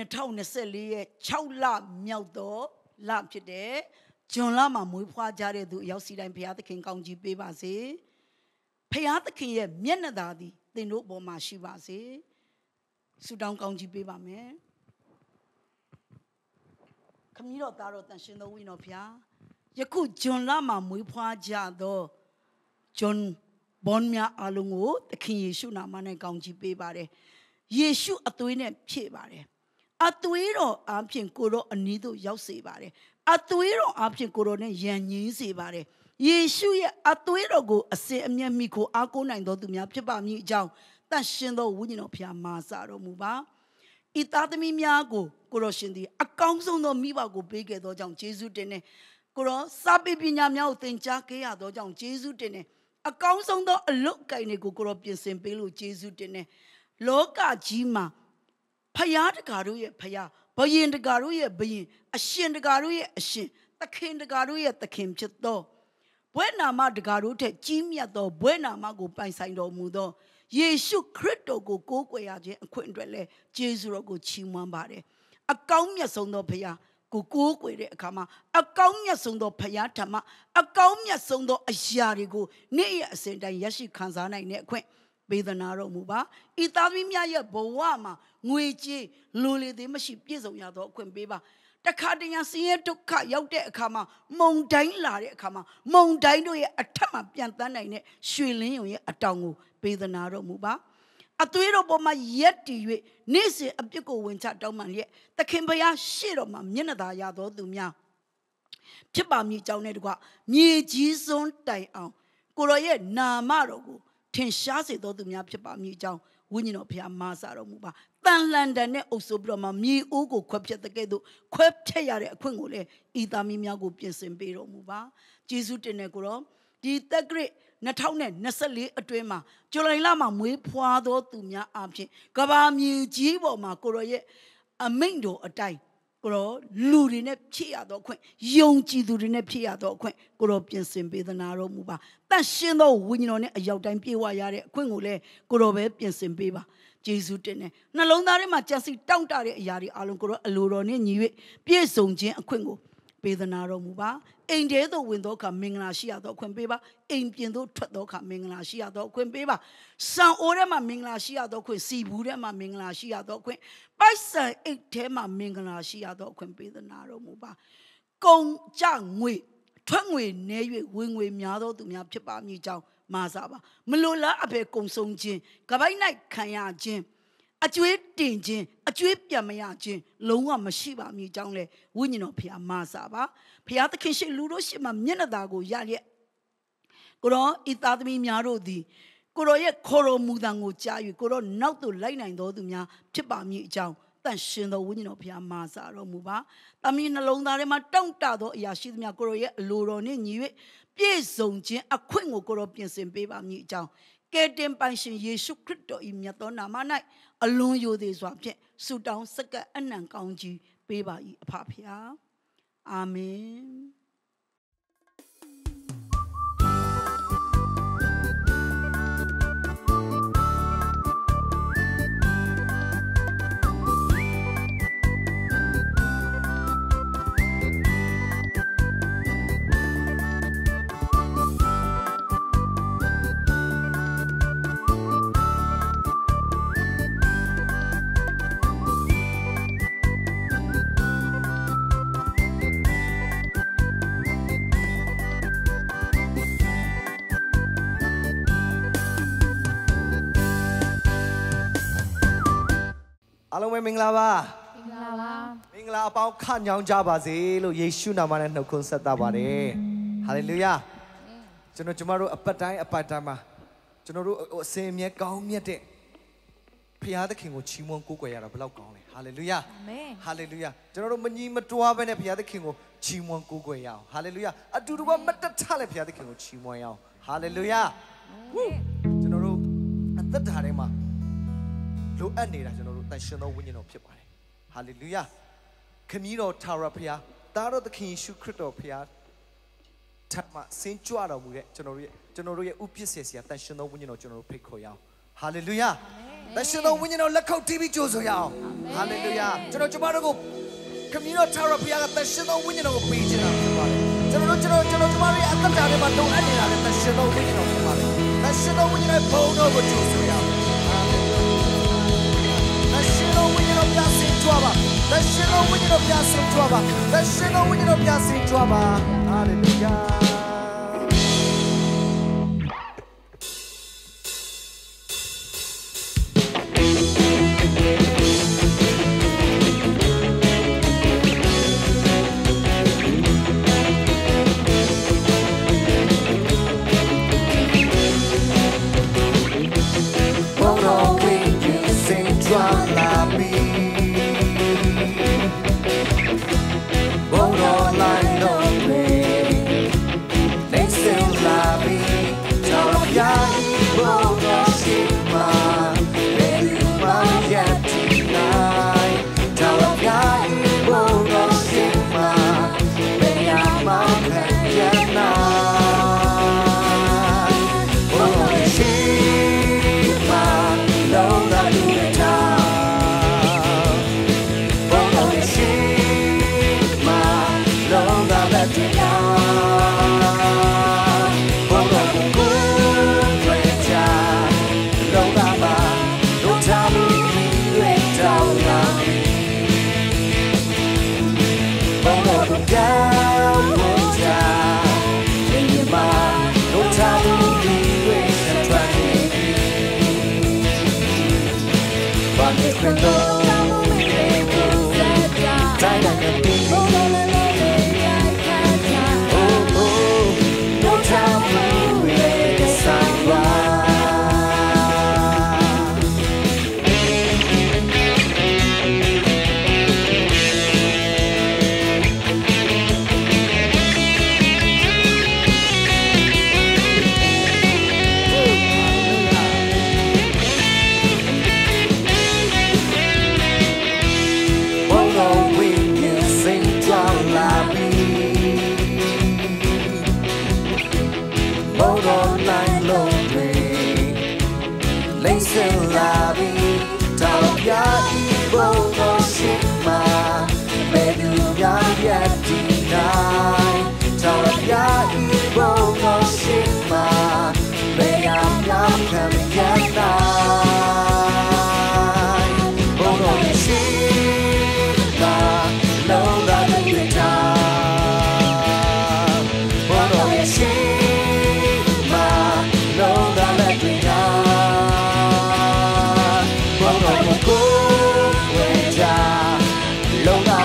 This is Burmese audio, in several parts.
တက္ကရာ2024ရဲ့6လမြောက်တော့လဖြစ်တဲ့ဂျွန်လမှာမွေးဖွားကြတဲ့သူအရောက်စီတိုင်းဘုရားသခင်ကောင်းကြီးပေးပါစေဘုရားသခင်ရဲ့မျက်နှာသာသည်သင်တို့အပေါ်မှာရှိပါစေဆုတောင်းကောင်းကြီးပေးပါမယ်ခမည်းတော်သားတော်တန်ရှင်တော်ဝိနော်ဘုရားယခုဂျွန်လမှာမွေးဖွားကြသောဂျွန်ဘွန်မြအလုံးကိုသခင်ယေရှုနာမနဲ့ကောင်းကြီးပေးပါတယ်ယေရှုအသွေးနဲ့ဖြည့်ပါတယ် အသွေးတော်အပြင်ကိုတော့အနီးသို့ရောက်စေပါတယ်အသွေးတော်အပြင်ကိုတော့နဲ့ယဉ်ညင်းစေပါတယ်ယေရှုရဲ့အသွေးတော်ကိုအစင်အမျက်မိကိုအားကိုးနိုင်တော်သူများဖြစ်ပါမည်အကြောင်းတန်ရှင်သောဝိညာဉ်တော်ဖျားမာစာတော်မူပါဤသားသမီးများကိုကိုရောရှင်သည်အကောင်းဆုံးသောမိဘကိုပေးခဲ့သောကြောင့်ယေရှုတင်နေကိုရောစာပေပညာများကိုသင်ကြားခဲ့ရသောကြောင့်ယေရှုတင်နေအကောင်းဆုံးသောအလုတ်ကိုင်တွေကိုကိုရောပြင်ဆင်ပေးလို့ယေရှုတင်နေလောကကြီးမှာ ဖယားတကာတို့ရဲ့ဖယားဘယင်တကာတို့ရဲ့ဘယင်အရှင်တကာတို့ရဲ့အရှင်သခင်တကာတို့ရဲ့သခင်ဖြစ်သောဘွဲ့နာမတကာတို့ထက်ကြီးမြတ်သောဘွဲ့နာမကိုပိုင်ဆိုင်တော်မူသောယေရှုခရစ်တော်ကိုကိုးကွယ်ရခြင်းအခွင့်အတွက်လဲယေရှုတော်ကိုချီးမွမ်းပါတယ်အကောင်းမြတ်ဆုံးသောဘုရားကိုကိုးကွယ်တဲ့အခါမှာအကောင်းမြတ်ဆုံးသောဘုရားဓမ္မအကောင်းမြတ်ဆုံးသောအရာတွေကိုနေ့ရက်အစဉ်တိုင်းရရှိခံစားနိုင်တဲ့အခွင့် ပေးသနာတော်မူပါဤသားသမီးများရဲ့ဘဝမှာငွေကြေးလိုလေသေးမရှိပြည့်စုံရသောအခွင့်ပေးပါတခါတရံဆင်းရဲဒုက္ခရောက်တဲ့အခါမှာမုံတိုင်းလာတဲ့အခါမှာမုံတိုင်းတို့ရဲ့အထက်မှာပြန်တန်းနိုင်တဲ့ရွှေလင်းယုံရဲ့အတောင်ကိုပေးသနာတော်မူပါအသွေးတော်ပေါ်မှာရက်တည်၍နေ့စဉ်အပြစ်ကိုဝင်ချတောင်းပန်လျက်သခင်ဘုရားရှေ့တော်မှာမျက်နှာသာရတော်သူများဖြစ်ပါမည်ကြောင်းနဲ့တကွမြေကြီးစွန်းတိုင်အောင်ကိုရောရဲ့နာမတော်ကို ထင်ရှားစေတော်သူများဖြစ်ပါမည်ကြောင်းဝိညာဉ်တော်ဘုရားမာစာတော်မူပါတန်လန်တန်နဲ့အုပ်ဆိုးပြီးတော့မှမြေအိုးကိုခွဲဖြတ်တဲ့ကဲ့သို့ခွဲဖြတ်ရတဲ့အခွင့်ကိုလည်းဤသားမီးများကိုပြင်ဆင်ပေးတော်မူပါဂျေစုတင်တဲ့ကိုရောဒီတက်ကရစ်2024အတွင်းမှာဇူလိုင်လမှာမွေးဖွားသောသူများအပြင်ကဘာမြေကြီးပေါ်မှာကိုရောရဲ့အမိန့်တော်အတိုင်း ကိုရောလူတွေနဲ့ဖြစ်ရတော့ခွင့်ယုံကြည်သူတွေနဲ့ဖြစ်ရတော့ခွင့်ကိုရောပြင်ဆင်ပေးသနာတော်မူပါတန်ရှင်းသောဝိညာဉ်တော်နဲ့အရောက်တိုင်းပြေဝရတဲ့အခွင့်ကိုလည်းကိုရောပဲပြင်ဆင်ပေးပါဂျေဇုတင်တယ်နှလုံးသားထဲမှာကြံစီတောင့်တတဲ့အရာတွေအလုံးကိုရောအလိုတော်နဲ့ညီ၍ပြည့်စုံခြင်းအခွင့်ကို ပေးသနာတော်မူပါအိမ်ထဲသို့ဝင်သောအခါမင်္ဂလာရှိရသောအခွင့်ပေးပါအိမ်ပြင်သို့ထွက်သောအခါမင်္ဂလာရှိရသောအခွင့်ပေးပါစံအိုးထဲမှာမင်္ဂလာရှိရသောအခွင့်စီဘူးထဲမှာမင်္ဂလာရှိရသောအခွင့်ပိုက်ဆံအိတ်ထဲမှာမင်္ဂလာရှိရသောအခွင့်ပေးသနာတော်မူပါကုံကြငွေထွက်ငွေနဲ၍ဝင်ငွေများသောသူများဖြစ်ပါမည်ကြောင်းမာစားပါမလိုလားအဖေကုံဆုံးခြင်းကပိုက်၌ခံရခြင်း အကျွေးတင်ခြင်းအကျွေးပြန်မရခြင်းလုံးဝမရှိပါမည်ကြောင်းလဲဝိညာဉ်တော်ဖျားမာစာပါဖျားသခင်ရှိလူတို့ရှိမှမျက်နှာသာကိုရလျက်ကိုရောဤသားသမီးများတို့သည်ကိုရောရဲ့ခေါ်တော်မူသံကိုကြား၍ကိုရောနောက်သို့လိုက်နိုင်တော်သူများဖြစ်ပါမည်အကြောင်းတန်ရှင်သောဝိညာဉ်တော်ဖျားမာစာတော်မူပါ။တမီးနှလုံးသားထဲမှာတောင့်တသောအရာရှိသမျှကိုရောရဲ့အလိုတော်နှင့်ညီ၍ပြည့်စုံခြင်းအခွင့်ကိုကိုရောပြင်ဆင်ပေးပါမည်အကြောင်းကယ်တင်ပိုင်ရှင်ယေရှုခရစ်တော်၏မြတ်သောနာမ၌ အလွန်ယိုသေးစွာဖြင့်ဆုတောင်းစက္ကအနံကောင်းကြီးပေးပါ၏အဖဖျားအာမင် အားလုံးပဲမင်္ဂလာပါမင်္ဂလာပါမင်္ဂလာအပေါင်းခညောင်းကြပါစေလို့ယေရှုနာမနဲ့နှုတ်ခွန်းဆက်သပါတယ်ဟာလေလုယာကျွန်တော်ကျမတို့အပတ်တိုင်းအပတ်တိုင်းမှာကျွန်တော်တို့အစင်မြဲကောင်းမြတ်တဲ့ဖခင်သခင်ကိုချီးမွမ်းကိုးကွယ်ရတာဘယ်လောက်ကောင်းလဲဟာလေလုယာအာမင်ဟာလေလုယာကျွန်တော်တို့မညီမတွားပဲနဲ့ဖခင်သခင်ကိုချီးမွမ်းကိုးကွယ်ရအောင်ဟာလေလုယာအတူတူကမတတ်ထလည်းဖခင်သခင်ကိုချီးမွမ်းရအောင်ဟာလေလုယာကျွန်တော်တို့အသက်တာထဲမှာလိုအပ်နေတာကျွန်တော် တို့တန်ရှင်သောဝိညာဉ်တော်ဖြစ်ပါတယ်ဟာလေလုယာခမည်းတော်ထာဝရဘုရားသားတော်သခင်ယေရှုခရစ်တော်ဘုရားထပ်မဆင်းကြွတော်မူတဲ့ကျွန်တော်တို့ရဲ့ကျွန်တော်တို့ရဲ့ဥပစ္စေစရာတန်ရှင်သောဝိညာဉ်တော်ကျွန်တော်တို့ဖိတ်ခေါ်ရအောင်ဟာလေလုယာသရှင်တော်ဝိညာဉ်တော်လက်ခုပ်တီးပြီးကြိုးဆိုရအောင်ဟာလေလုယာကျွန်တော်ကျမတို့ကိုခမည်းတော်ထာဝရဘုရားကသရှင်တော်ဝိညာဉ်တော်ကိုပေးခြင်းတာဖြစ်ပါတယ်ကျွန်တော်တို့ကျွန်တော်ကျွန်တော်ကျမတို့ရဲ့အသက်တာထဲမှာတုံ့အပ်နေတာလည်းသရှင်တော်ဝိညာဉ်တော်ဖြစ်ပါတယ်သရှင်တော်ဝိညာဉ်ရဲ့ဘုန်းတော်ကိုကြိုးဆို ပြဆင်ကြွားပါသရှင်တော်ဝိညာဉ်တော်ပြဆင်ကြွားပါသရှင်တော်ဝိညာဉ်တော်ပြဆင်ကြွားပါဟာလေလုယာ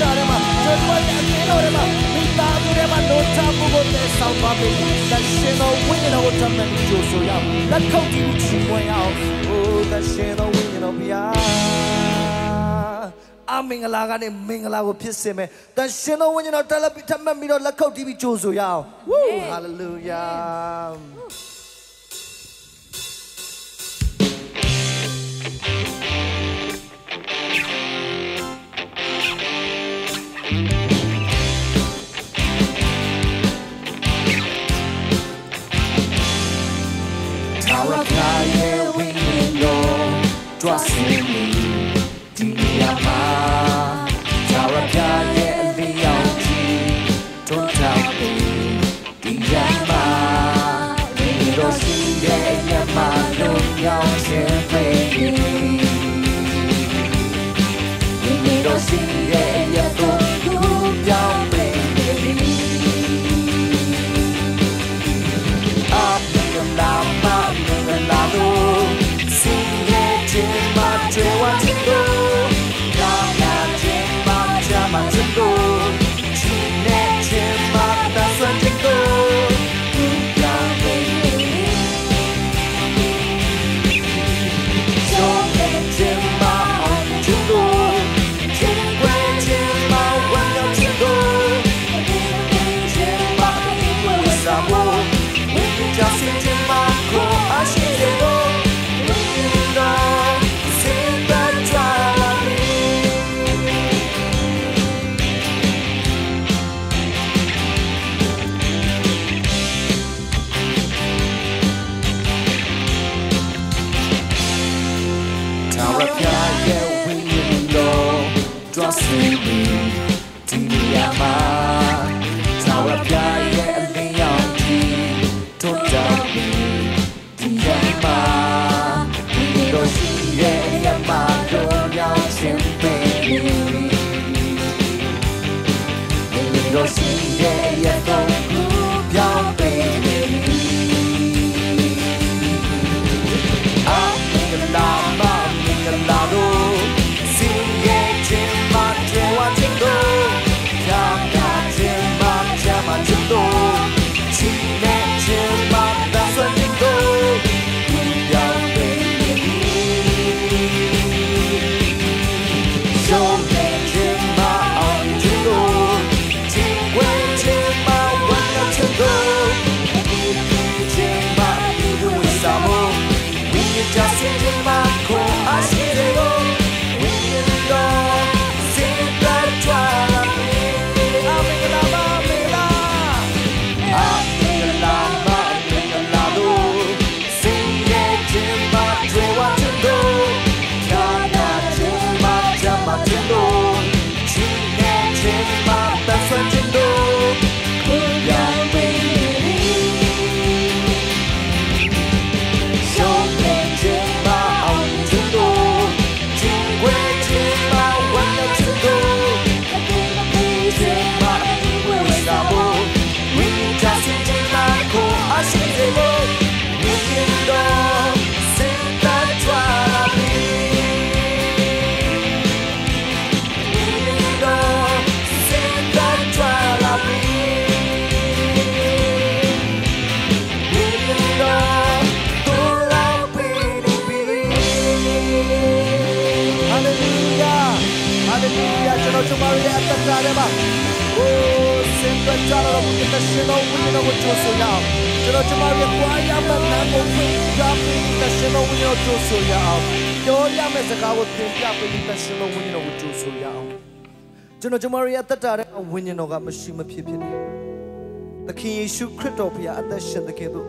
က်တာထဲမှာကျွန်တော်ရဲ့အသင်းတော်ထဲမှာမိသားစုထဲမှာတော့ချဖို့ကိုတည်ဆောင်ပါပြီ။သက်ရှင်တော်ဝိညာဉ်တော်ကိုတမန်ကြိုဆိုရအောင်။လက်ခုပ်တီးချီးမွမ်းရအောင်။အိုးသက်ရှင်တော်ဝိညာဉ်တော်ဘုရား။အမင်္ဂလာကနေမင်္ဂလာကိုဖြစ်စေမယ်။သက်ရှင်တော်ဝိညာဉ်တော်တက်လက်ပြီးထပ်မံပြီးတော့လက်ခုပ်တီးပြီးကြိုဆိုရအောင်။ Woo! Hallelujah. Tower of God, yeah, ကိုကြိုဆိုရအောင်ကျွန်တော်ကျမတို့ရဲ့ကြွားရမယ့်နာမကိုဖွင့်ပြပေးတဲ့ရှင်တော်ဝိညာဉ်တော်ကြိုဆိုရအောင်ပြောရမယ့်စကားကိုသင်ပြပေးတဲ့ရှင်တော်ဝိညာဉ်တော်ကိုကြိုဆိုရအောင်ကျွန်တော်ကျမတို့ရဲ့အသက်တာထဲမှာဝိညာဉ်တော်ကမရှိမဖြစ်ဖြစ်နေသခင်ယေရှုခရစ်တော်ဖခင်အသက်ရှင်တဲ့ကဲ့သို့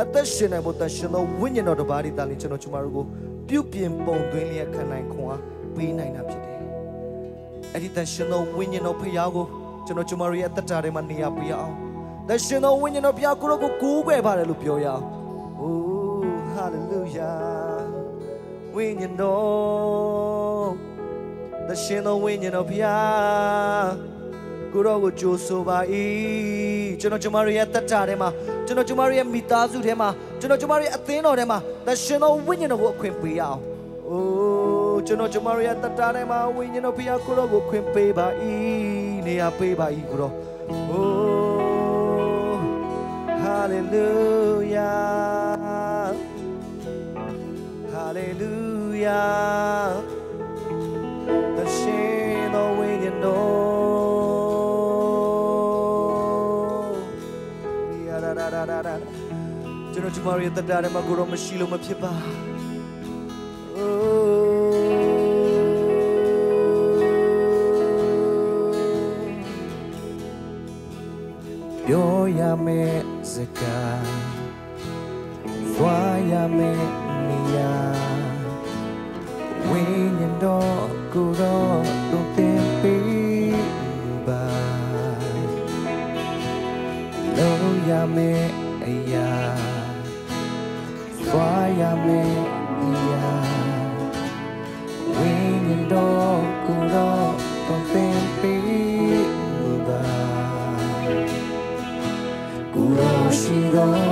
အသက်ရှင်နိုင်ဖို့တန်ရှင်သောဝိညာဉ်တော်တစ်ပါးဒီတားလေးကျွန်တော်ကျမတို့ကိုပြုပြင်ပုံသွင်းလျက်ခံနိုင်ခွန်အားပေးနိုင်တာဖြစ်တယ်။အဲ့ဒီတန်ရှင်သောဝိညာဉ်တော်ဖခင်ကိုကျွန်တော်ကျမတို့ရဲ့အသက်တာထဲမှာနေရာပေးရအောင်။ တန်ရှင်သောဝိညာဉ်တော်ဖခင်ကိုတော့ကိုကိုးကွယ်ပါတယ်လို့ပြောရအောင်။အိုးဟာလေလုယာဝိညာဉ်တော်တန်ရှင်သောဝိညာဉ်တော်ဖခင်ကိုတော့ကိုကြိုးဆိုပါ၏ကျွန်တော်ကျမတို့ရဲ့တက်တာထဲမှာကျွန်တော်ကျမတို့ရဲ့မိသားစုထဲမှာကျွန်တော်ကျမတို့ရဲ့အသင်းတော်ထဲမှာသရှင်တော်ဝိညာဉ်တော်ကိုအခွင့်ပေးရအောင်။အိုးကျွန်တော်ကျမတို့ရဲ့တက်တာထဲမှာဝိညာဉ်တော်ဖခင်ကိုတော့ကိုခွင့်ပေးပါ၏နေရာပေးပါ၏ကိုတော့။အိုး hallelujah hallelujah သရှင်တော်ဝိညာဉ်တော်ရာရာရာရာရာကျွန်တော်ကျမရဲ့တက်တာထဲမှာကိုရောမရှိလို့မဖြစ်ပါ ပြောရမယ့်စကားသွားရမယ့်နေရာဝိညာ ရော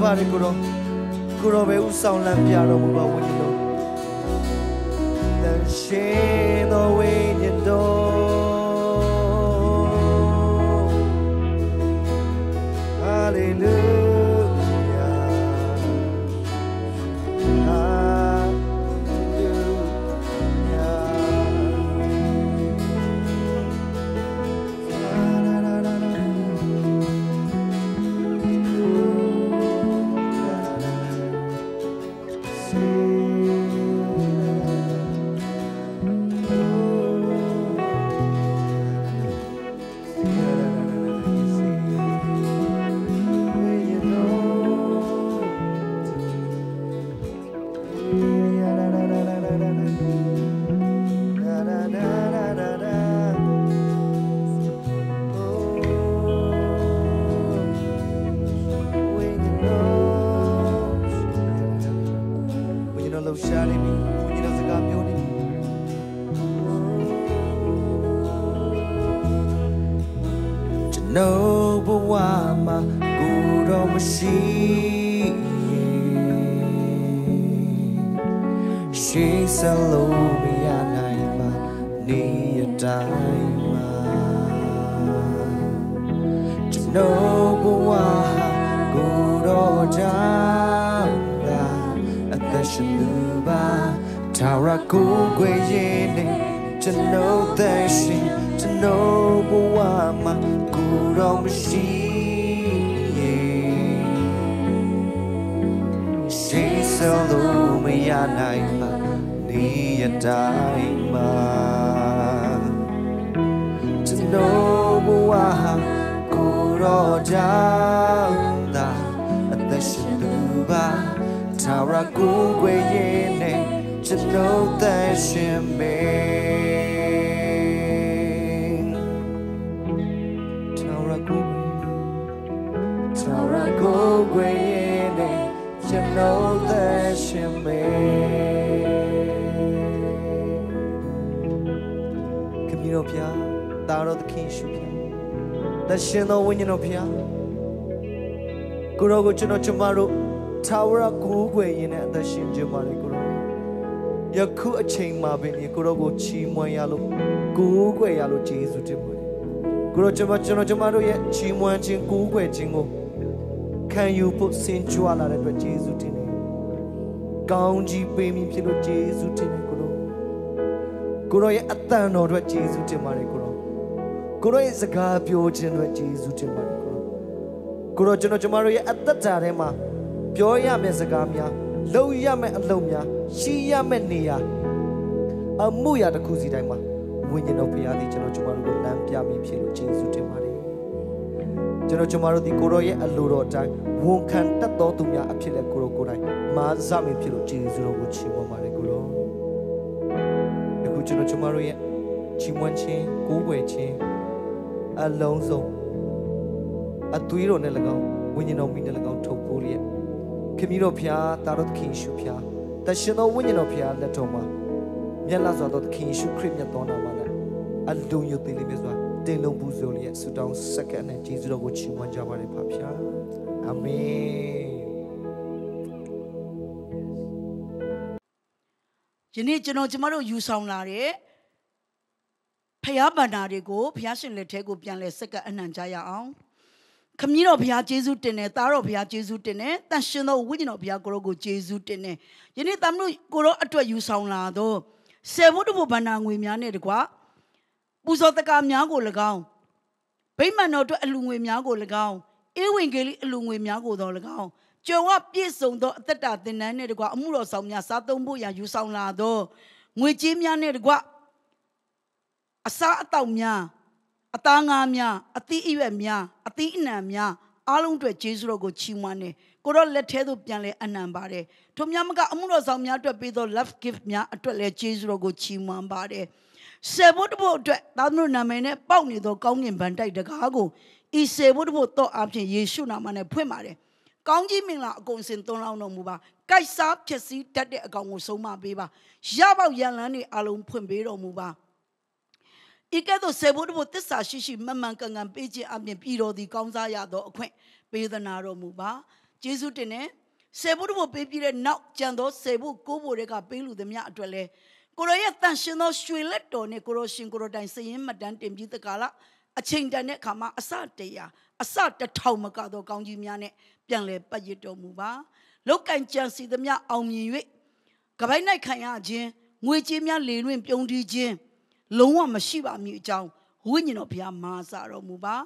ပေးပါတယ်ကိုရောကိုရောပဲဥဆောင်လမ်းပြတော်မူပါဝိ ရှင်မေထာဝရကိုထာဝရကိုွယ်ရဲ့နဲ့ကျွန်တော်သက်ရှင်မေခမီးတော်ဖျားတာတော်သခင်ရှုဖျားတရှင်တော်ဝိညာဉ်တော်ဖျားကိုရောကိုကျွန်တော်ကျမတို့ထာဝရကိုွယ်ရင်နဲ့အသက်ရှင်ကြပါလေကိုရော ယခုအချိန်မှာပင်ဒီကိုရောကိုချီးမွမ်းရလို့ကိုးကွယ်ရလို့ယေရှုတင်ပါတယ်ကိုရောကျွန်မကျွန်တော်ကျွန်မတို့ရဲ့ချီးမွမ်းခြင်းကိုးကွယ်ခြင်းကိုခံယူဖို့စင်ကြွလာတဲ့အတွက်ယေရှုတင်တယ်။ကောင်းကြီးပေးမိဖြစ်လို့ယေရှုတင်တယ်ကိုရောကိုရောရဲ့အတန်တော်အတွက်ယေရှုတင်ပါတယ်ကိုရောကိုရောရဲ့စကားပြောခြင်းအတွက်ယေရှုတင်ပါတယ်ကိုရောကိုရောကျွန်တော်ကျွန်မတို့ရဲ့အသက်တာထဲမှာပြောရမယ့်စကားများ လုပ်ရမယ့်အလုပ်များရှိရမယ့်နေရာအမှုရာတစ်ခုစီတိုင်းမှာဝိညာဉ်တော်ဘုရားသည်ကျွန်တော်ကျွန်တော်တို့ကိုလမ်းပြမိဖြစ်လို့ယေရှုတင်ပါတယ်ကျွန်တော်ကျွန်တော်တို့ဒီကိုရောရဲ့အလိုတော်အတိုင်းဝန်ခံတတ်တော်သူများအဖြစ်နဲ့ကိုရောကိုယ်တိုင်မာဇမိဖြစ်လို့ယေရှုတော်ကိုချီးမွမ်းပါတယ်ကိုရောအခုကျွန်တော်ကျွန်တော်တို့ရဲ့ချီးမွမ်းခြင်းကိုးကွယ်ခြင်းအလုံးစုံအသွေးတော်နဲ့၎င်းဝိညာဉ်တော်မိနဲ့၎င်းထုတ်ပိုးလျက် ခမည်းတော်ဘုရားတာတော်သခင်ရှုဘုရားတရှင်တော်ဝိညာဉ်တော်ဘုရားလက်တော်မှာမြတ်လာစွာသောသခင်ယေရှုခရစ်မြတ်သောနာမ၌အလုံးယုတ်သေးလေးမြတ်စွာတင်လုံးပူဇော်လျက်ဆုတောင်းစက္ကန့်နဲ့ယေရှုတော်ကိုချီးမွမ်းကြပါရပါဖျားအာမင်ယနေ့ကျွန်တော်ကျမတို့ယူဆောင်လာတဲ့ဖျားဗန္နာတွေကိုဖျားရှင်လက်ထဲကိုပြန်လဲစက္ကအနှံကြရအောင် ခမည်းတော်ဘုရားယေရှုတင်တယ်သားတော်ဘုရားယေရှုတင်တယ်တန်ရှင်တော်ဝိညာဉ်တော်ဘုရားကိုရောကိုယေရှုတင်တယ်ယနေ့တမလို့ကိုရောအတွက်ယူဆောင်လာတော့ဆေဘုဒ္ဓဘုဗန္နာငွေများနဲ့တကွပူဇော်တကာများကို၎င်းဗိမာန်တော်အတွက်အလူငွေများကို၎င်းဧဝံဂေလိအလူငွေများကိုတော့၎င်းကြွယ်ဝပြည့်စုံသောအသက်တာသင်တန်းနဲ့တကွအမှုတော်ဆောင်များစားသုံးဖို့ရယူဆောင်လာတော့ငွေကြေးများနဲ့တကွအစားအသောက်များ အသားငါးများအသီးအရွက်များအသီးအနှံများအားလုံးအတွက်ဂျေဇုတော်ကိုချီးမွမ်းတယ်ကိုတော့လက်ထဲသို့ပြန်လဲအနံပါတယ်ထိုများမကအမှုတော်ဆောင်များအတွက်ပေးသော love gift များအတွက်လဲဂျေဇုတော်ကိုချီးမွမ်းပါတယ်ဆေဘုတ်ဖို့အတွက်သာသမန်နာမည်နဲ့ပေါက်နေသောကောင်းကင်ဘန်တိုက်တကားကိုဤဆေဘုတ်ဖို့တော့အဖြစ်ယေရှုနာမနဲ့ဖွင့်ပါတယ်ကောင်းကြီးမင်္ဂလာအကုန်စင်သွန်းလောင်းတော်မူပါ။ကြိုက်စားဖြစ်စည်းတတ်တဲ့အကောင်ကိုဆုံးမပေးပါ။ရပေါက်ရန်လန်းတွေအလုံးဖွင့်ပေးတော်မူပါ။ ဤကဲ့သို့ဆေဘုဒ္ဓဘုသစ္စာရှိရှိမမှန်ကန်ကန်ပေးခြင်းအပြင်ပြည်တော်သည်ကောင်းစားရသောအခွင့်ပေးသနာတော်မူပါယေရှုတင်နဲ့ဆေဘုဒ္ဓဘုပေးပြီးတဲ့နောက်ကြံသောဆေဘုကိုးဘိုတွေကပေးလူသည်များအတွက်လဲကိုရောရဲ့တန်ရှင်သောရွှေလက်တော်နဲ့ကိုရောရှင်ကိုရောတိုင်စရင်မတန်းတင်ပြီးတကလားအချိန်တန်တဲ့အခါမှာအစတရာအစတထောင်မကတော့ကောင်းကြီးများနဲ့ပြန်လဲပတ်ရတော်မူပါလောက်ကံကြံစီသည်များအောင်မြင်၍ကပိုင်း၌ခံရခြင်းငွေကြေးများလေလွင့်ပြုံးတီးခြင်း လုံးဝမရှိပါမည်အကြောင်းဝိညာဉ်တော်ဘုရားမာစာတော်မူပါ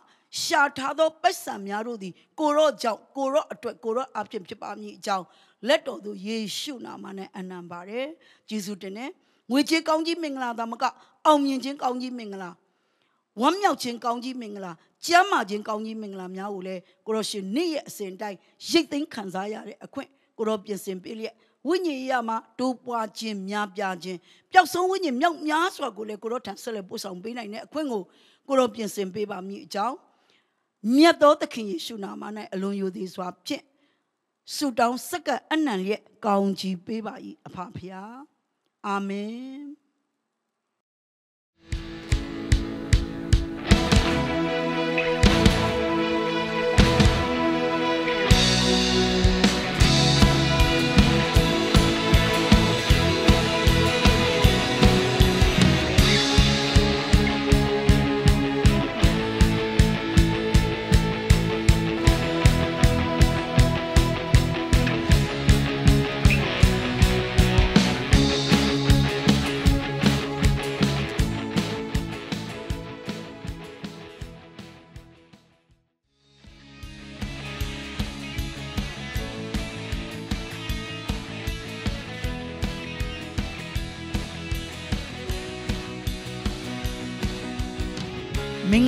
ရှာထားသောပတ်စံများတို့သည်ကိုရော့ကြောင့်ကိုရော့အတွက်ကိုရော့အဖြစ်ဖြစ်ပါမည်အကြောင်းလက်တော်သူယေရှုနာမနဲ့အနံပါတယ်ယေရှုတင်နဲ့ငွေကြေးကောင်းကြီးမင်္ဂလာသာမကအောင်မြင်ခြင်းကောင်းကြီးမင်္ဂလာဝမ်းမြောက်ခြင်းကောင်းကြီးမင်္ဂလာကျမ်းမာခြင်းကောင်းကြီးမင်္ဂလာများကိုလည်းကိုရောရှင်နေ့ရဲ့အစဉ်တိုင်းရိတ်သိမ်းခံစားရတဲ့အခွင့်ကိုရောပြင်ဆင်ပေးလျက် ဝိညာဉ်ရမှာတိုးပွားခြင်းများပြားခြင်းပျောက်ဆုံးဝိညာဉ်မြောက်များစွာကိုလည်းကိုရောထံဆက်လက်ပို့ဆောင်ပေးနိုင်တဲ့အခွင့်ကိုကိုရောပြင်ဆင်ပေးပါမည်အကြောင်းမြတ်သောသခင်ယေရှုနာမ၌အလွန်ယိုသည်စွာဖြင့်ဆုတောင်းစက္ကအနံ့ရဲ့ကောင်းချီးပေးပါ၏အဖဖျားအာမင်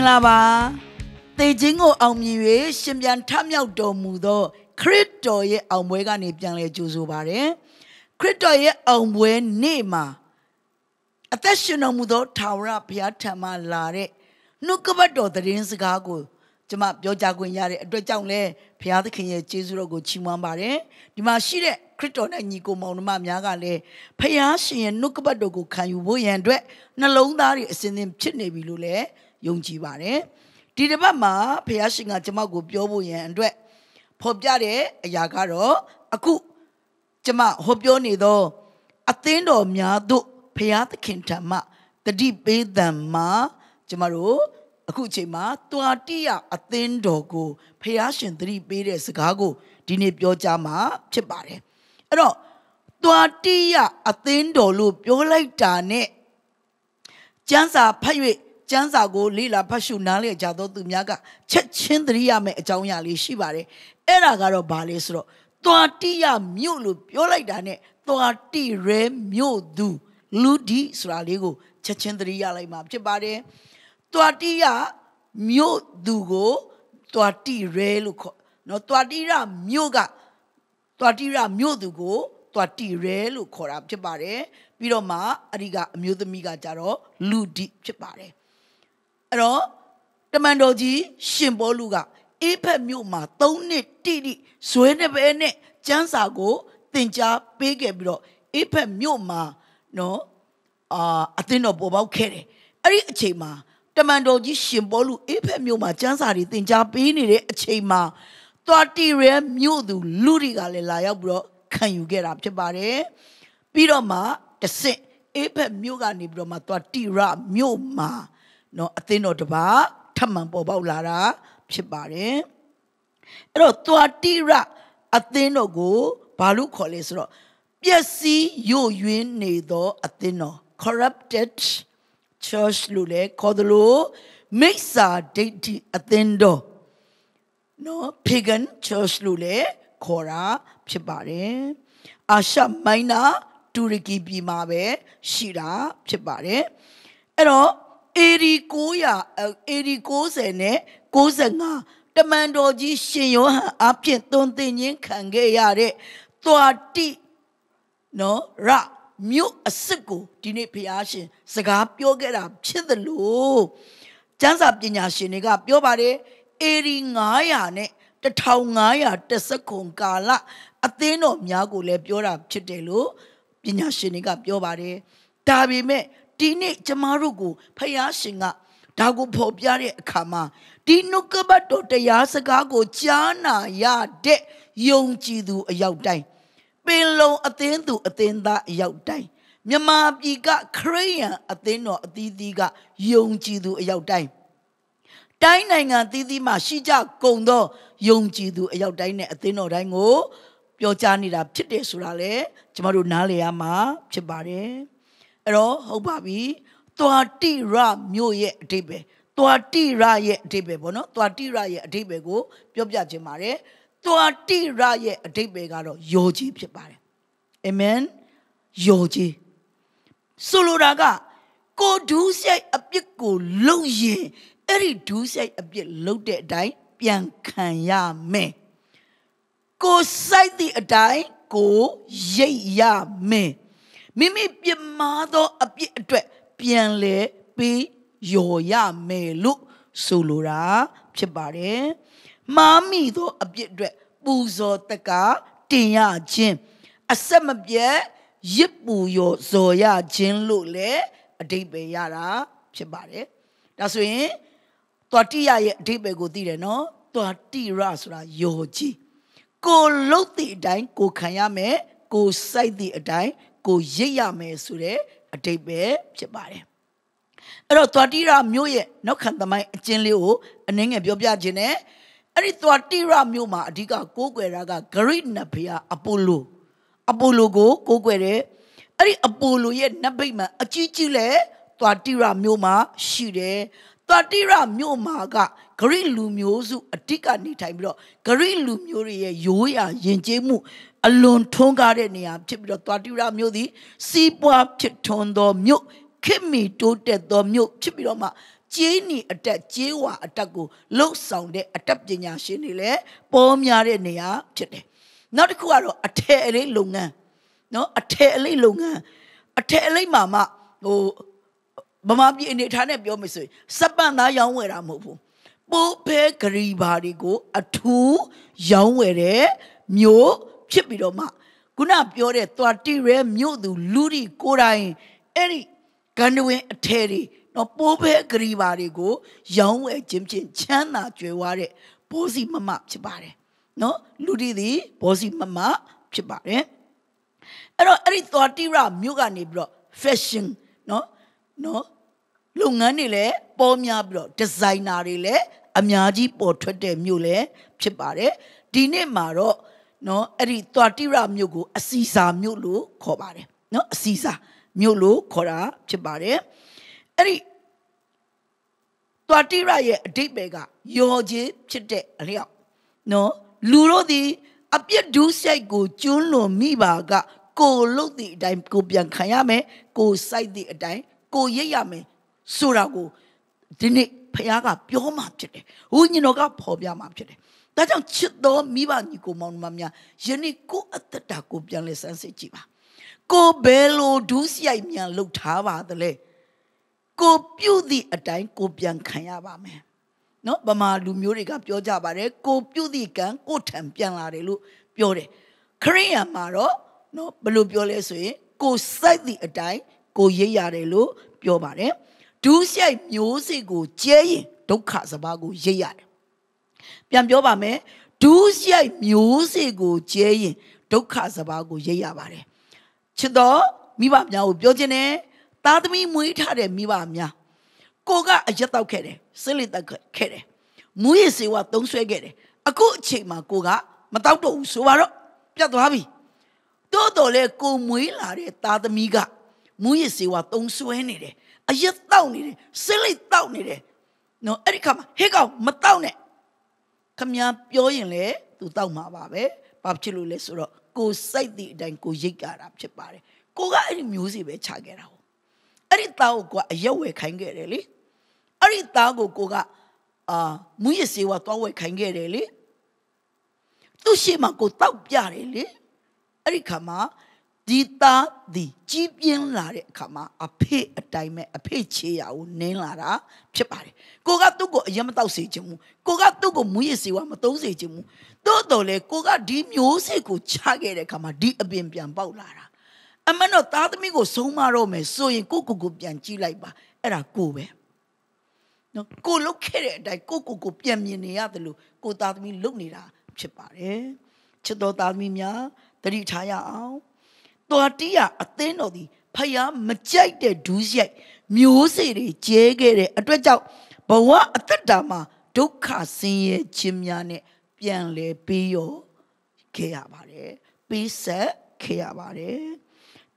ဂလာပါသေခြင်းကိုအောင်မြင်၍ရှင်ပြန်ထမြောက်တော်မူသော ခရစ်တော်ရဲ့အောင်ပွဲကနေပြန်လဲကြိုဆိုပါရယ်ခရစ်တော်ရဲ့အောင်ပွဲနေ့မှာအသက်ရှင်တော်မူသောထာဝရဘုရားထံမှလာတဲ့နှုတ်ကပတ်တော်သတင်းစကားကိုကျွန်မပြောကြားခွင့်ရတဲ့အတွက်ကြောင့်လဲဘုရားသခင်ရဲ့ကျေးဇူးတော်ကိုချီးမွမ်းပါတယ်ဒီမှာရှိတဲ့ခရစ်တော်နဲ့ညီကိုမောင်နှမများကလည်းဘုရားရှင်ရဲ့နှုတ်ကပတ်တော်ကိုခံယူဖို့ရန်အတွက်နှလုံးသားတွေအစဉ်သင်ဖြစ်နေပြီလို့လည်း ယုံကြည်ပါတယ်ဒီတစ်ပတ်မှာဖះရှင်ကကျွန်မကိုပြောဖို့ရန်အတွက်ဖော်ပြတဲ့အရာကတော့အခုကျွန်မဟောပြောနေသောအသင်းတော်များတို့ဖះသခင်ထံမှတတိပေးသံမှာကျွန်မတို့အခုအချိန်မှာတွာတိယအသင်းတော်ကိုဖះရှင်တတိပေးတဲ့စကားကိုဒီနေ့ပြောကြားမှာဖြစ်ပါတယ်အဲ့တော့တွာတိယအသင်းတော်လို့ပြောလိုက်တာနဲ့ကျမ်းစာဖတ်၍ ကျမ်းစာကိုလေ့လာဖတ်ရှုနားလည်ကြသောသူများကချက်ချင်းသတိရမယ့်အကြောင်းအရာလေးရှိပါတယ်အဲ့ဒါကတော့ဘာလဲဆိုတော့သွားတိယမြို့လို့ပြောလိုက်တာနဲ့သွားတိရဲမြို့သူလူဒီဆိုတာလေးကိုချက်ချင်းသတိရလိုက်မှာဖြစ်ပါတယ်သွားတိယမြို့သူကိုသွားတိရဲလို့ခေါ်နော်သွားတိရမြို့ကသွားတိရမြို့သူကိုသွားတိရဲလို့ခေါ်တာဖြစ်ပါတယ်ပြီးတော့မှအရိကအမျိုးသမီးကကြတော့လူဒီဖြစ်ပါတယ် အဲ့တော့တမန်တော်ကြီးရှင်ဘောလူကအေးဖက်မြို့မှာ၃နှစ်တိတိဇွဲနှစ်ပဲနဲ့ကျမ်းစာကိုသင်ကြားပေးခဲ့ပြီးတော့အေးဖက်မြို့မှာနော်အာအသင်းတော်ပေါ်ပေါက်ခဲ့တယ်အဲ့ဒီအချိန်မှာတမန်တော်ကြီးရှင်ဘောလူအေးဖက်မြို့မှာကျမ်းစာတွေသင်ကြားပေးနေတဲ့အချိန်မှာသွားတီရဲမြို့သူလူတွေကလည်းလာရောက်ပြီးတော့ခံယူခဲ့တာဖြစ်ပါတယ်ပြီးတော့မှတဆင့်အေးဖက်မြို့ကနေပြီးတော့မှသွားတီရမြို့မှာ နော်အသင်းတော်တပါထပ်မံပေါ်ပေါက်လာတာဖြစ်ပါတယ်အဲ့တော့တွာတိရအသင်းတော်ကိုဘာလို့ခေါ်လဲဆိုတော့ပျက်စီးယို့ယွင်းနေသောအသင်းတော် corrupted church လို့လည်းခေါ်သလိုမိစ္ဆာဒိဋ္ဌိအသင်းတော်နော် pagan church လို့လည်းခေါ်တာဖြစ်ပါတယ်အာရှမိုင်းနာတူရကီပြည်မှာပဲရှိတာဖြစ်ပါတယ်အဲ့တော့ AD 900 AD 90နဲ့95တမန်တော်ကြီးရှင်ယောဟန်အဖြစ်သွန်သင်ခြင်းခံခဲ့ရတဲ့သွာတိနော်ရမြို့အစ်စ်ကိုဒီနေ့ဘုရားရှင် စကားပြောခဲ့တာဖြစ်သလိုကျမ်းစာပညာရှင်တွေကပြောပါတယ်အေရီ900နဲ့1510ခုကာလအသင်းတော်များကိုလည်းပြောတာဖြစ်တယ်လို့ပညာရှင်တွေကပြောပါတယ်ဒါပေမဲ့ ဒီနေ့ကျမတို့ကိုဖယားရှင်ကဒါကိုဖော်ပြတဲ့အခါမှာဒီနှုတ်ကပတ်တော်တရားစကားကိုကြားနာရတဲ့ယုံကြည်သူအရောက်တိုင်းပင်လုံအသင်းသူအသင်းသားအရောက်တိုင်းမြမပြည်ကခရိယန်အသင်းတော်အသီးသီးကယုံကြည်သူအရောက်တိုင်းတိုင်းနိုင်ငံသီးသီးမှာရှိကြကုန်သောယုံကြည်သူအရောက်တိုင်းနဲ့အသင်းတော်တိုင်းကို ပြောကြားနေတာဖြစ်တယ်ဆိုတာလေကျမတို့နားလည်ရမှာဖြစ်ပါတယ် အဲ့တော့ဟုတ်ပါပြီသွာတိရမြို့ရဲ့အတိတ်ပဲသွာတိရရဲ့အတိတ်ပဲပေါ့နော်သွာတိရရဲ့အတိတ်ပဲကိုပြောပြခြင်းပါတယ်သွာတိရရဲ့အတိတ်ပဲကတော့ယောကြီးဖြစ်ပါတယ်အာမင်ယောကြီးဆိုလိုတာကကိုဒူးဆိုင်အပြစ်ကိုလုံရင်အဲ့ဒီဒူးဆိုင်အပြစ်လုံတဲ့အတိုင်းပြန်ခံရမယ်ကိုစိုက်သည့်အတိုင်းကိုရိတ်ရမယ် မိမိပြမာသောအပြစ်အတွက်ပြန်လဲပြီးယော်ရမယ်လို့ဆိုလိုတာဖြစ်ပါတယ်မာမိသောအပြစ်အတွက်ပူဇော်တကတင်ရခြင်းအဆက်မပြတ်ရစ်ပူရောဇော်ရခြင်းလို့လည်းအတိတ်ပဲရတာဖြစ်ပါတယ်ဒါဆိုရင်တွာတိရရဲ့အတိတ်ပဲကိုသိတယ်နော်တွာတိရဆိုတာယောကြီးကိုလုတ်သည့်အတိုင်းကိုခံရမယ်ကိုစိုက်သည့်အတိုင်း ကိုရိပ်ရမယ်ဆိုတဲ့အတိတ်ပဲဖြစ်ပါတယ်အဲ့တော့သွားတိရမြို့ရဲ့နောက်ခံသမိုင်းအကျဉ်းလေးကိုအနည်းငယ်ပြောပြခြင်းနဲ့အဲ့ဒီသွားတိရမြို့မှာအဓိကကိုးကွယ်တာကဂရိနဖယာအပိုလိုအပိုလိုကိုကိုးကွယ်တယ်အဲ့ဒီအပိုလိုရဲ့နတ်ဗိမာန်အကြီးကြီးလဲသွားတိရမြို့မှာရှိတယ်သွားတိရမြို့မှာကဂရိလူမျိုးစုအတိကနေထိုင်ပြီးတော့ဂရိလူမျိုးတွေရဲ့ရိုးရာယဉ်ကျေးမှု အလွန်ထွန်းကားတဲ့နေရာဖြစ်ပြီးတော့သွားတိရမြို့သည်စီးပွားဖြစ်ထွန်းသောမြို့ခင်မီတိုးတက်သောမြို့ဖြစ်ပြီးတော့မှကျေးနီအတက်ကျေးဝါအတက်ကိုလှုပ်ဆောင်တဲ့အတက်ပညာရှင်တွေလည်းပေါ်များတဲ့နေရာဖြစ်တယ်။နောက်တစ်ခုကတော့အထည်အလိပ်လုပ်ငန်းနော်အထည်အလိပ်လုပ်ငန်းအထည်အလိပ်မှာမှဟိုဗမာပြည်အနေထားနဲ့ပြောမယ်ဆိုရင်စပန့်သားရောင်းဝယ်တာမဟုတ်ဘူး။ပိုးဖဲဂရီဘာတွေကိုအထူးရောင်းဝယ်တဲ့မြို့ ဖြစ်ပြီးတော့မှခုနပြောတဲ့သွားတိရဲမြို့သူလူဒီကိုယ်တိုင်အဲ့ဒီဂန္ဓဝင်အထည်တွေနော်ပိုးဖဲဂရီဘာတွေကိုရောင်းဝယ်ခြင်းဖြင့်ချမ်းသာကြွယ်ဝတဲ့ဘောစီမမဖြစ်ပါတယ်နော်လူဒီသည်ဘောစီမမဖြစ်ပါတယ်အဲ့တော့အဲ့ဒီသွားတိရမြို့ကနေပြီးတော့ fashion နော်နော်လုပ်ငန်းတွေလည်းပေါ်များပြီးတော့ဒီဇိုင်နာတွေလည်းအများကြီးပေါ်ထွက်တဲ့မြို့လည်းဖြစ်ပါတယ်ဒီနေ့မှာတော့ နော်အဲ့ဒီသွားတိရမြို့ကိုအစီစာမြို့လို့ခေါ်ပါတယ်နော်အစီစာမြို့လို့ခေါ်တာဖြစ်ပါတယ်အဲ့ဒီသွားတိရရဲ့အတိတ်ပဲကယောခြင်းဖြစ်တဲ့အလျောက်နော်လူတို့သည်အပြစ်ဒုစရိုက်ကိုကျွန်းလွန်မိပါက ကိုလုတ်သည့်အတိုင်းကိုပြန်ခံရမယ်ကိုစိုက်သည့်အတိုင်းကိုရိပ်ရမယ်ဆိုတာကိုဒီနေ့ဖခင်ကပြောမှဖြစ်တယ်ဝိညာဉ်တော်ကဖော်ပြမှဖြစ်တယ် ဒါကြောင့်ချစ်တော်မိဘညီကိုမောင်နှမများယနေ့ကိုအသက်တာကိုပြန်လဲစမ်းစစ်ကြည့်ပါကိုဘယ်လိုဒုစရိုက်မြန်လှုပ်ထားပါသလဲကိုပြုတ်သည့်အတိုင်းကိုပြန်ခံရပါမယ်နော်ဗမာလူမျိုးတွေကပြောကြပါတယ်ကိုပြုတ်သည့်ကံကိုထံပြန်လာတယ်လို့ပြောတယ်ခရိယန်မှာတော့နော်ဘယ်လိုပြောလဲဆိုရင်ကိုစိုက်သည့်အတိုင်းကိုရိပ်ရတယ်လို့ပြောပါတယ်ဒုစရိုက်မျိုးစေ့ကိုကျဲရင်ဒုက္ခစဘာကိုရိပ်ရတယ် ပြန်ပြောပါမယ်ဒုစရိုက်မျိုးစေ့ကိုကျဲရင်ဒုက္ခစဘာကိုရိပ်ရပါတယ်ချစ်တော်မိဘများကိုပြောခြင်းနဲ့သားသမီးမွေးထားတဲ့မိဘများကိုကအရက်တောက်ခဲ့တယ်ဆစ်လစ်တက်ခဲ့တယ်မူရစေဝသုံးဆွဲခဲ့တယ်အခုအချိန်မှာကိုကမတောက်တော့ဘူးဆိုပါတော့ပြတ်သွားပြီတိုးတော်လဲကိုမွေးလာတဲ့သားသမီးကမူရစ်စေဝါတုံးဆွဲနေတယ်အရက်တောက်နေတယ်ဆစ်လိုက်တောက်နေတယ်နော်အဲ့ဒီခါမှာဟဲ့ကောင်မတောက်နဲ့ ခမညာပြောရင်လေသူတောက်မှာပါပဲဘာဖြစ်လို့လဲဆိုတော့ကိုစိတ်တည်အတိုင်းကိုရိတ်ကြတာဖြစ်ပါတယ်ကိုကအဲ့ဒီမျိုးစီပဲခြာခဲ့တာဟုတ်အဲ့ဒီသားကိုကအရက်ဝယ်ခိုင်းခဲ့တယ်လေအဲ့ဒီသားကိုကိုကအာမူရစေဝါသွားဝယ်ခိုင်းခဲ့တယ်လေသူ့ရှိမှကိုတောက်ပြတယ်လေအဲ့ဒီခါမှာ ဒီသားဒီကြီးပြင်းလာတဲ့အခါမှာအဖေအတိုင်းမဲ့အဖေချေရကိုနင်းလာတာဖြစ်ပါတယ်ကိုကသူ့ကိုအရင်မတောက်စေချင်ဘူးကိုကသူ့ကိုမူရစေဝါမသုံးစေချင်ဘူးတိုးတော်လေကိုကဒီမျိုးစစ်ကိုချခဲ့တဲ့အခါမှာဒီအပင်ပြန်ပေါက်လာတာအမှန်တော့သားသမီးကိုဆုံးမတော့မယ်ဆိုရင်ကိုကိုကိုပြန်ကြည့်လိုက်ပါအဲ့ဒါကိုပဲနော်ကိုလုတ်ခဲ့တဲ့အတိုင်းကိုကိုကိုပြန်မြင်နေရတယ်လို့ကိုသားသမီးလုတ်နေတာဖြစ်ပါတယ်ချစ်တော်သားသမီးများတတိထားရအောင် တော်တီးရအသင်းတော်ဒီဖယားမကြိုက်တဲ့ဒူးရိုက်မျိုးစေ့တွေကျဲခဲ့တဲ့အတွက်ကြောင့်ဘဝအသက်တာမှာဒုက္ခဆင်းရဲခြင်းများနဲ့ပြန်လဲပေးရောခဲ့ရပါတယ်ပေးဆက်ခဲ့ရပါတယ်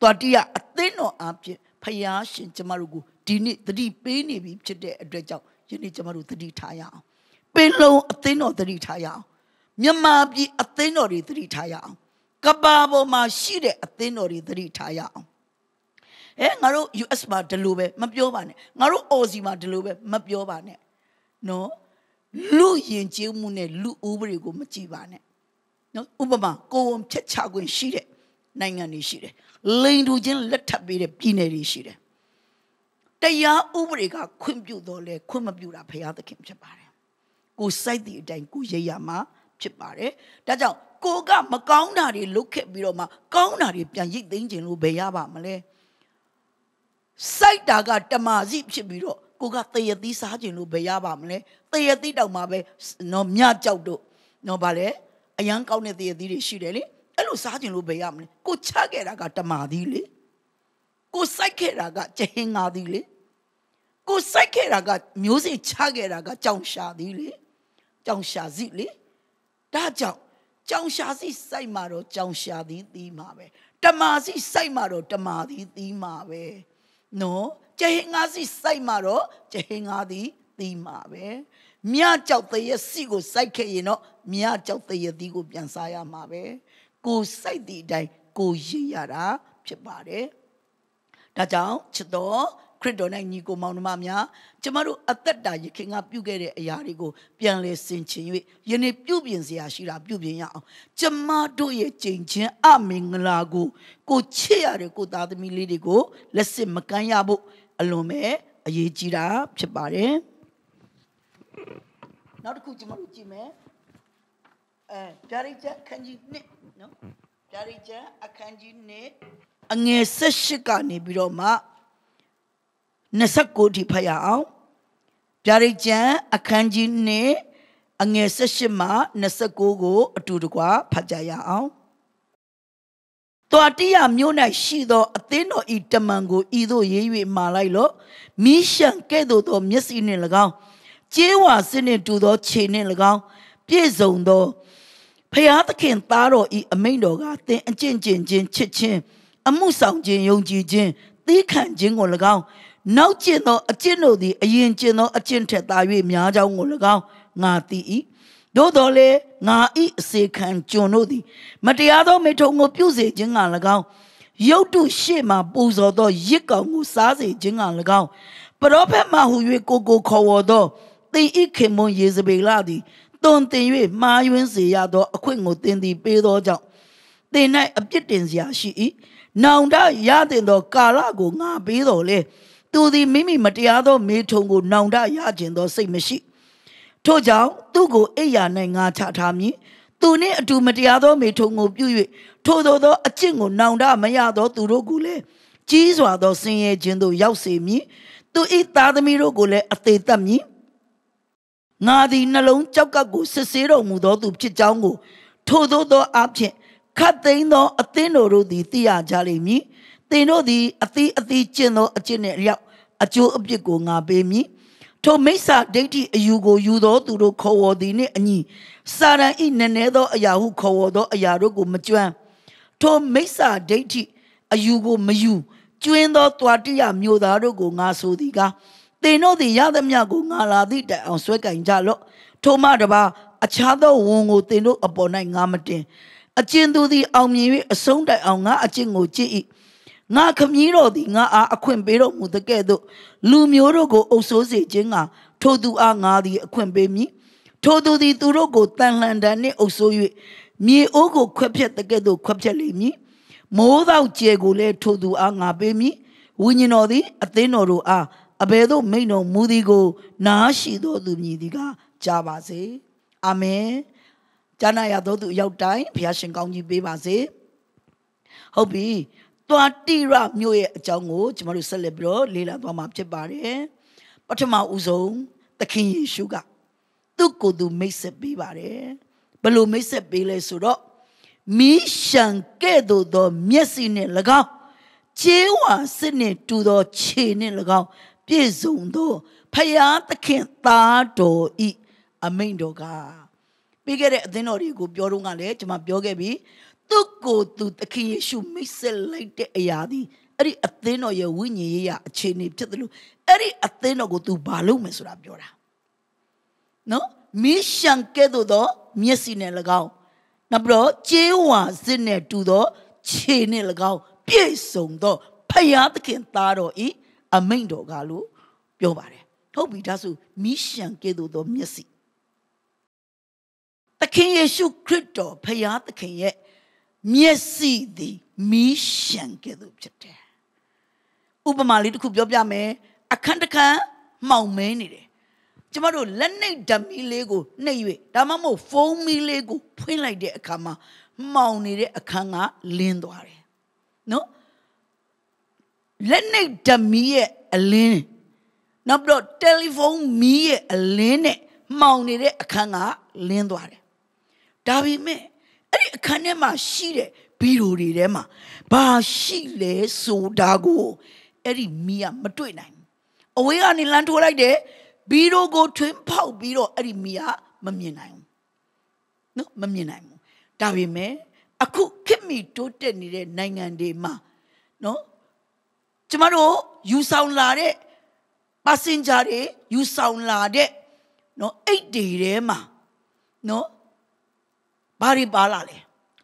တော်တီးရအသင်းတော်အဖြစ်ဖယားရှင်ကျမတို့ကိုဒီနေ့သတိပေးနေပြီဖြစ်တဲ့အတွက်ကြောင့်ယနေ့ကျမတို့သတိထားရအောင်ပင်လုံးအသင်းတော်သတိထားရအောင်မြန်မာပြည်အသင်းတော်တွေသတိထားရအောင် ကဘာပေါ်မှာရှိတဲ့အသင်းတော်တွေသတိထားရအောင်အဲငါတို့ US မှာဒီလိုပဲမပြောပါနဲ့ငါတို့ OZ မှာဒီလိုပဲမပြောပါနဲ့နော်လူယဉ်ကျေးမှုနဲ့လူဥပဒေကိုမကြည့်ပါနဲ့နော်ဥပမာကိုယ်ဝန်ဖြတ်ချခွင့်ရှိတဲ့နိုင်ငံတွေရှိတယ်လိန်တူချင်းလက်ထပ်ပေးတဲ့ပြည်နယ်တွေရှိတယ်တရားဥပဒေကခွင့်ပြုတော့လဲခွင့်မပြုတာဘုရားသခင်ဖြစ်ပါတယ်ကိုစိုက်သည့်အတိုင်းကိုရရမှာဖြစ်ပါတယ်ဒါကြောင့် ကိုကမကောင်းတာတွေလုတ်ခဲ့ပြီးတော့မှကောင်းတာတွေပြန်ရိတ်သိမ်းခြင်းလို့ဘယ်ရပါမလဲစိုက်တာကတမာစီဖြစ်ပြီးတော့ကိုကတရသီးစားခြင်းလို့ဘယ်ရပါမလဲတရသီးတောင်မှပဲနော်မြကြောက်တို့နော်ဗာလေအရန်ကောင်းတဲ့တရသီးတွေရှိတယ်လေအဲ့လိုစားခြင်းလို့ဘယ်ရမလဲကိုချခဲ့တာကတမာသီးလေကိုစိုက်ခဲ့တာကကျဟင်းငါသီးလေကိုစိုက်ခဲ့တာကမျိုးစေ့ချခဲ့တာကကြောင်ရှာသီးလေကြောင်ရှာစီလေဒါကြောင့် ကြောင်ရှာစီစိုက်မှာတော့ကြောင်ရှာသည်သီးမှာပဲတမာစီစိုက်မှာတော့တမာသည်သီးမှာပဲနော်ကျဟင်ငါစီစိုက်မှာတော့ကျဟင်ငါသည်သီးမှာပဲမြကြောက်တရစီကိုစိုက်ခဲ့ရင်တော့မြကြောက်တရသီးကိုပြန်စားရမှာပဲကိုစိုက်သည့်အတိုင်းကိုရည်ရတာဖြစ်ပါတယ်ဒါကြောင့်ချစ်တော် ခရစ်တော်၌ညီကိုမောင်နှမများကျမတို့အသက်တာယခင်ကပြုခဲ့တဲ့အရာတွေကိုပြန်လဲဆင်ခြင်၍ယနေ့ပြုပြင်စရာရှိတာပြုပြင်ရအောင်ကျမတို့ရဲ့ကြင်ချင်းအမင်္ဂလာကိုကိုချစ်ရတဲ့ကိုသားသမီးလေးတွေကိုလက်စစ်မကမ်းရဖို့အလွန်ပဲအရေးကြီးတာဖြစ်ပါတယ်နောက်တစ်ခုကျမတို့ကြည့်မယ်အဲဗျာဒိတ်ချက်အခန်းကြီး1နော်ဗျာဒိတ်ချက်အခန်းကြီး1အငယ်18ကနေပြီးတော့မှ 29ထိဖတ်ရအောင်ဗျာဒိတ်ကျမ်းအခန်းကြီး2အငယ်18မှ29ကို အတူတကွဖတ်ကြရအောင်တော်တိယမြို့၌ရှိသောအသင်းတော်ဤတမန်ကိုဤသို့ရေး၍မာလိုက်လော့မိရှံကဲ့သို့သောမျက်စိနှင့်၎င်းကျေးဝါစစ်နှင့်တူသောခြေနှင့်၎င်းပြည့်စုံသောဖျားသခင်သားတော်ဤအမိန့်တော်ကသင်အကျင့်ကျင့်ခြင်းချစ်ခြင်းအမှုဆောင်ခြင်းယုံကြည်ခြင်းသီးခံခြင်းကို၎င်း နောက်ကျင့်သောအကျင့်တို့သည်အရင်ကျင့်သောအကျင့်ထက်သာ၍များကြောင်းကို၎င်းငါသိ၏သို့တော်လေငါဤအစေခံကျွန်တို့သည်မတရားသောမိထုံကိုပြုစေခြင်းက၎င်းရုတ်တုရှေ့မှပူဇော်သောရစ်ကောင်ကိုစားစေခြင်းက၎င်းပရောဖက်မှဟူ၍ကိုကိုခေါ်ဝေါ်သောသင်ဤခင်မွန်ယေဇဗေလသည်တွင်တင်၍မှားယွင်းစေရသောအခွင့်ကိုသင်သည်ပေးသောကြောင့်သင်၌အပြစ်တင်စရာရှိ၏နောင်တရတဲ့သောကာလကိုငါပေးတော်လေ သူသည်မိမိမတရားသောမေထုံကိုနောင်တရခြင်းသောစိတ်မရှိထို့ကြောင့်သူ့ကိုအိယာ၌ငါချထားမည်သူနှင့်အတူမတရားသောမေထုံကိုပြု၍ထို့သောသောအကျင့်ကိုနောင်တမရသောသူတို့ကိုလည်းကြီးစွာသောဆင်းရဲခြင်းသို့ရောက်စေမည်သူ၏သားသမီးတို့ကိုလည်းအသေးသက်မည်ငါသည်နှလုံးကြောက်ကပ်ကိုစစ်ဆေးတော်မူသောသူဖြစ်ကြောင်းကိုထို့သောသောအဖြစ်ခတ်သိမ်းသောအသင်းတော်တို့သည်သိရကြလိမ့်မည် သင်တို့သည်အသီးအသီးကျင့်သောအကျင့်နှင့်အလျောက်အကျိုးအပြစ်ကိုငါပေးမည်ထိုမိစ္ဆာဒိဋ္ဌိအယူကိုယူသောသူတို့ခေါ်ဝေါ်သည်နှင့်အညီစာရန်ဤနည်းနည်းသောအရာဟုခေါ်ဝေါ်သောအရာတို့ကိုမကျွမ်းထိုမိစ္ဆာဒိဋ္ဌိအယူကိုမယူကျွင်းသောတွာတိယမျိုးသားတို့ကိုငါဆိုသည်ကားသင်တို့သည်ရသမျှကိုငါလာသည့်တိုင်အောင်ဆွဲကင်ကြလော့ထိုမှတပါအခြားသောဝန်ကိုသင်တို့အပေါ်၌ငါမတင်အကျဉ်သူသည်အောင်မြင်၍အဆုံးတိုင်အောင်ငါအကျင့်ကိုကြည့်၏ ငါခမည်းတော်သည်ငါအားအခွင့်ပေးတော်မူတဲ့ကဲ့သို့လူမျိုးတို့ကိုအုပ်ဆိုးစေခြင်းကထိုသူအားငါသည်အခွင့်ပေးမည်ထိုသူသည်သူတို့ကိုတန်လှန်တန်နှင့်အုပ်ဆိုး၍မြေအိုးကိုခွက်ဖြက်တဲ့ကဲ့သို့ခွက်ဖြက်လိမ့်မည်မိုးသောကျဲကိုလည်းထိုသူအားငါပေးမည်ဝိညာဉ်တော်သည်အသင်းတော်တို့အားအဘယ်သို့မိန်တော်မူသည်ကို နားရှိသောသူမြည်သည်ကကြားပါစေအာမင်ကျမ်းနာရသောသူအရောက်တိုင်းဘုရားရှင်ကောင်းကြီးပေးပါစေဟုတ်ပြီ တွာတိရမြို့ရဲ့အကြောင်းကိုကျွန်တော်တို့ဆက်လက်ပြီးတော့လေ့လာသွားမှာဖြစ်ပါတယ်ပထမဦးဆုံးသခင်ယေရှုကသူ့ကိုယ်သူမိတ်ဆက်ပေးပါတယ်ဘယ်လိုမိတ်ဆက်ပေးလဲဆိုတော့မီးရှံကဲ့သို့သောမျက်စိနှင့်၎င်းခြေဝါစစ်နှင့်တူသောခြေနှင့်၎င်းပြည့်စုံသောဖယားသခင်သားတော်ဤအမိန်တော်ကပြီးခဲ့တဲ့အသင်းတော်တွေကိုပြောတော့ကလည်းကျွန်မပြောခဲ့ပြီ သူ့ကိုယ်သူသခင်ယေရှုမိတ်ဆက်လိုက်တဲ့အရာဒီအဲ့ဒီအသင်းတော်ရဲ့ဝိညာဉ်ရေးရအခြေအနေဖြစ်တယ်လို့အဲ့ဒီအသင်းတော်ကို तू ဘာလုပ်မယ်ဆိုတာပြောတာနော်မီးရှံကဲ့သို့သော မျက်စိနဲ့၎င်းနောက်ပြီးတော့ကျေးဝါစစ်နဲ့တူသောခြေနဲ့၎င်းပြည့်စုံသောဖယားသခင်သားတော်ဤအမိန်တော်ကလို့ပြောပါတယ်ဟုတ်ပြီဒါဆိုမီးရှံကဲ့သို့သောမျက်စိသခင်ယေရှုခရစ်တော်ဖယားသခင်ရဲ့ မျက်စိသည်မီးရှံကဲ့သို့ဖြစ်တယ်ဥပမာလေးတစ်ခုပြောပြမယ်အခန်းတစ်ခန်းမှောင်မဲနေတယ်ကျမတို့လက်နှိပ်ဓမီလေးကိုနှိပ်၍ဒါမှမဟုတ်ဖုန်းမီလေးကိုဖွင့်လိုက်တဲ့အခါမှာမှောင်နေတဲ့အခန်းကလင်းသွားတယ်နော်လက်နှိပ်ဓမီရဲ့အလင်းနောက်ပြီးတော့တယ်လီဖုန်းမီးရဲ့အလင်းနဲ့မှောင်နေတဲ့အခန်းကလင်းသွားတယ်ဒါပေမဲ့ အဲ့ဒီအခန်းထဲမှာရှိတဲ့ဘီရိုတွေထဲမှာဘာရှိလဲဆိုတာကိုအဲ့ဒီမီးကမတွေ့နိုင်ဘူးအဝေးကနေလမ်းထိုးလိုက်တယ်ဘီရိုကိုထွင်းဖောက်ပြီးတော့အဲ့ဒီမီးကမမြင်နိုင်ဘူးနော်မမြင်နိုင်ဘူးဒါပေမဲ့အခုခေတ်မီတိုးတက်နေတဲ့နိုင်ငံတွေမှာနော်ကျမတို့ယူဆောင်လာတဲ့ passenger တွေယူဆောင်လာတဲ့နော်အိတ်တွေထဲမှာနော် ဘာတွေပါလာလဲ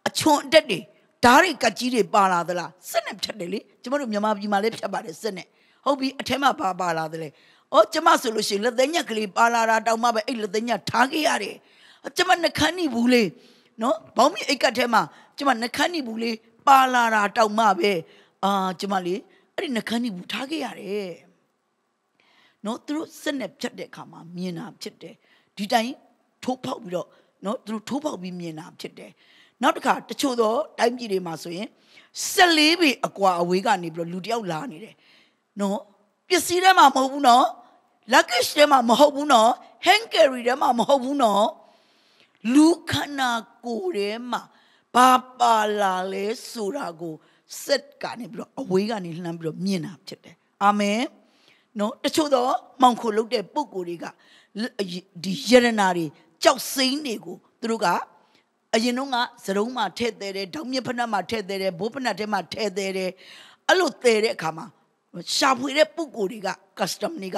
အချွန်အတက်တွေဓားတွေကကြီးတွေပါလာသလားစစ်နဲ့ဖြတ်တယ်လေကျမတို့မြန်မာပြည်မှာလည်းဖြတ်ပါတယ်စစ်နဲ့ဟုတ်ပြီအထက်မှာပါပါလာတယ်လေဩကျမဆိုလို့ရှိရင်လက်သိညက်ကလေးပါလာတာတောင်မှပဲအဲ့လက်သိညက်ထားခဲ့ရတယ်ကျမနှခမ်းနေဘူးလေနော်ဘောင်းမီအိတ်ကတ်ထဲမှာကျမနှခမ်းနေဘူးလေပါလာတာတောင်မှပဲအာကျမလေးအဲ့ဒီနှခမ်းနေဘူးထားခဲ့ရတယ်နော်သူတို့စစ်နဲ့ဖြတ်တဲ့အခါမှာမြင်တာဖြစ်တယ်ဒီတိုင်းထိုးပေါက်ပြီးတော့ နော်သူတို့ထိုးပေါက်ပြီးမြင်တာဖြစ်တယ်နောက်တစ်ခါတချို့သောတိုင်းပြည်တွေမှာဆိုရင်14ပေအကွာအဝေးကနေပြီးတော့လူတယောက်လာနေတယ်နော်ပစ္စည်းထဲမှာမဟုတ်ဘူးနော် luggage ထဲမှာမဟုတ်ဘူးနော် hand carry ထဲမှာမဟုတ်ဘူးနော်လူခန္ဓာကိုယ်ထဲမှာဘာပါလာလဲဆိုတာကိုစက်ကနေပြီးတော့အဝေးကနေလှမ်းပြီးတော့မြင်တာဖြစ်တယ်အာမင်နော်တချို့တော့မှောင်ခိုလုပ်တဲ့ပုံကိုယ်တွေကဒီယရနာတွေ ကြောက်စိမ့်တွေကိုသူတို့ကအရင်တော့ကစရုံးမှာထည့်သေးတယ်ဒေါင်းမြဖက်နှက်မှာထည့်သေးတယ်ဘိုးဖက်နှက်ထဲမှာထည့်သေးတယ်အဲ့လိုသေးတဲ့အခါမှာရှာဖွေတဲ့ပုဂ္ဂိုလ်တွေက custom တွေက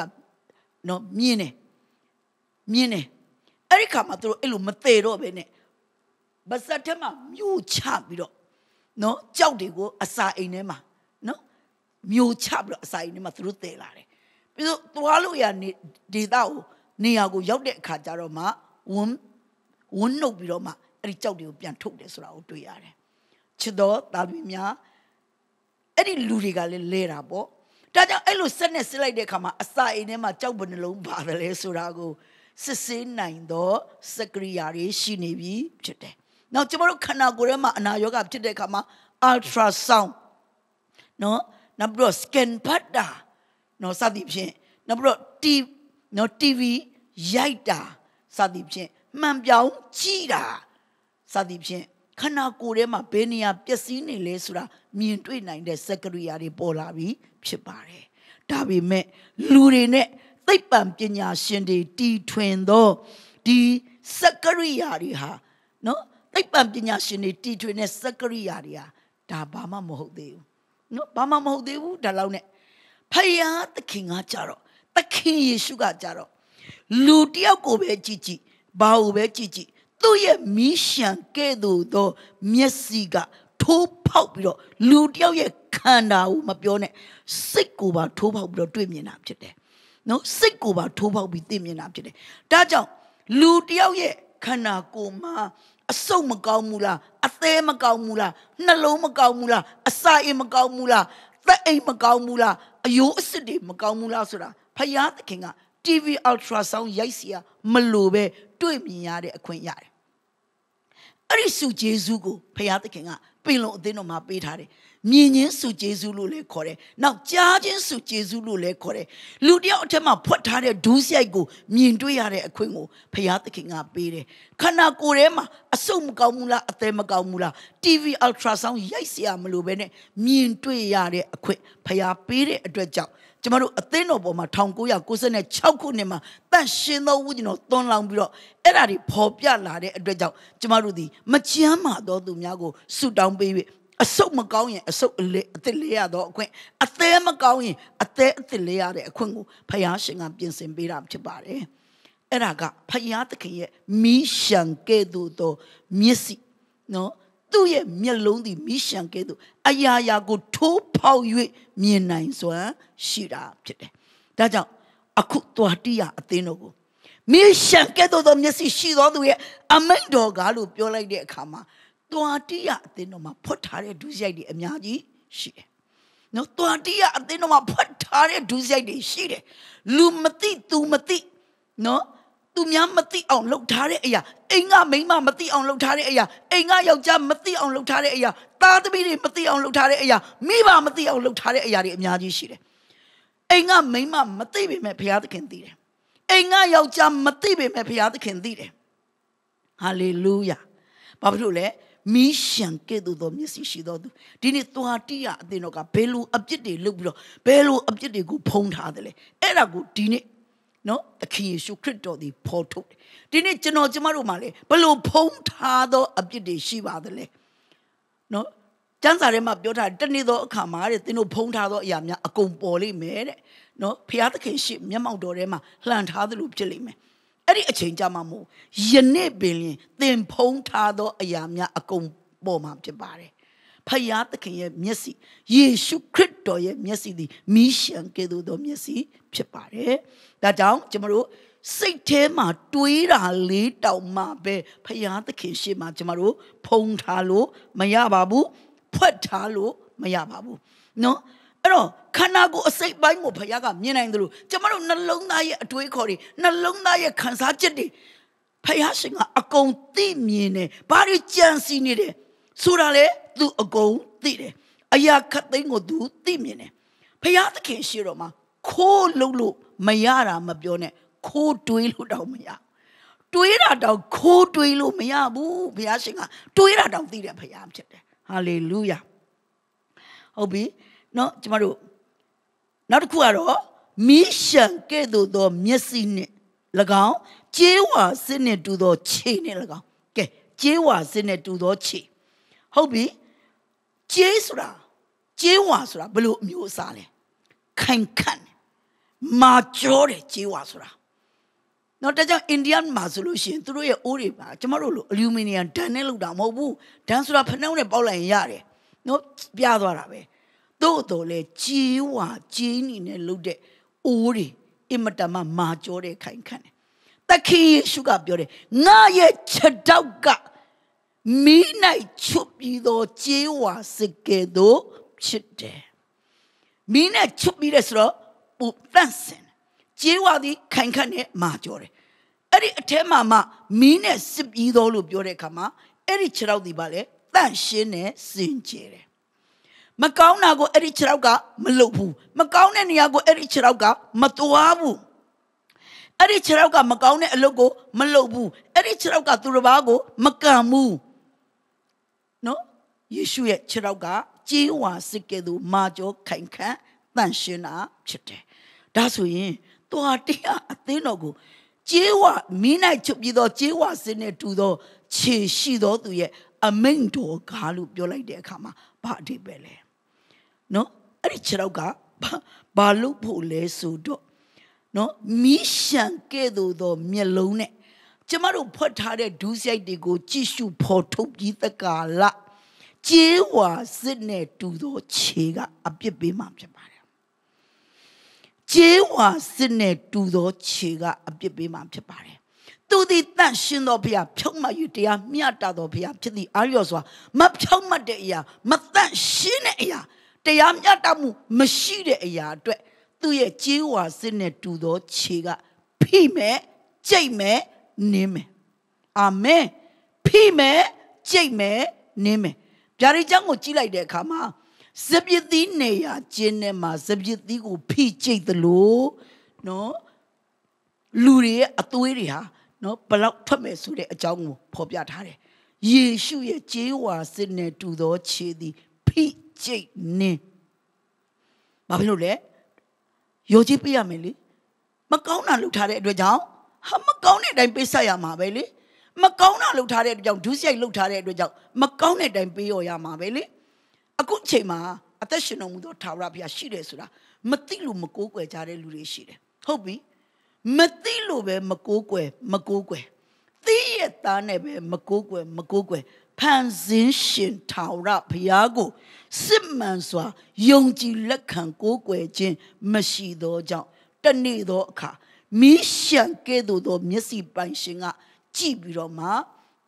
နော်မြင်းတယ်မြင်းတယ်အဲ့ဒီခါမှာသူတို့အဲ့လိုမသေးတော့ပဲနဲ့ဗစက်ထဲမှာမြို့ချပြီးတော့နော်ကြောက်တွေကိုအစာအိမ်ထဲမှာနော်မြို့ချပြီးတော့အစာအိမ်ထဲမှာသူတို့တည်လာတယ်ပြီးတော့သွားလို့ရနေဒေတာကိုနေရာကိုရောက်တဲ့အခါကျတော့မှ ဝန်းဝန်းနှုတ်ပြီးတော့မှအဲ့ဒီကြောက်တွေကိုပြန်ထုတ်တယ်ဆိုတာကိုတွေ့ရတယ်ချစ်တော်တာသမီးများအဲ့ဒီလူတွေကလည်းလဲတာပေါ့ဒါကြောင့်အဲ့လိုဆက်နဲ့စစ်လိုက်တဲ့အခါမှာအစာအိမ်ထဲမှာကြောက်ဘယ်နှလုံးပါတယ်လဲဆိုတာကိုစစ်ဆေးနိုင်သောစကရိယာတွေရှိနေပြီဖြစ်တယ်။နောက်ကျွန်တော်တို့ခန္ဓာကိုယ်ထဲမှာအနာရောဂါဖြစ်တဲ့အခါမှာ ultrasound နော်နောက်ပြီးတော့ scan ဖတ်တာနော်စသည်ဖြင့်နောက်ပြီးတော့ TV နော် TV ရိုက်တာ စသည်ဖြင့်မှန်ပြောင်းကြည့်တာစသည်ဖြင့်ခန္ဓာကိုယ်ထဲမှာဘယ်နေရာပျက်စီးနေလဲဆိုတာမြင်တွေ့နိုင်တဲ့စက်ကရိယာတွေပေါ်လာပြီးဖြစ်ပါတယ်ဒါပေမဲ့လူတွေနဲ့သိပ္ပံပညာရှင်တွေတီထွင်သောဒီစက္ကရိယာတွေဟာနော်သိပ္ပံပညာရှင်တွေတီထွင်တဲ့စက္ကရိယာတွေဟာဒါဘာမှမဟုတ်သေးဘူးနော်ဘာမှမဟုတ်သေးဘူးဒါလောက်နဲ့ဖယားသခင်ကကြတော့သခင်ယေရှုကကြတော့ လူတယောက်ကိုပဲကြည့်ကြည့်ဘာကိုပဲကြည့်ကြည့်သူ့ရဲ့မီးရှံကဲ့သို့သောမျက်စိကထိုးဖောက်ပြီးတော့လူတယောက်ရဲ့ခန္ဓာကိုမပြောနဲ့စိတ်ကိုပါထိုးဖောက်ပြီးတော့တွေ့မြင်တာဖြစ်တယ်နော်စိတ်ကိုပါထိုးဖောက်ပြီးသိမြင်တာဖြစ်တယ်ဒါကြောင့်လူတယောက်ရဲ့ခန္ဓာကိုယ်မှာအဆုတ်မကောင်းဘူးလားအသေးမကောင်းဘူးလားနှလုံးမကောင်းဘူးလားအစာအိမ်မကောင်းဘူးလားသက်အိမ်မကောင်းဘူးလားအယိုးအစစ်တွေမကောင်းဘူးလားဆိုတာဖယားသခင်က TV ultrasound ရိုက်စီရမလို့ပဲတွေ့မြင်ရတဲ့အခွင့်ရတယ်အဲ့ဒီစုဂျေဇုကိုဖယားသခင်ကပင်လုံအသင်းတော်မှာပေးထားတယ်မြင်ချင်းစုဂျေဇုလို့လည်းခေါ်တယ်နောက်ကြားချင်းစုဂျေဇုလို့လည်းခေါ်တယ်လူတယောက်အထက်မှာဖွက်ထားတဲ့ဒူးဆိုင်ကိုမြင်တွေ့ရတဲ့အခွင့်ကိုဖယားသခင်ကပေးတယ်ခန္ဓာကိုယ်ထဲမှာအဆုတ်မကောင်းဘူးလားအသေးမကောင်းဘူးလား TV ultrasound ရိုက်เสียမလို့ပဲနဲ့မြင်တွေ့ရတဲ့အခွင့်ဖယားပေးတဲ့အတွက်ကြောင့် ကျမတို့အသင်းတော်ပေါ်မှာ1996ခုနှစ်မှာတန့်ရှင်သောဝိညာဉ်တော်သွန်လောင်းပြီးတော့အဲ့ဒါတွေပေါ်ပြလာတဲ့အတွက်ကြောင့်ကျမတို့ဒီမချမ်းမာသောသူများကိုဆုတောင်းပေး၍အဆုတ်မကောင်းရင်အဆုတ်အလေးအသက်လေးရတော့အခွင့်အသေးမကောင်းရင်အသေးအသက်လေးရတဲ့အခွင့်ကိုဖယားရှင်ကပြင်ဆင်ပေးတာဖြစ်ပါတယ်အဲ့ဒါကဖယားသခင်ရဲ့မီးရှံကဲ့သို့သောမျက်စိနော် သူ့ရဲ့မျက်လုံးသည်မိရှံကဲ့သို့အရာရာကိုထိုးဖောက်၍မြင်နိုင်စွမ်းရှိတာဖြစ်တယ်။ဒါကြောင့်အခုတွာတိယအသင်းတော်ကိုမိရှံကဲ့သို့သောမျက်စိရှိသောသူရဲ့အမိန့်တော်ကားလို့ပြောလိုက်တဲ့အခါမှာတွာတိယအသင်းတော်မှာဖွတ်ထားတဲ့ဒုစရိုက်တွေအများကြီးရှိတယ်။နော်တွာတိယအသင်းတော်မှာဖွတ်ထားတဲ့ဒုစရိုက်တွေရှိတယ်။လူမသိသူမသိနော် သူများမသိအောင်လုပ်ထားတဲ့အရာအိမ်ကမိန်းမမသိအောင်လုပ်ထားတဲ့အရာအိမ်ကယောက်ျားမသိအောင်လုပ်ထားတဲ့အရာသားသမီးတွေမသိအောင်လုပ်ထားတဲ့အရာမိဘမသိအောင်လုပ်ထားတဲ့အရာတွေအများကြီးရှိတယ်အိမ်ကမိန်းမမသိပေမဲ့ဘုရားသခင်သိတယ်အိမ်ကယောက်ျားမသိပေမဲ့ဘုရားသခင်သိတယ်ဟာလေလုယာဘာဖြစ်လို့လဲမီးရှံကဲ့သို့သောမျက်စိရှိတော်သူဒီနေ့သွားတိရအသင်တော်ကဘယ်လိုအပြစ်တွေလုပ်ပြီးတော့ဘယ်လိုအပြစ်တွေကိုဖုံးထားတယ်လဲအဲ့ဒါကိုဒီနေ့ နော်သခင်ယေရှုခရစ်တော်ဒီဖော်ထုတ်တယ်ဒီနေ့ကျွန်တော်ကျမတို့မှာလေဘလို့ဖုံးထားသောအပြစ်တွေရှိပါသလဲနော်ကျမ်းစာထဲမှာပြောထားတနေ့သောအခါမှာတဲ့သင်တို့ဖုံးထားသောအရာများအကုန်ပေါ်လိမ့်မယ်တဲ့နော်ဖျားသခင်ရှိမျက်မှောက်တော်ထဲမှာလှန်ထားသလိုဖြစ်လိမ့်မယ်အဲ့ဒီအချိန်ကြမှာမို့ယနေ့ပင်လင်သင်ဖုံးထားသောအရာများအကုန်ပေါ်မှာဖြစ်ပါတယ်ဖယားသခင်ရဲ့မျက်စိယေရှုခရစ် တော်ရဲ့မျက်စိသည်မီးရှံကဲ့သို့သောမျက်စိဖြစ်ပါတယ်။ဒါကြောင့်ကျွန်တော်တို့စိတ်ထဲမှာတွေးတာလေးတောင်မှပဲဖယားသခင်ရှေ့မှာကျွန်တော်တို့ဖုံထားလို့မရပါဘူးဖွက်ထားလို့မရပါဘူး။နော်အဲ့တော့ခန္ဓာကိုယ်အစိတ်ပိုင်းကိုဖယားကမြင်နိုင်တယ်လို့ကျွန်တော်တို့နှလုံးသားရဲ့အတွေးခေါ်တွေနှလုံးသားရဲ့ခံစားချက်တွေဖယားရှင်ကအကုန်သိမြင်တယ်ဘာတွေကြံစီနေတယ်ဆိုတာလေသူအကုန်သိတယ် အရာခတ်သိမ်းကိုသူသိမြင်တယ်ဖယားသခင်ရှိတော်မှာခိုးလုံးလို့မရတာမပြောနဲ့ခိုးတွေးလို့တောင်မရတွေးတာတောင်ခိုးတွေးလို့မရဘူးဘုရားရှင်ကတွေးတာတောင်သိတယ်ဘုရားဖြစ်တယ်ဟာလေလုယာဟုတ်ပြီเนาะကျမတို့နောက်တစ်ခုကတော့မီးရှံကဲ့သို့သောမျက်စိနဲ့၎င်းကျေးဝါစစ်နဲ့တူသောခြေနဲ့၎င်းကဲကျေးဝါစစ်နဲ့တူသောခြေဟုတ်ပြီ ကျေးဆိုတာကျေးဝါဆိုတာဘယ်လိုအမျိုးအစားလဲခိုင်ခန့်မာကျောတယ်ကျေးဝါဆိုတာနော်တကြောင်အိန္ဒိယမှာဆိုလို့ရှိရင်သူတို့ရဲ့အိုးတွေပါကျမတို့လိုအလူမီနီယံဒန်နဲ့လောက်တာမဟုတ်ဘူးဒန်ဆိုတာဖနှောင်းနဲ့ပေါက်လိုက်ရင်ရတယ်နော်ပြသွားတာပဲသို့တော်လဲကြေးဝါကြေးနီနဲ့လုပ်တဲ့အိုးတွေအင်မတန်မှမာကျောတဲ့ခိုင်ခန့်တယ်သခင်ယေရှုကပြောတယ်ငါရဲ့ချက်တောက်က မီး၌ချုပ်ပြီးသောကြေးဝါစကဲတို့ဖြစ်တယ်မီးနဲ့ချုပ်ပြီးတဲ့ဆိုတော့ပူတန့်စင်ကြေးဝါသည်ခိုင်ခန့်နဲ့မာကြောတယ်အဲ့ဒီအထဲမှာမှမီးနဲ့စစ်ပြီးသောလို့ပြောတဲ့အခါမှာအဲ့ဒီခြေထောက်ဒီပါလေတန့်ရှင်းနဲ့စင်ကြယ်တယ်မကောင်းတာကိုအဲ့ဒီခြေထောက်ကမလုပ်ဘူးမကောင်းတဲ့နေရာကိုအဲ့ဒီခြေထောက်ကမသွားဘူးအဲ့ဒီခြေထောက်ကမကောင်းတဲ့အလုပ်ကိုမလုပ်ဘူးအဲ့ဒီခြေထောက်ကသူတစ်ပါးကိုမကံဘူး နော်ယေရှုရဲ့ခြေထောက်ကကြေးဝါစစ်ကဲ့သို့မာကြောခိုင်ခန့်တန့်ရှင်းတာဖြစ်တယ်ဒါဆိုရင်တွာတရားအသင်းတော်ကိုကျေးဝမိနိုင်ချုပ်ပြီးတော့ကျေးဝစင်းနဲ့တူသောခြေရှိသောသူရဲ့အမိန်တော်ကားလို့ပြောလိုက်တဲ့အခါမှာဘာအဓိပ္ပာယ်လဲနော်အဲ့ဒီခြေတော့ကဘာလို့ဖို့လဲဆိုတော့နော်မိရှံကဲ့သို့သောမျက်လုံးနဲ့ ကျမတို့ဖွက်ထားတဲ့ဒူးဆိုင်တွေကိုကြည့်ရှုဖော်ထုတ်ပြီးတကာလကျေးဝါစစ်နဲ့တူသောခြေကအပြစ်ပေးမှဖြစ်ပါတယ်ကျေးဝါစစ်နဲ့တူသောခြေကအပြစ်ပေးမှဖြစ်ပါတယ်သူသည်တန့်ရှင်းသောဘုရားဖြုံးမယူတရားမြတ်တာသောဘုရားဖြစ်သည့်အာရျော်စွာမဖြုံးမတဲ့အရာမတန့်ရှင်းတဲ့အရာတရားမြတ်တာမှုမရှိတဲ့အရာအတွက်သူ့ရဲ့ကြေးဝါစစ်နဲ့တူသောခြေကဖိမဲ့ကြိတ်မဲ့ နင်းမယ်အာမင်ဖိမဲ့ကြိတ်မဲ့နင်းမယ်ဗျာဒိတ်ကျမ်းကိုကြည့်လိုက်တဲ့အခါမှာစပြစ်သီးနေရာကျင်းထဲမှာစပြစ်သီးကိုဖိကြိတ်သလိုနော်လူတွေရဲ့အသွေးတွေဟာနော်ဘလောက်ထွက်မယ်ဆိုတဲ့အကြောင်းကိုဖော်ပြထားတယ်ယေရှုရဲ့ကြေးဝါစစ်နဲ့တူသောခြေသည်ဖိကြိတ်နင်းဘာဖြစ်လို့လဲယုံကြည်ပြရမယ်လေမကောင်းတာလုပ်ထားတဲ့အတွက်ကြောင့် ဟာမကောင်းတဲ့အတိုင်းပေးဆက်ရမှာပဲလေမကောင်းတာလုပ်ထားတဲ့အတွက်ကြောင့်ဒုစရိုက်လုပ်ထားတဲ့အတွက်ကြောင့်မကောင်းတဲ့အတိုင်းပေးရရမှာပဲလေအခုချိန်မှာအသက်ရှင်တော်မူသောထာဝရဘုရားရှိတယ်ဆိုတာမသိလို့မကိုးကွယ်ကြတဲ့လူတွေရှိတယ်ဟုတ်ပြီမသိလို့ပဲမကိုးကွယ်မကိုးကွယ်သိရသားနဲ့ပဲမကိုးကွယ်မကိုးကွယ်ဖန်ဆင်းရှင်ထာဝရဘုရားကိုစစ်မှန်စွာယုံကြည်လက်ခံကိုးကွယ်ခြင်းမရှိသောကြောင့်တနေ့သောအခါ မိရှံကဲ့သို့သောမျက်စိပိုင်ရှင်ကကြည့်ပြီးတော့မှ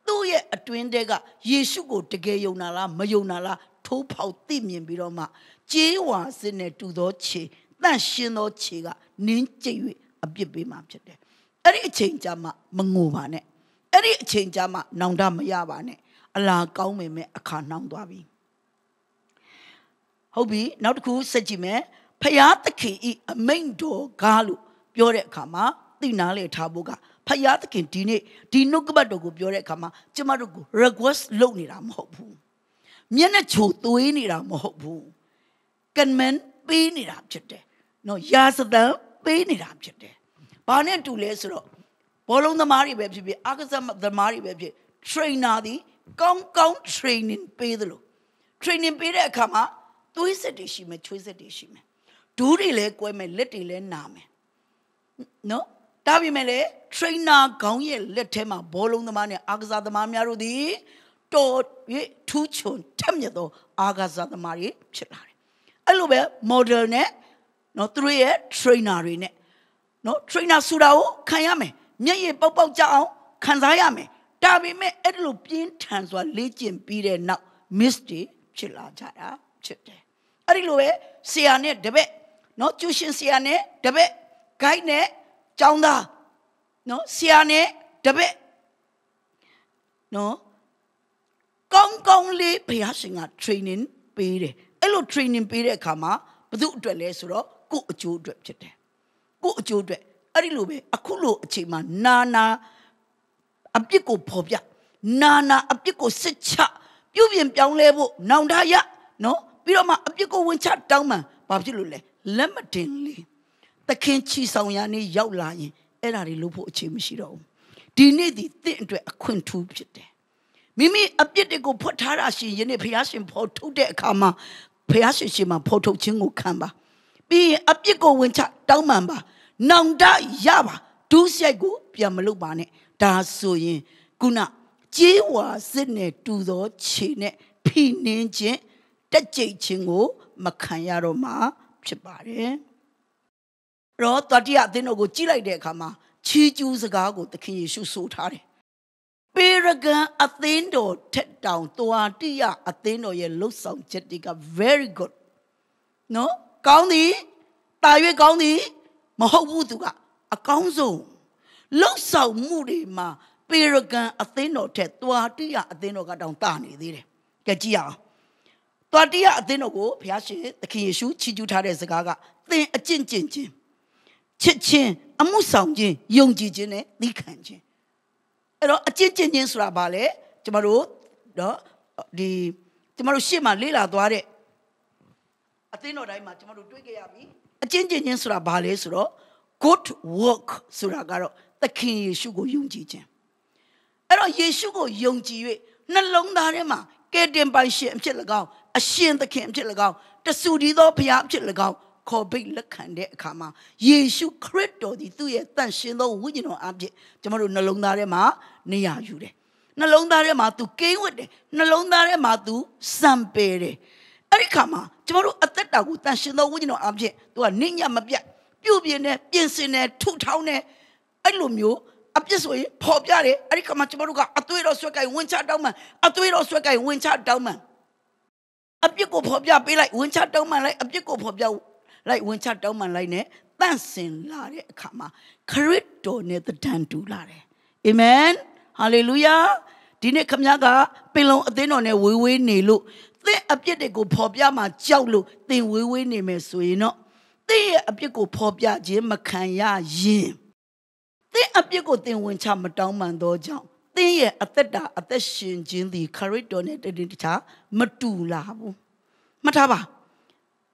သူ့ရဲ့အတွင်းထဲကယေရှုကိုတကယ်ယုံနာလားမယုံနာလားထိုးဖောက်သိမြင်ပြီးတော့မှကြေးဝါစစ်နဲ့တူသောခြေတန့်ရှင်းသောခြေကနင်းကျိတ်၍အပြစ်ပေးမှဖြစ်တယ်အဲ့ဒီအချိန်ကြမှာမငိုပါနဲ့အဲ့ဒီအချိန်ကြမှာနောင်တမရပါနဲ့အလားကောင်းပေမဲ့အခါနှောင်းသွားပြီဟုတ်ပြီနောက်တစ်ခုစက်ကြည့်မယ်ဖယားသခင်ဤအမိန်တော်ကားလို့ ပြောတဲ့အခါမှာသိနာလေထားဖို့ကဖယားသခင်ဒီနေ့ဒီနှုတ်ကပတ်တော်ကိုပြောတဲ့အခါမှာကျမတို့ကို request လုပ်နေတာမဟုတ်ဘူးမျက်နှာချိုသွေးနေတာမဟုတ်ဘူး command ပေးနေတာဖြစ်တယ်နော်ရာဇသံပေးနေတာဖြစ်တယ်ဘာနဲ့တူလဲဆိုတော့ဘောလုံးသမားတွေပဲဖြစ်ဖြစ်အာကစားသမားတွေပဲဖြစ် trainer ဒီကောင်းကောင်း training ပေးသလို training ပေးတဲ့အခါမှာသွေးစစ်တွေရှိမယ်ချွေးစစ်တွေရှိမယ်ဒူးတွေလည်းကွဲမယ်လက်တွေလည်းနာမယ် နော်ဒါပေမဲ့လည်း trainer ခေါင်းရဲ့လက်ထဲမှာဘောလုံးသမားနဲ့အာကစားသမားများတို့သည်တော်၍ထူးချွန်ထက်မြက်သောအာကစားသမားတွေဖြစ်လာတယ်အဲ့လိုပဲ model နဲ့နော်သူတို့ရဲ့ trainer တွေနဲ့နော် trainer ဆိုတာကိုခံရမယ်မျက်ရည်ပေါက်ပေါက်ကြအောင်ခံစားရမယ်ဒါပေမဲ့အဲ့လိုပြင်းထန်စွာလေ့ကျင့်ပြီးတဲ့နောက် miss တွေဖြစ်လာကြတာဖြစ်တယ်အဲ့ဒီလိုပဲဆရာနဲ့တပည့်နော်ကျူရှင်ဆရာနဲ့တပည့် guide နဲ့ကျောင်းသားနော်ဆရာနဲ့တပည့်နော်ကောင်းကောင်းလေးဘုရားရှင်က training ပေးတယ်အဲ့လို training ပေးတဲ့အခါမှာဘု து အတွက်လဲဆိုတော့ကို့အကျိုးအတွက်ဖြစ်တယ်ကို့အကျိုးအတွက်အဲ့ဒီလိုပဲအခုလိုအချိန်မှာနာနာအပြစ်ကိုဖော်ပြနာနာအပြစ်ကိုစစ်ချပြုပြင်ပြောင်းလဲဖို့နောင်တရနော်ပြီးတော့မှအပြစ်ကိုဝင်ချတောင်းမှန်ဘာဖြစ်လို့လဲလက်မတင်လေ သခင်ချီဆောင်ရာနေရောက်လာရင်အဲ့ဒါတွေလုပ်ဖို့အခြေမရှိတော့ဘူးဒီနေ့ဒီတင့်အတွက်အခွင့်ထူးဖြစ်တယ်မိမိအပြစ်တွေကိုဖွက်ထားတာရှင်ယနေ့ဘုရားရှင်ဖော်ထုတ်တဲ့အခါမှာဘုရားရှင်ရှင်မှာဖော်ထုတ်ခြင်းကိုခံပါပြီးရင်အပြစ်ကိုဝင်ချတောင်းမှန်ပါနောင်တရပါဒုစရိုက်ကိုပြန်မလုပ်ပါနဲ့ဒါဆိုရင်ခုနကြေးဝါစစ်နဲ့တူသောခြေနဲ့ဖိနှင်းခြင်းတက်ကြိတ်ခြင်းကို မခံရတော့မှဖြစ်ပါတယ်။ တော့တတိယအသင်းတော်ကိုကြည့်လိုက်တဲ့အခါမှာချီးကျူးစကားကိုသခင်ယေရှုဆိုထားတယ်။ပေရဂန်အသင်းတော်ထက်တောင်တွာတိယအသင်းတော်ရဲ့လှုပ်ဆောင်ချက်တွေက very good နော်ကောင်းသည်တာ၍ကောင်းသည်မဟုတ်ဘူးသူကအကောင်းဆုံးလှုပ်ဆောင်မှုတွေမှာပေရဂန်အသင်းတော်ထက်တွာတိယအသင်းတော်ကတောင်တာနေသေးတယ်။ကြည့်ကြည့်အောင်တွာတိယအသင်းတော်ကိုဘုရားရှင်သခင်ယေရှုချီးကျူးထားတဲ့စကားကသင်အကျင့်ကျင့်ခြင်း ချစ်ခြင်းအမှုဆောင်ခြင်းယုံကြည်ခြင်းနဲ့သီးခံခြင်းအဲ့တော့အကျင့်ကျင့်ခြင်းဆိုတာဘာလဲကျမတို့တော့ဒီကျမတို့ရှေ့မှာလေ့လာသွားတဲ့အသင်းတော်တိုင်းမှာကျမတို့တွေ့ကြရပြီအကျင့်ကျင့်ခြင်းဆိုတာဘာလဲဆိုတော့ good work ဆိုတာကတော့သခင်ယေရှုကိုယုံကြည်ခြင်းအဲ့တော့ယေရှုကိုယုံကြည်၍နှလုံးသားထဲမှာကယ်တင်ပိုင်ရှင်အဖြစ်၎င်းအရှင်သခင်အဖြစ်၎င်းတဆူဒီသောဘုရားအဖြစ်၎င်း ခေါ်ပိတ်လက်ခံတဲ့အခါမှာယေရှုခရစ်တော်ဒီသူ့ရဲ့တန်ရှင်သောဝိညာဉ်တော်အဖြစ်ကျွန်တော်တို့နှလုံးသားထဲမှာနေရာယူတယ်နှလုံးသားထဲမှာ तू ကိန်းဝတ်တယ်နှလုံးသားထဲမှာ तू စံပယ်တယ်အဲ့ဒီခါမှာကျွန်တော်တို့အသက်တာကိုတန်ရှင်သောဝိညာဉ်တော်အဖြစ် तू ကနေညမပြတ်ပြုတ်ပြင်းတယ်ပြင်ဆင်တယ်ထုထောင်းတယ်အဲ့လိုမျိုးအပြစ်ဆိုရင်ပေါ်ပြတယ်အဲ့ဒီခါမှာကျွန်တော်တို့ကအသွေးတော်ဆွဲကြိုင်ဝင်ချတောင်းမှန်အသွေးတော်ဆွဲကြိုင်ဝင်ချတောင်းမှန်အပြစ်ကိုပေါ်ပြပေးလိုက်ဝင်ချတောင်းမှန်လိုက်အပြစ်ကိုပေါ်ပြ လိုက်ဝင်ချတောင်းမှန်လိုက်နဲ့တန့်စင်လာတဲ့အခါမှာခရစ်တော်နဲ့တန်တူလာတယ်အာမင်ဟာလေလုယာဒီနေ့ခမည်းကပင်လုံးအသင်းတော်နဲ့ဝေးဝေးနေလို့သင်အပြစ်တွေကိုဖော်ပြမှာကြောက်လို့သင်ဝေးဝေးနေမယ်ဆိုရင်တော့သင်ရဲ့အပြစ်ကိုဖော်ပြခြင်းမခံရရင်သင်အပြစ်ကိုသင်ဝင်ချမတောင်းပန်သောကြောင့်သင်ရဲ့အသက်တာအသက်ရှင်ခြင်းသည်ခရစ်တော်နဲ့တည်တခြားမတူလာဘူးမှတ်ထားပါ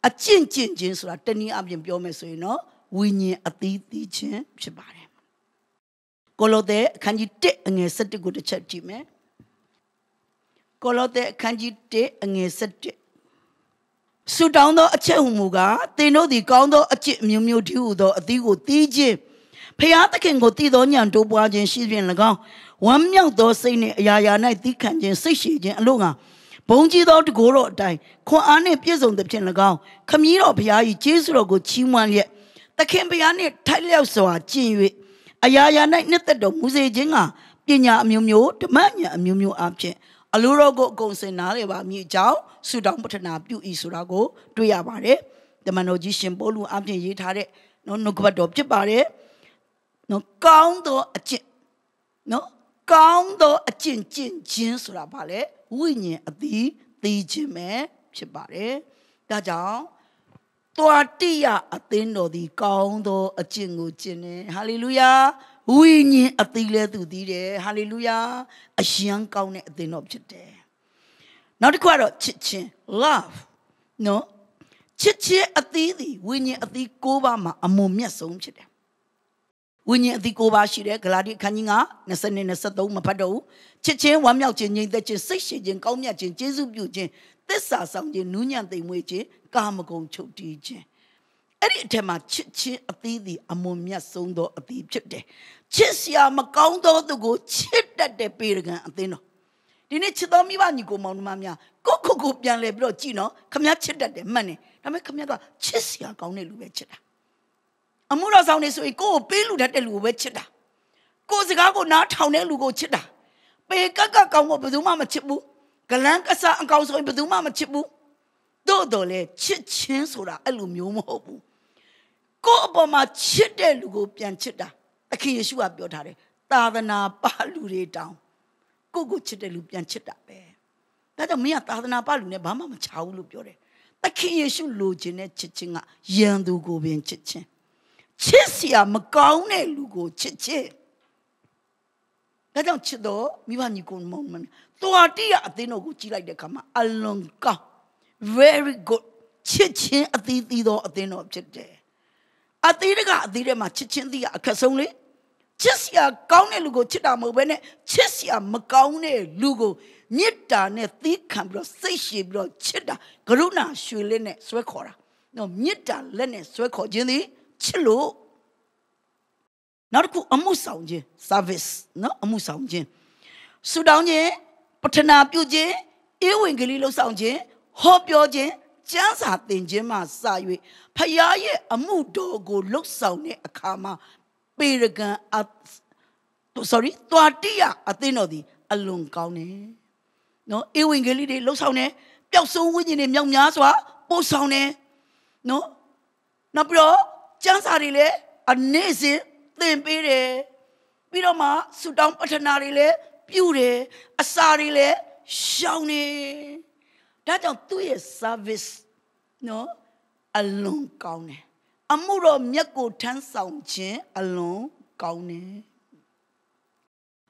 အကျင့်ကျင့်ခြင်းဆိုတာတနည်းအားဖြင့်ပြောမယ်ဆိုရင်တော့ဝိညာဉ်အသီးသီးခြင်းဖြစ်ပါတယ်ကိုလိုသဲအခန်းကြီး1အငယ်7ကိုတစ်ချက်ကြည့်မယ်ကိုလိုသဲအခန်းကြီး1အငယ်7ဆူတောင်းသောအချက်ဟူမူကားသင်တို့သည်ကောင်းသောအကျင့်မျိုးမျိုးတည်းဟူသောအသီးကိုတီးခြင်းဖျားသခင်ကိုတည်သောညံတိုးပွားခြင်းရှိဖြင့်၎င်းဝမ်းမြောက်သောစိတ်နှင့်အရာရာ၌သီးခံခြင်းစိတ်ရှိခြင်းအလို့ငါ ဘုံကြီးသောတကိုးတော်အတိုင်းခွန်အားနှင့်ပြည့်စုံသဖြင့်၎င်းခမည်းတော်ဘုရား၏ကျေးဇူးတော်ကိုချီးမွမ်းလျက်သခင်ဘုရားနှင့်ထိုက်လျောက်စွာကျင့်၍အရာရာ၌နှစ်သက်တော်မူစေခြင်းကပညာအမျိုးမျိုးဓမ္မဉာဏ်အမျိုးမျိုးအဖြစ်အလိုတော်ကိုအကုန်စင်နားလေပါမည်အကြောင်းဆုတောင်းပတနာပြုဤဆိုတာကိုတွေ့ရပါတယ်။တမန်တော်ကြီးရှင်ပေါလုအပြင်ရေးထားတဲ့နော်နှုတ်ကပတ်တော်ဖြစ်ပါတယ်။နော်ကောင်းသောအကျင့်နော်ကောင်းသောအကျင့်ကျင့်ခြင်းဆိုတာဘာလဲ ဝိညာဉ်အသီးသီးခြင်းပဲဖြစ်ပါတယ်။ဒါကြောင့်သွားတိယအသင်းတော်သည်ကောင်းသောအကျင့်ကိုကျင့်တယ်ဟာလေလုယာဝိညာဉ်အသီးလဲသူသီးတယ်ဟာလေလုယာအယံကောင်းတဲ့အသင်းတော်ဖြစ်တယ်နောက်တစ်ခုကတော့ချစ်ခြင်း love နော်ချစ်ခြင်းအသီးသည်ဝိညာဉ်အသီး၉ပါးမှာအမွန်မြတ်ဆုံးဖြစ်တယ်ဝိညာဉ်အသီး၉ပါးရှိတယ်ဂလာတိအခန်းကြီး9 20နဲ့23မဖတ်တော့ဘူး ချစ်ခြင်းဝမ်းမြောက်ခြင်းငြိမ်သက်ခြင်းစိတ်ရှိခြင်းကောင်းမြတ်ခြင်းကျေးဇူးပြုခြင်းသစ္စာဆောင်ခြင်းနူးညံ့သိမ်မွေ့ခြင်းကာမဂုဏ်ချုပ်တီးခြင်းအဲ့ဒီအထက်မှာချစ်ချင်းအသီးသည်အမွန်မြတ်ဆုံးသောအသီးဖြစ်တယ်ချစ်စရာမကောင်းသောသူကိုချစ်တတ်တဲ့ပေရကန်အသင်းတော်ဒီနေ့ချစ်တော်မိဘညီကိုမောင်နှမများကိုကိုကိုပြန်လဲပြီးတော့ကြည်နော်ခမည်းချစ်တတ်တယ်မှန်တယ်ဒါပေမဲ့ခမည်းကချစ်စရာကောင်းတဲ့လူပဲချစ်တာအမှုတော်ဆောင်နေဆိုရင်ကိုကိုပေးလူတတ်တဲ့လူကိုပဲချစ်တာကိုစကားကိုနားထောင်တဲ့လူကိုချစ်တာ ပေကက်ကကောင်းကိုဘယ်သူမှမချစ်ဘူးဂလန်းကစားအကောင်ဆိုရင်ဘယ်သူမှမချစ်ဘူးတို့တော်လေချစ်ချင်းဆိုတာအဲ့လိုမျိုးမဟုတ်ဘူးကိုယ့်အပေါ်မှာချစ်တဲ့လူကိုပြန်ချစ်တာသခင်ယေရှုကပြောထားတယ်သာသနာပလူတွေတောင်းကိုယ့်ကိုချစ်တဲ့လူပြန်ချစ်တာပဲဒါကြောင့်မင်းကသာသနာပလူနဲ့ဘာမှမချဘူးလို့ပြောတယ်သခင်ယေရှုလိုချင်တဲ့ချစ်ချင်းကယံသူကိုပင်ချစ်ချင်းချစ်စရာမကောင်းတဲ့လူကိုချစ်ချင်း ဒါကြောင့်ချစ်တော့မိဘညီကိုမောင်မတော်တိရအသင်းတော်ကိုကြီးလိုက်တဲ့အခါမှာအလွန်ကောင်း very good ချစ်ချင်းအသီးသီးသောအသင်းတော်ဖြစ်တယ်အသီးတကအသီးထဲမှာချစ်ချင်းသီးကအခက်ဆုံးလေချစ်စရာကောင်းတဲ့လူကိုချစ်တာမဟုတ်ဘဲနဲ့ချစ်စရာမကောင်းတဲ့လူကိုမေတ္တာနဲ့သီးခံပြီးတော့စိတ်ရှည်ပြီးတော့ချစ်တာကရုဏာရွှေလက်နဲ့ဆွဲခေါ်တာနော်မေတ္တာလက်နဲ့ဆွဲခေါ်ခြင်းသည်ချစ်လို့ နောက်တစ်ခုအမှုဆောင်ခြင်း service နော်အမှုဆောင်ခြင်းဆူတောင်းခြင်းပထနာပြုခြင်းဧဝံဂေလိလှုပ်ဆောင်ခြင်းဟောပြောခြင်းကျမ်းစာသင်ခြင်းမှစ၍ဖခင်ရဲ့အမှုတော်ကိုလှုပ်ဆောင်တဲ့အခါမှာပေရဂန်အ sorry သွားတိယအသင်းတော်သည်အလွန်ကောင်းတယ်နော်ဧဝံဂေလိတွေလှုပ်ဆောင်တယ်ပျောက်ဆုံးဝိညာဉ်တွေမြောက်များစွာပို့ဆောင်တယ်နော်နောက်ပြီးတော့ကျမ်းစာတွေလည်းအနေစဉ် သင်ပေးတယ်ပြီးတော့မှဆုတောင်းပတ္ထနာတွေလည်းပြုတယ်အစာတွေလည်းရှောင်တယ်ဒါကြောင့်သူ့ရဲ့ service နော်အလွန်ကောင်းတယ်အမှုတော်မြတ်ကိုထမ်းဆောင်ခြင်းအလွန်ကောင်းတယ်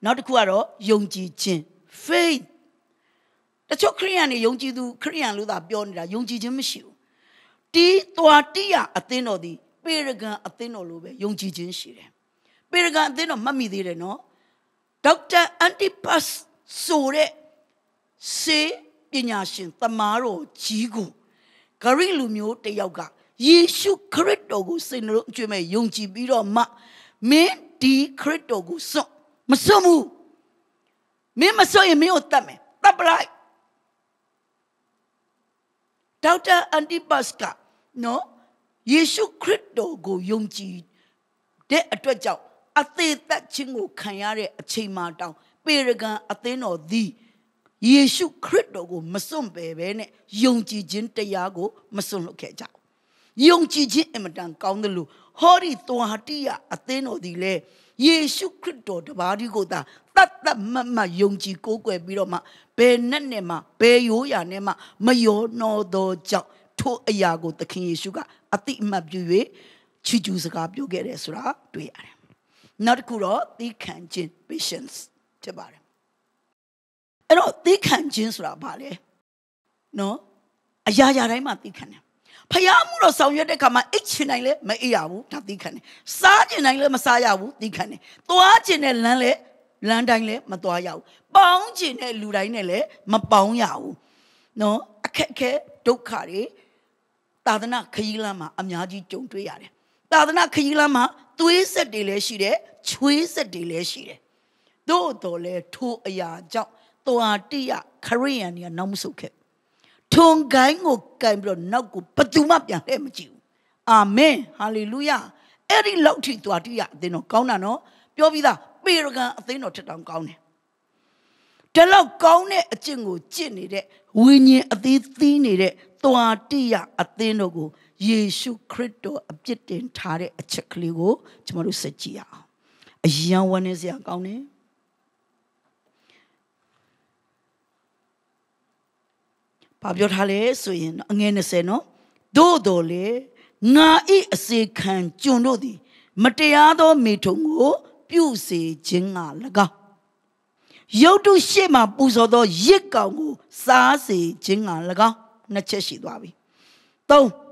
နောက်တစ်ခုကတော့ယုံကြည်ခြင်း faith တချို့ခရိယန်တွေယုံကြည်သူခရိယန်လို့သာပြောနေတာယုံကြည်ခြင်းမရှိဘူးတီးသွားတိယအသင်းတော်သည်ပေရကန်အသင်းတော်လိုပဲယုံကြည်ခြင်းရှိတယ် ပေရကန်အသင်းတော်မှတ်မိသေးတယ်နော်ဒေါက်တာအန်တီပတ်ဆိုတဲ့စေပညာရှင်တမားတော်ကြီးကိုဂရိလူမျိုးတယောက်ကယေရှုခရစ်တော်ကိုစိတ်နှလုံးအကျွေးမဲ့ယုံကြည်ပြီးတော့မှမင်းဒီခရစ်တော်ကိုစွန့်မစွန့်ဘူးမင်းမစွန့်ရင်မင်းကိုတတ်မယ်တတ်ပလိုက်ဒေါက်တာအန်တီပတ်ကနော်ယေရှုခရစ်တော်ကိုယုံကြည်တဲ့အတွက်ကြောင့် အသေးသက်ခြင်းကိုခံရတဲ့အချိန်မှတောင်ပေရကန်အသင်းတော်သည်ယေရှုခရစ်တော်ကိုမစွန့်ပယ်ပဲနဲ့ယုံကြည်ခြင်းတရားကိုမစွန့်လွတ်ခဲ့ကြဘူးယုံကြည်ခြင်းအင်မတန်ကောင်းတယ်လို့ဟောဒီသွားတိယအသင်းတော်ဒီလေယေရှုခရစ်တော်တပါးဒီကိုသာတတ်တတ်မတ်မတ်ယုံကြည်ကိုးကွယ်ပြီးတော့မှဘယ်နဲ့နဲ့မှဘယ်ရိုးရာနဲ့မှမယောနောသောကြောင့်ထိုအရာကိုသခင်ယေရှုကအတိအမှတ်ပြု၍ချီကျူးစကားပြောခဲ့တယ်ဆိုတာတွေ့ရတယ် နောက်တစ်ခုတော့သီးခံခြင်း patience ဖြစ်ပါတယ်အဲ့တော့သီးခံခြင်းဆိုတာဘာလဲနော်အရာရာတိုင်းမှာသီးခံတယ်ဖယားမှုတော့ဆောင်ရွက်တဲ့ခါမှာအိတ်ချင်နိုင်လဲမအိပ်ရဘူးဒါသီးခံတယ်စားချင်နိုင်လဲမစားရဘူးသီးခံတယ်သွားချင်တဲ့လမ်းလဲလမ်းတိုင်းလဲမသွားရဘူးပေါင်းချင်တဲ့လူတိုင်းနဲ့လဲမပေါင်းရဘူးနော်အခက်အခဲဒုက္ခတွေသာသနာခရီးလမ်းမှာအများကြီးကြုံတွေ့ရတယ်သာသနာခရီးလမ်းမှာ သွေးဆက်တွေလည်းရှိတယ်ချွေးဆက်တွေလည်းရှိတယ်သို့တော်လဲထိုအရာကြောင့်သွားတိယခရိယန်တွေကနောက်မဆုတ်ခဲ့ထုံကိုင်းကိုကင်ပြီးတော့နောက်ကိုဘသူမှပြန်လှည့်မကြည့်ဘူးအာမင်ဟာလေလုယာအဲ့ဒီလောက်ထိသွားတိယအသင်းတော်ကောင်းတာနော်ပြောပြီးသားပေရကန်အသင်းတော်ထက်တောင်ကောင်းတယ်တလောက်ကောင်းတဲ့အကျင့်ကိုကျင့်နေတဲ့ဝိညာဉ်အသေးသေးနေတဲ့သွားတိယအသင်းတော်ကို ယေရှုခရစ်တော်အပြစ်တင်ထားတဲ့အချက်ကလေးကိုကျွန်တော်တို့စကြည့်ရအောင်အယံဝန်းနေစရာကောင်းတယ်ဘာပြောထားလဲဆိုရင်အငယ်20နော်သို့တော်လေငါဤအစေခံကျွန်တို့သည် မတရားသောမိထုံကို ပြုစေခြင်းငါ၎င်းရုတ်တုရှေ့မှာပူဇော်သောရစ်ကောင်ကို စားစေခြင်းငါ၎င်းနှစ်ချက်ရှိသွားပြီ၃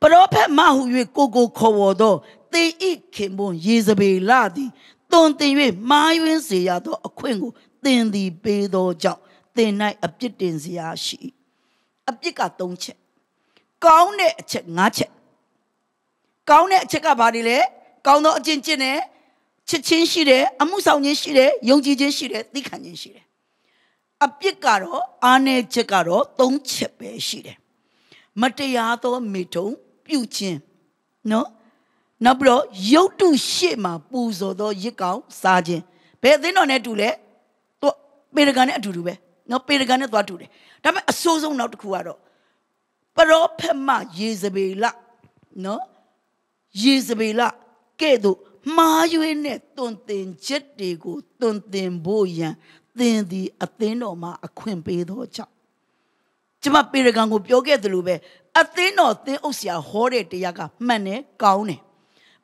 ပရောဖက်မဟု၍ကိုကိုခေါ်ဝေါ်သောသေဤခင်ပွန်ယေဇဗေလသည်တွင်တင်၍မာယွင်းစေရသောအခွင့်ကိုသင်သည်ပေးသောကြောင့်သင်၌အပြစ်တင်စရာရှိအပြစ်က၃ချက်ကောင်းတဲ့အချက်၅ချက်ကောင်းတဲ့အချက်ကဘာတွေလဲကောင်းသောအကျင့်ကျင့်တယ်ချစ်ချင်းရှိတယ်အမှုဆောင်ခြင်းရှိတယ်ယုံကြည်ခြင်းရှိတယ်သိခံခြင်းရှိတယ်အပြစ်ကတော့အာနယ်ချက်ကတော့၃ချက်ပဲရှိတယ်မတရားသောမိထုံ ပြုခြင်းနော်နောက်ပြီးတော့ရုတ်တုရှေ့မှာပူဇော်သောရစ်ကောင်စားခြင်းဘယ်အသင်းတော်နဲ့တူလဲသူပေရကန်နဲ့အတူတူပဲနော်ပေရကန်နဲ့သွားတူတယ်ဒါပေမဲ့အဆိုးဆုံးနောက်တစ်ခုကတော့ပရောဖက်မယေဇဗေလနော်ယေဇဗေလကဲ့သို့မှားယွင်းတဲ့တွင်တင်ချက်တွေကိုတွင်တင်ဖို့ရန်သင်သည်အသင်းတော်မှာအခွင့်ပေးသောကြောင့် ကျမပေရကန်ကိုပြောခဲ့သလိုပဲအသင်းတော်သင်းအုပ်ဆရာဟောတဲ့တရားကမှန်တယ်ကောင်းတယ်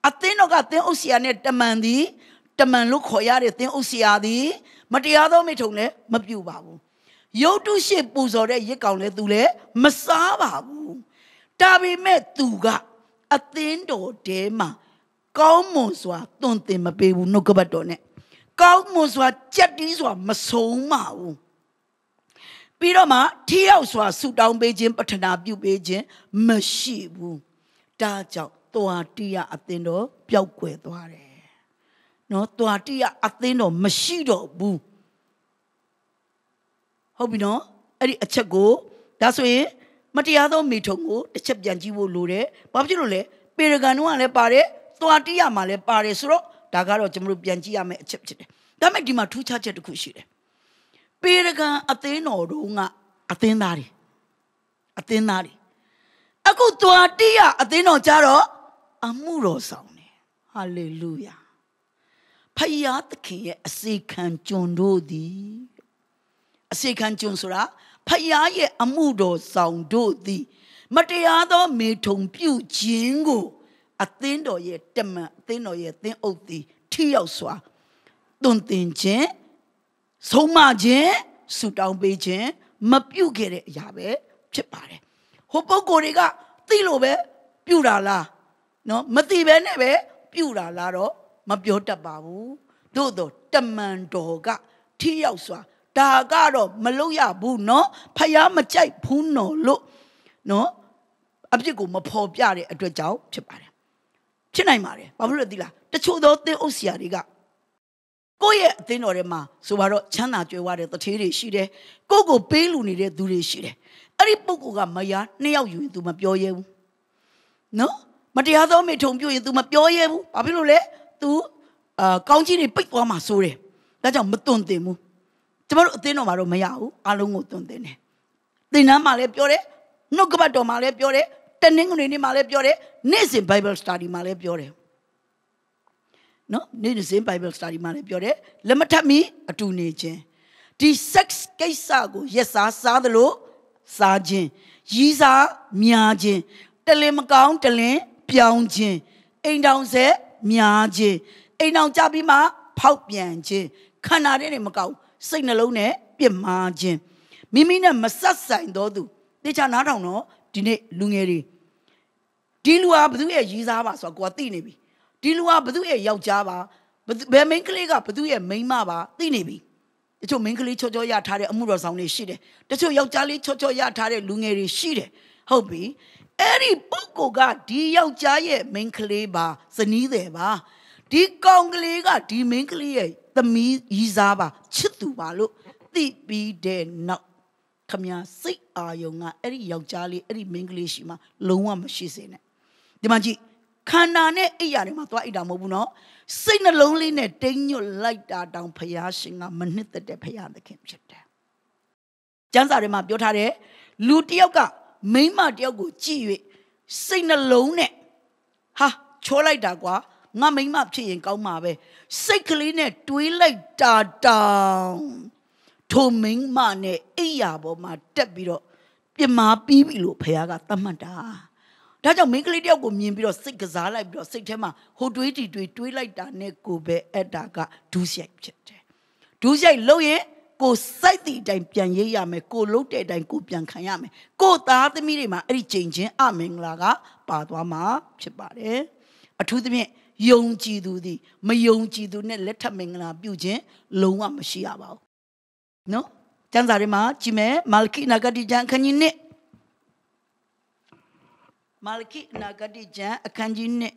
အသင်းတော်ကသင်းအုပ်ဆရာနဲ့တမန်သည်တမန်လို့ခေါ်ရတဲ့သင်းအုပ်ဆရာသည်မတရားသောမိထုံလည်းမပြုပါဘူးရုတ်တုရှိပူဇော်တဲ့ရစ်ကောင်လည်းသူလည်းမစားပါဘူးဒါပေမဲ့သူကအသင်းတော်တဲမှာကောင်းမွန်စွာတွင်တင်မပေးဘူးနှုတ်ကပတ်တော်နဲ့ကောင်းမွန်စွာကြက်တီးစွာမဆုံးပါဘူး ပြီးတော့မှထိရောက်စွာဆူတောင်းပေးခြင်းပထနာပြုပေးခြင်းမရှိဘူးဒါကြောင့်သွားတိယအသင်းတော်ပျောက်ကွယ်သွားတယ်နော်သွားတိယအသင်းတော်မရှိတော့ဘူးဟုတ်ပြီနော်အဲ့ဒီအချက်ကိုဒါဆိုရင်မတရားသောမိထုံကိုတစ်ချက်ပြန်ကြည့်ဖို့လိုတယ်ဘာဖြစ်လို့လဲပေရဂန်တို့ကလည်းပါတယ်သွားတိယမှာလည်းပါတယ်ဆိုတော့ဒါကတော့ကျွန်တော်တို့ပြန်ကြည့်ရမယ့်အချက်ဖြစ်တယ်ဒါပေမဲ့ဒီမှာထူးခြားချက်တစ်ခုရှိတယ် ပေရဂန်အသင်းတော်တို့ကအသင်းသားတွေအသင်းသားတွေအခုသွားတိယအသင်းတော်ကြတော့အမှုတော်ဆောင်တယ်ဟာလေလုယာဖယားသခင်ရဲ့အစေခံကျွန်တို့သည်အစေခံကျွန်ဆိုတာဖယားရဲ့အမှုတော်ဆောင်တို့သည် မတရားသောမေထုံပြုခြင်းကိုအသင်းတော်ရဲ့တမန်အသင်းတော်ရဲ့သင်းအုပ်သည်ထိရောက်စွာတွင်တင်ခြင်း ဆုံးမခြင်းဆူတောင်းပေးခြင်းမပြုတ်ခဲ့တဲ့အရာပဲဖြစ်ပါတယ်ဟိုပုံကိုယ်တွေကသိလို့ပဲပြုတ်တာလားနော်မသိပဲနဲ့ပဲပြုတ်တာလားတော့မပြောတတ်ပါဘူးသို့တော့တမန်တော်ကထိရောက်စွာဒါကတော့မလုပ်ရဘူးနော်ဖယားမကြိုက်ဘူးနော်လို့နော်အပြစ်ကိုမဖော်ပြတဲ့အတွက်ကြောင့်ဖြစ်ပါတယ်ဖြစ်နိုင်ပါတယ်ဘာဖြစ်လို့လဲသိလားတချို့သောသင်းအုပ်ဆရာတွေက ကိုယ့်ရဲ့အသင်းတော်ထဲမှာဆိုပါတော့ချမ်းသာကြွယ်ဝတဲ့တထေးတွေရှိတယ်ကိုယ့်ကိုပေးလူနေတဲ့သူတွေရှိတယ်အဲ့ဒီပုဂ္ဂိုလ်ကမယားနှစ်ယောက်ယူရင် तू မပြောရဲဘူးနော်မတရားသောမိထုံပြုတ်ရင် तू မပြောရဲဘူးဘာဖြစ်လို့လဲ तू အာကောင်းကြီးတွေပိတ်သွားမှဆိုတယ်ဒါကြောင့်မတွန်တင်ဘူးကျမတို့အသင်းတော်မှာတော့မရဘူးအားလုံးကိုတွန်တင်တယ်သင်္นานမှာလည်းပြောတယ်နှုတ်ကပတ်တော်မှာလည်းပြောတယ်တနင်္ဂနွေနေ့မှာလည်းပြောတယ်နေ့စဉ် Bible study မှာလည်းပြောတယ် နော်နေ့စဉ် Bible study မှာလည်းပြောတယ်လက်မထပ်မီအတူနေခြင်းဒီ sex ကိစ္စကိုရက်စားစားသလိုစားခြင်းရီးစားများခြင်းတလင်မကောင်းတလင်ပြောင်းခြင်းအိမ်တောင်ဆက်များခြင်းအိမ်တောင်ကြပြီးမှဖောက်ပြန်ခြင်းခန္ဓာထဲနေမကောင်းစိတ်နှလုံးနဲ့ပြစ်မှားခြင်းမိမိနဲ့မဆက်ဆိုင်သောသူတေချာနားထောင်တော့ဒီနေ့လူငယ်တွေဒီလူဟာဘသူရဲ့ရည်စားပါဆိုတော့ကိုကသိနေပြီ ဒီလူဟာဘသူရဲ့ယောက်ျားပါဘယ်မိန်းကလေးကဘသူရဲ့မိန်းမပါသိနေပြီတချို့မိန်းကလေးချောချောရထားတဲ့အမှုတော်ဆောင်တွေရှိတယ်တချို့ယောက်ျားလေးချောချောရထားတဲ့လူငယ်တွေရှိတယ်ဟုတ်ပြီအဲ့ဒီပုဂ္ဂိုလ်ကဒီယောက်ျားရဲ့မိန်းကလေးပါဇနီးတယ်ပါဒီကောင်ကလေးကဒီမိန်းကလေးရဲ့သမီးရီးစားပါချစ်သူပါလို့သိပြီးတဲ့နောက်ခမညာစိတ်အာယုံကအဲ့ဒီယောက်ျားလေးအဲ့ဒီမိန်းကလေးရှိမှလုံးဝမရှိစေနဲ့ဒီမှာကြည့် ခန္ဓာနဲ့အိယာတွေမှာသွားအိတာမဟုတ်ဘူးနော်စိတ်နှလုံးလေးနဲ့တိမ်ညွတ်လိုက်တာတောင်ဖယားရှင်ကမနှစ်သက်တဲ့ဖယားသခင်ဖြစ်တယ်ကျမ်းစာထဲမှာပြောထားတယ်လူတစ်ယောက်ကမိန်းမတစ်ယောက်ကိုကြည့်၍စိတ်နှလုံးနဲ့ဟာချောလိုက်တာကွာငါမိန်းမဖြစ်ရင်ကောင်းမှာပဲစိတ်ကလေးနဲ့တွေးလိုက်တာတောင်ထိုမိန်းမနဲ့အိယာပေါ်မှာတက်ပြီးတော့ပြမာပြီးပြီလို့ဖခင်ကသတ်မှတ်တာ ဒါကြောင့်မိန်းကလေးတယောက်ကိုမြင်ပြီးတော့စိတ်ကစားလိုက်ပြီးတော့စိတ်ထဲမှာဟိုတွေးတီတွေးတွေးလိုက်တာနဲ့ကိုပဲအဲ့ဒါကဒူးဆိုင်ဖြစ်တယ်ဒူးဆိုင်လို့ရင်ကိုစိုက်တဲ့အတိုင်းပြန်ရေးရမယ်ကိုလှုပ်တဲ့အတိုင်းကိုပြန်ခံရမယ်ကိုသားသမီးတွေမှာအဲ့ဒီချိန်ချင်းအမင်္ဂလာကပါသွားမှာဖြစ်ပါတယ်အထူးသဖြင့်ယုံကြည်သူသည်မယုံကြည်သူနဲ့လက်ထပ်မင်္ဂလာပြုခြင်းလုံးဝမရှိရပါဘူးနော်ကျမ်းစာထဲမှာကြည့်မယ်မာလခိနဂတိကျမ်းခန်းကြီးနှစ် မာလခိနဂတိကျမ်းအခန်းကြီးနှစ်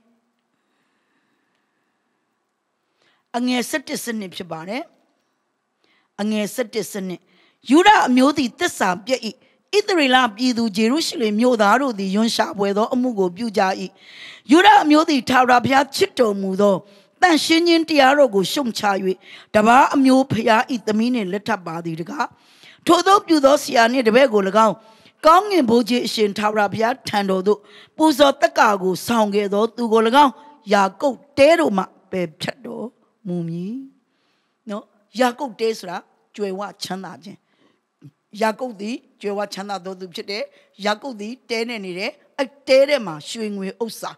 အငယ်7စနစ်ဖြစ်ပါတယ်အငယ်7စနစ်ယူဒအမျိုးသည်တစ္ဆာပြည့်၏ဣသရေလပြည်သူဂျေရုရှလင်မြို့သားတို့သည်ယွန်ရှာပွဲသောအမှုကိုပြုကြ၏ယူဒအမျိုးသည်ထာဝရဘုရားချစ်တော်မူသောတန်ရှင်းခြင်းတရားတော်ကိုရှုံချ၍တပားအမျိုးဖျားဤသမီးနှင့်လက်ထပ်ပါသည်တကားထို့သောပြုသောဆရာနှင့်တပည့်ကို၎င်း ကောင်းငင်ဘိုးကြီးအရှင်ထာဝရဘုရားထံတော်သို့ပူဇော်တက်ကာကိုဆောင်ခဲ့သောသူကို၎င်းယာကုပ်တဲတို့မှပဲဖြတ်တော်မူမည်နော်ယာကုပ်တဲဆိုတာကြွယ်ဝချမ်းသာခြင်းယာကုပ်သည်ကြွယ်ဝချမ်းသာသောသူဖြစ်တယ်ယာကုပ်သည်တဲနေနေတယ်အဲတဲထဲမှာရွှေငွေဥစ္စာ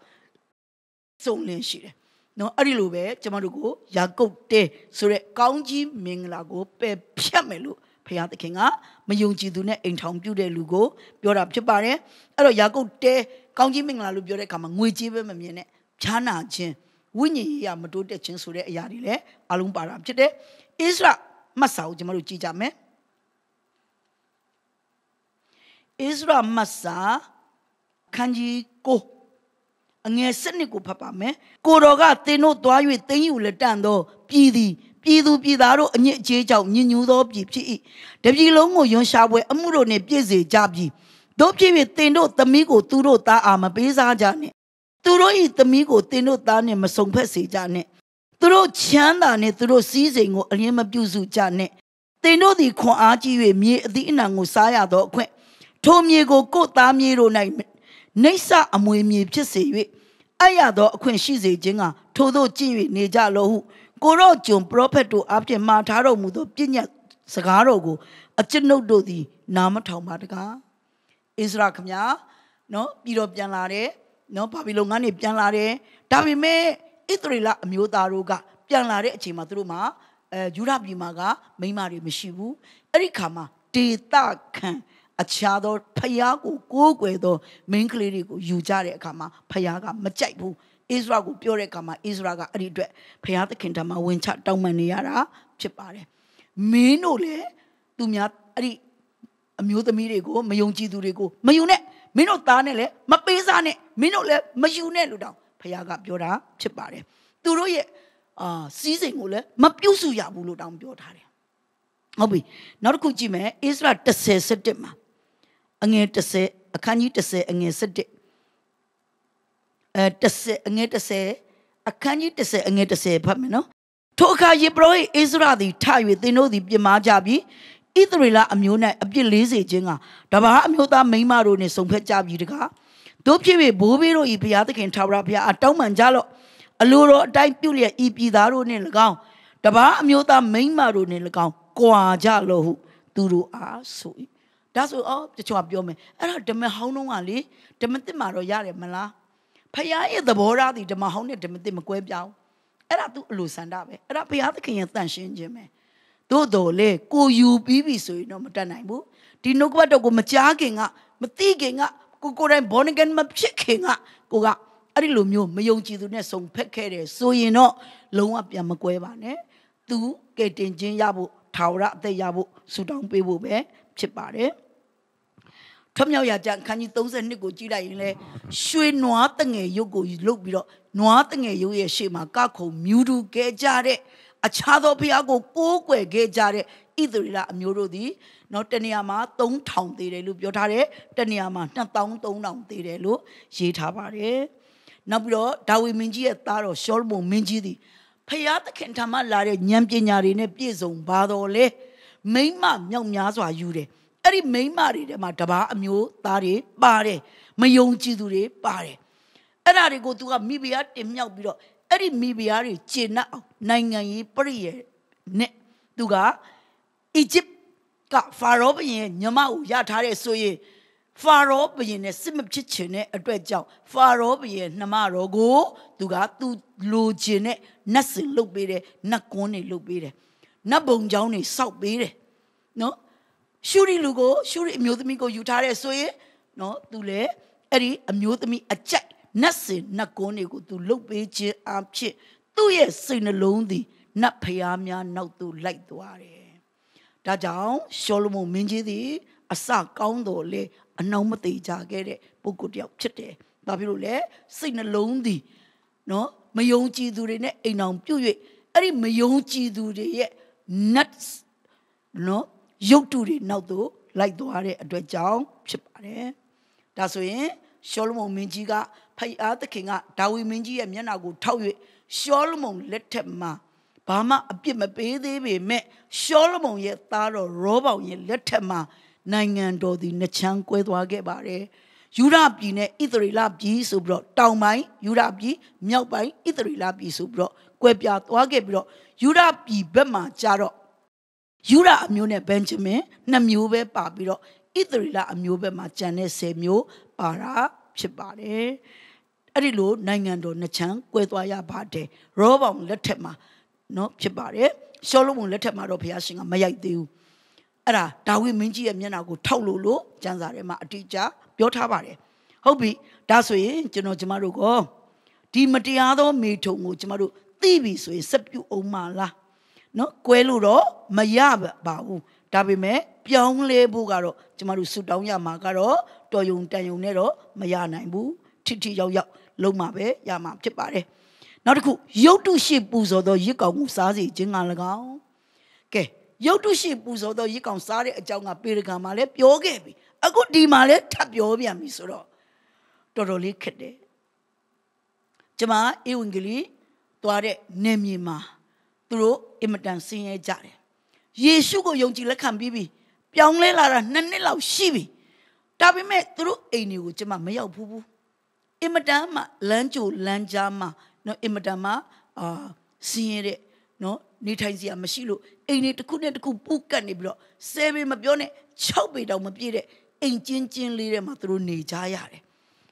စုံလင်းရှိတယ်နော်အဲ့ဒီလိုပဲကျမတို့ကိုယာကုပ်တဲဆိုရက်ကောင်းကြီးမင်္ဂလာကိုပယ်ဖြတ်မယ်လို့ ဖခင်သခင်ကမယုံကြည်သူနဲ့အိမ်ထောင်ပြုတဲ့လူကိုပြောတာဖြစ်ပါတယ်အဲ့တော့ယာကုပ်တဲကောင်းကြီးမင်္ဂလာလို့ပြောတဲ့အခါမှာငွေကြေးပဲမမြင်နဲ့ဖြားနာခြင်းဝိညာဉ်ရေးရမတိုးတက်ခြင်းဆိုတဲ့အရာတွေလည်းအလုံးပါတာဖြစ်တယ်ဣသရမတ်စာကိုကျမတို့ကြည့်ကြမယ်ဣသရမတ်စာခန်းကြီးကိုအငယ်စနစ်ကိုဖတ်ပါမယ်ကိုတော်ကသင်တို့သွား၍သိမ့်ယူလက်တန့်သောပြည်သည် ပြည်သူပြည်သားတို့အညစ်အကြေးကြောင့်ညဉ့်ညူသောပြည်ဖြစ်၏တပြည်လုံးကိုယွန်ရှာပွဲအမှုတို့နှင့်ပြည့်စေကြပြီတို့ဖြစ်၍သင်တို့သမီးကိုသူတို့သားအာမပေးစားကြနှင့်သူတို့၏သမီးကိုသင်တို့သားနှင့်မဆုံဖက်စေကြနှင့်သူတို့ချမ်းသာနှင့်သူတို့စည်းစိမ်ကိုအလင်းမပြုစုကြနှင့်သင်တို့သည်ခွန်အားကြီး၍မြေအသီးအနှံကိုစားရသောအခွင့်ထိုမြေကိုကိုယ်သားမြေတို့၌နေဆအမွေမြေဖြစ်စေ၍အပ်ရသောအခွင့်ရှိစေခြင်းကထို့သောကြည့်၍နေကြလောဟု ကိုရော့ဂျွန်ပရောဖက်တို့အပြင်မှာထားတော်မူသောပြည့်ညတ်စကားတော်ကိုအကျွန်ုပ်တို့သည်နားမထောင်ပါတကားဣသရာခမညာနော်ပြီးတော့ပြန်လာတယ်နော်ဘာဘီလုံကနေပြန်လာတယ်ဒါပေမဲ့ဣသရေလအမျိုးသားတို့ကပြန်လာတဲ့အချိန်မှာသူတို့မှာအဲယူရပြည်မှာကမိန်းမတွေမရှိဘူးအဲ့ဒီခါမှာဒေတာခံအခြားသောဖျားကိုကိုးကွယ်သောမင်းကလေးတွေကိုယူကြတဲ့အခါမှာဖျားကမကြိုက်ဘူး ဣသရာကိုပြောတဲ့အခါမှာဣသရာကအဲ့ဒီအတွက်ဖျားသခင်ထံမှာဝင်ချတောင်းပန်နေရတာဖြစ်ပါတယ်မင်းတို့လည်းသူများအဲ့ဒီအမျိုးသမီးတွေကိုမယုံကြည်သူတွေကိုမယူနဲ့မင်းတို့သားနဲ့လည်းမပေးစားနဲ့မင်းတို့လည်းမယူနဲ့လို့တောင်းဖခင်ကပြောတာဖြစ်ပါတယ်သူတို့ရဲ့အာစီးစိမ်ကိုလည်းမပြုတ်စုရဘူးလို့တောင်းပြောထားတယ်ဟုတ်ပြီနောက်တစ်ခုကြည့်မယ်ဣသရာ30 17မှာအငယ်30အခန်းကြီး30အငယ်17 အဲ30အငယ်30အခန်းကြီး30အငယ်30ဖတ်မယ်နော်ထိုအခါယေဘရဟိဣသရာသည်ထ၍သင်တို့သည်ပြမာကြပြီးဣသရေလအမျိုး၌အပြစ်40ခြင်းကတပါးအမျိုးသားမိန်းမတို့နှင့်ဆုံဖက်ကြပြီတကားတို့ဖြစ်၍ဘိုးဘေးတို့ဤဘုရားသခင်ထာဝရဘုရားအတောင်းပန်ကြလော့အလိုတော်အတိုင်းပြုလျက်ဤပြည်သားတို့နှင့်၎င်းတပါးအမျိုးသားမိန်းမတို့နှင့်၎င်းကွာကြလော့ဟုသူတို့အားဆို၏ဒါဆိုအော်တချို့ကပြောမယ်အဲ့ဒါဓမ္မဟောင်းတော့ကလေဓမ္မသစ်မှာတော့ရတယ်မလား ဖခင်ရဲ့သဘောထားဒီဓမ္မဟောင်းနဲ့ဓမ္မသစ်မကွဲပြားဘူးအဲ့ဒါသူအလိုဆန္ဒပဲအဲ့ဒါဘုရားသခင်ရဲ့တန်ရှင်းခြင်းပဲသို့တော်လေကိုယူပြီးပြီဆိုရင်တော့မတတ်နိုင်ဘူးဒီနှုတ်ကပတ်တော်ကိုမကြားခင်ကမသိခင်ကကိုကိုယ်တိုင် born again မဖြစ်ခင်ကကိုကအဲ့ဒီလိုမျိုးမယုံကြည်သူနဲ့ဆုံဖက်ခဲ့တယ်ဆိုရင်တော့လုံးဝပြန်မကွဲပါနဲ့သူကဲတင်ခြင်းရဖို့ထာဝရအသက်ရဖို့ဆူတောင်းပေးဖို့ပဲဖြစ်ပါတယ် ထွမြောက်ရကြခန်းကြီး32ကိုကြည့်လိုက်ရင်လဲရွှေနွားတငယ်ရုပ်ကိုလုတ်ပြီးတော့နွားတငယ်ရုပ်ရဲ့ရှေ့မှာကခုံမြူတူကဲကြတဲ့အခြားသောဘုရားကိုကိုးကွယ်ခဲ့ကြတဲ့ဣသရေလအမျိုးတို့သည်နော်တနေရာမှာ3000သေးတယ်လို့ပြောထားတယ်တနေရာမှာ2300သေးတယ်လို့ရေးထားပါတယ်နောက်ပြီးတော့ဒါဝိမင်းကြီးရဲ့သားတော်ရှောလမုန်မင်းကြီးသည်ဖျားသခင်ထံမှလာတဲ့ဉာဏ်ပညာတွေနဲ့ပြည့်စုံပါတော်လေမိမမြောက်များစွာယူတယ် အဲ့ဒီမိန်းမတွေထဲမှာတပါအမျိုးသားတွေပါတယ်မယုံကြည်သူတွေပါတယ်အဲ့ဒါတွေကို तू ကမိဖုရားတင်မြောက်ပြီးတော့အဲ့ဒီမိဖုရားတွေကျင့်နှောက်နိုင်ငံရေးပြည့်ရဲ့နဲ့ तू ကအီဂျစ်ကဖာရောဘုရင်ညမကိုရထားတဲ့ဆိုရင်ဖာရောဘုရင်နဲ့စစ်မဖြစ်ချင်တဲ့အတွက်ကြောင့်ဖာရောဘုရင်နှမတော်ကိုသူကသူလိုချင်တဲ့နတ်စင်လုတ်ပေးတယ်နတ်ကွန်းတွေလုတ်ပေးတယ်နတ်ဘုံချောင်းတွေစောက်ပေးတယ်နော် ရှုရီလူကိုရှုရီအမျိုးသမီးကိုယူထားတဲ့ဆိုရင်နော်သူလည်းအဲ့ဒီအမျိုးသမီးအကြိုက်နတ်စင်နတ်ကွန်းတွေကိုသူလုတ်ပေးခြင်းအဖြစ်သူ့ရဲ့စိတ်နှလုံးသည်နတ်ဖျားများနောက်သို့လိုက်သွားတယ်ဒါကြောင့်ရှောလမုန်မင်းကြီးသည်အစကောင်းတော်လေအနှောင်းမသေးကြခဲ့တဲ့ပုဂ္ဂိုလ်တယောက်ဖြစ်တယ်။ဘာဖြစ်လို့လဲစိတ်နှလုံးသည်နော်မယုံကြည်သူတွေနဲ့အိမ်အောင်ပြုတ်၍အဲ့ဒီမယုံကြည်သူတွေရဲ့ nuts နော် ရုပ်တုတွေနောက်သို့လိုက်သွားတဲ့အတွက်ကြောင့်ဖြစ်ပါတယ်။ဒါဆိုရင်ရှောလမုန်မင်းကြီးကဖယားသခင်ကဒါဝိမင်းကြီးရဲ့မျက်နှာကိုထောက်၍ရှောလမုန်လက်ထက်မှာဘာမှအပြစ်မပေးသေးပေမဲ့ရှောလမုန်ရဲ့သားတော်ရောဘောင်ရဲ့လက်ထက်မှာနိုင်ငံတော်သည်နှချမ်းကွဲသွားခဲ့ပါတယ်ယူရပြည်နဲ့ဣသရေလပြည်ဆိုပြီးတော့တောင်ပိုင်းယူရပြည်မြောက်ပိုင်းဣသရေလပြည်ဆိုပြီးတော့ကွဲပြားသွားခဲ့ပြီးတော့ယူရပြည်ဘက်မှာကြတော့ ယူရာအမျိုးနဲ့ဗန်ဂျမင်နှစ်မျိုးပဲပါပြီးတော့ဣသရီလအမျိုးဘက်မှာကျန်တဲ့10မျိုးပါတာဖြစ်ပါတယ်။အဲ့ဒီလိုနိုင်ငံတော်နှစ်ချမ်းကွဲသွားရပါတယ်။ရောဘောင်လက်ထက်မှာနော်ဖြစ်ပါတယ်။ရှောလုံးဘုံလက်ထက်မှာတော့ဘုရားရှင်ကမရိုက်သေးဘူး။အဲ့ဒါဒါဝိမင်းကြီးရဲ့မျက်နှာကိုထောက်လို့လို့ကျမ်းစာထဲမှာအတိအကျပြောထားပါတယ်။ဟုတ်ပြီ။ဒါဆိုရင်ကျွန်တော်ကျမတို့ကဒီမတရားသောမေထုံကိုကျမတို့သိပြီဆိုရင်စပြုအောင်မလား။ နော်ကွဲလို့တော့မရပါဘူးဒါပေမဲ့ပြောင်းလဲဖို့ကတော့ကျမတို့ဆူတောင်းရမှာကတော့တော်ယုံတန်ယုံနဲ့တော့မရနိုင်ဘူးထိထိရောက်ရောက်လုံးမှာပဲရမှာဖြစ်ပါတယ်နောက်တစ်ခုရုပ်တုရှိပူဇော်သောရစ်ကောင်ကိုစားစီခြင်းက၎င်းကဲရုပ်တုရှိပူဇော်သောရစ်ကောင်စားတဲ့အကြောင်းကပေရကံမှာလည်းပြောခဲ့ပြီအခုဒီမှာလည်းထပ်ပြောပြန်ပြီဆိုတော့တော်တော်လေးခက်တယ်ကျမဧဝံဂေလိသွားတဲ့နေမြေမှာ သူတို့အင်မတန်ဆင်းရဲကြတယ်ယေရှုကိုယုံကြည်လက်ခံပြီးပြီပြောင်းလဲလာတာနှစ်နှစ်လောက်ရှိပြီဒါပေမဲ့သူတို့အိမ်တွေကိုကျမမရောက်ဘူးဘူးအင်မတန်မှလမ်းကြိုလမ်းကြားမှာနော်အင်မတန်မှအာဆင်းရဲတဲ့နော်နေထိုင်စရာမရှိလို့အိမ်တွေတစ်ခုနဲ့တစ်ခုပူကတ်နေပြီးတော့ဆယ်ပေမပြောနဲ့6ပေတောင်မပြည့်တဲ့အိမ်ချင်းချင်းလေးထဲမှာသူတို့နေကြရတယ်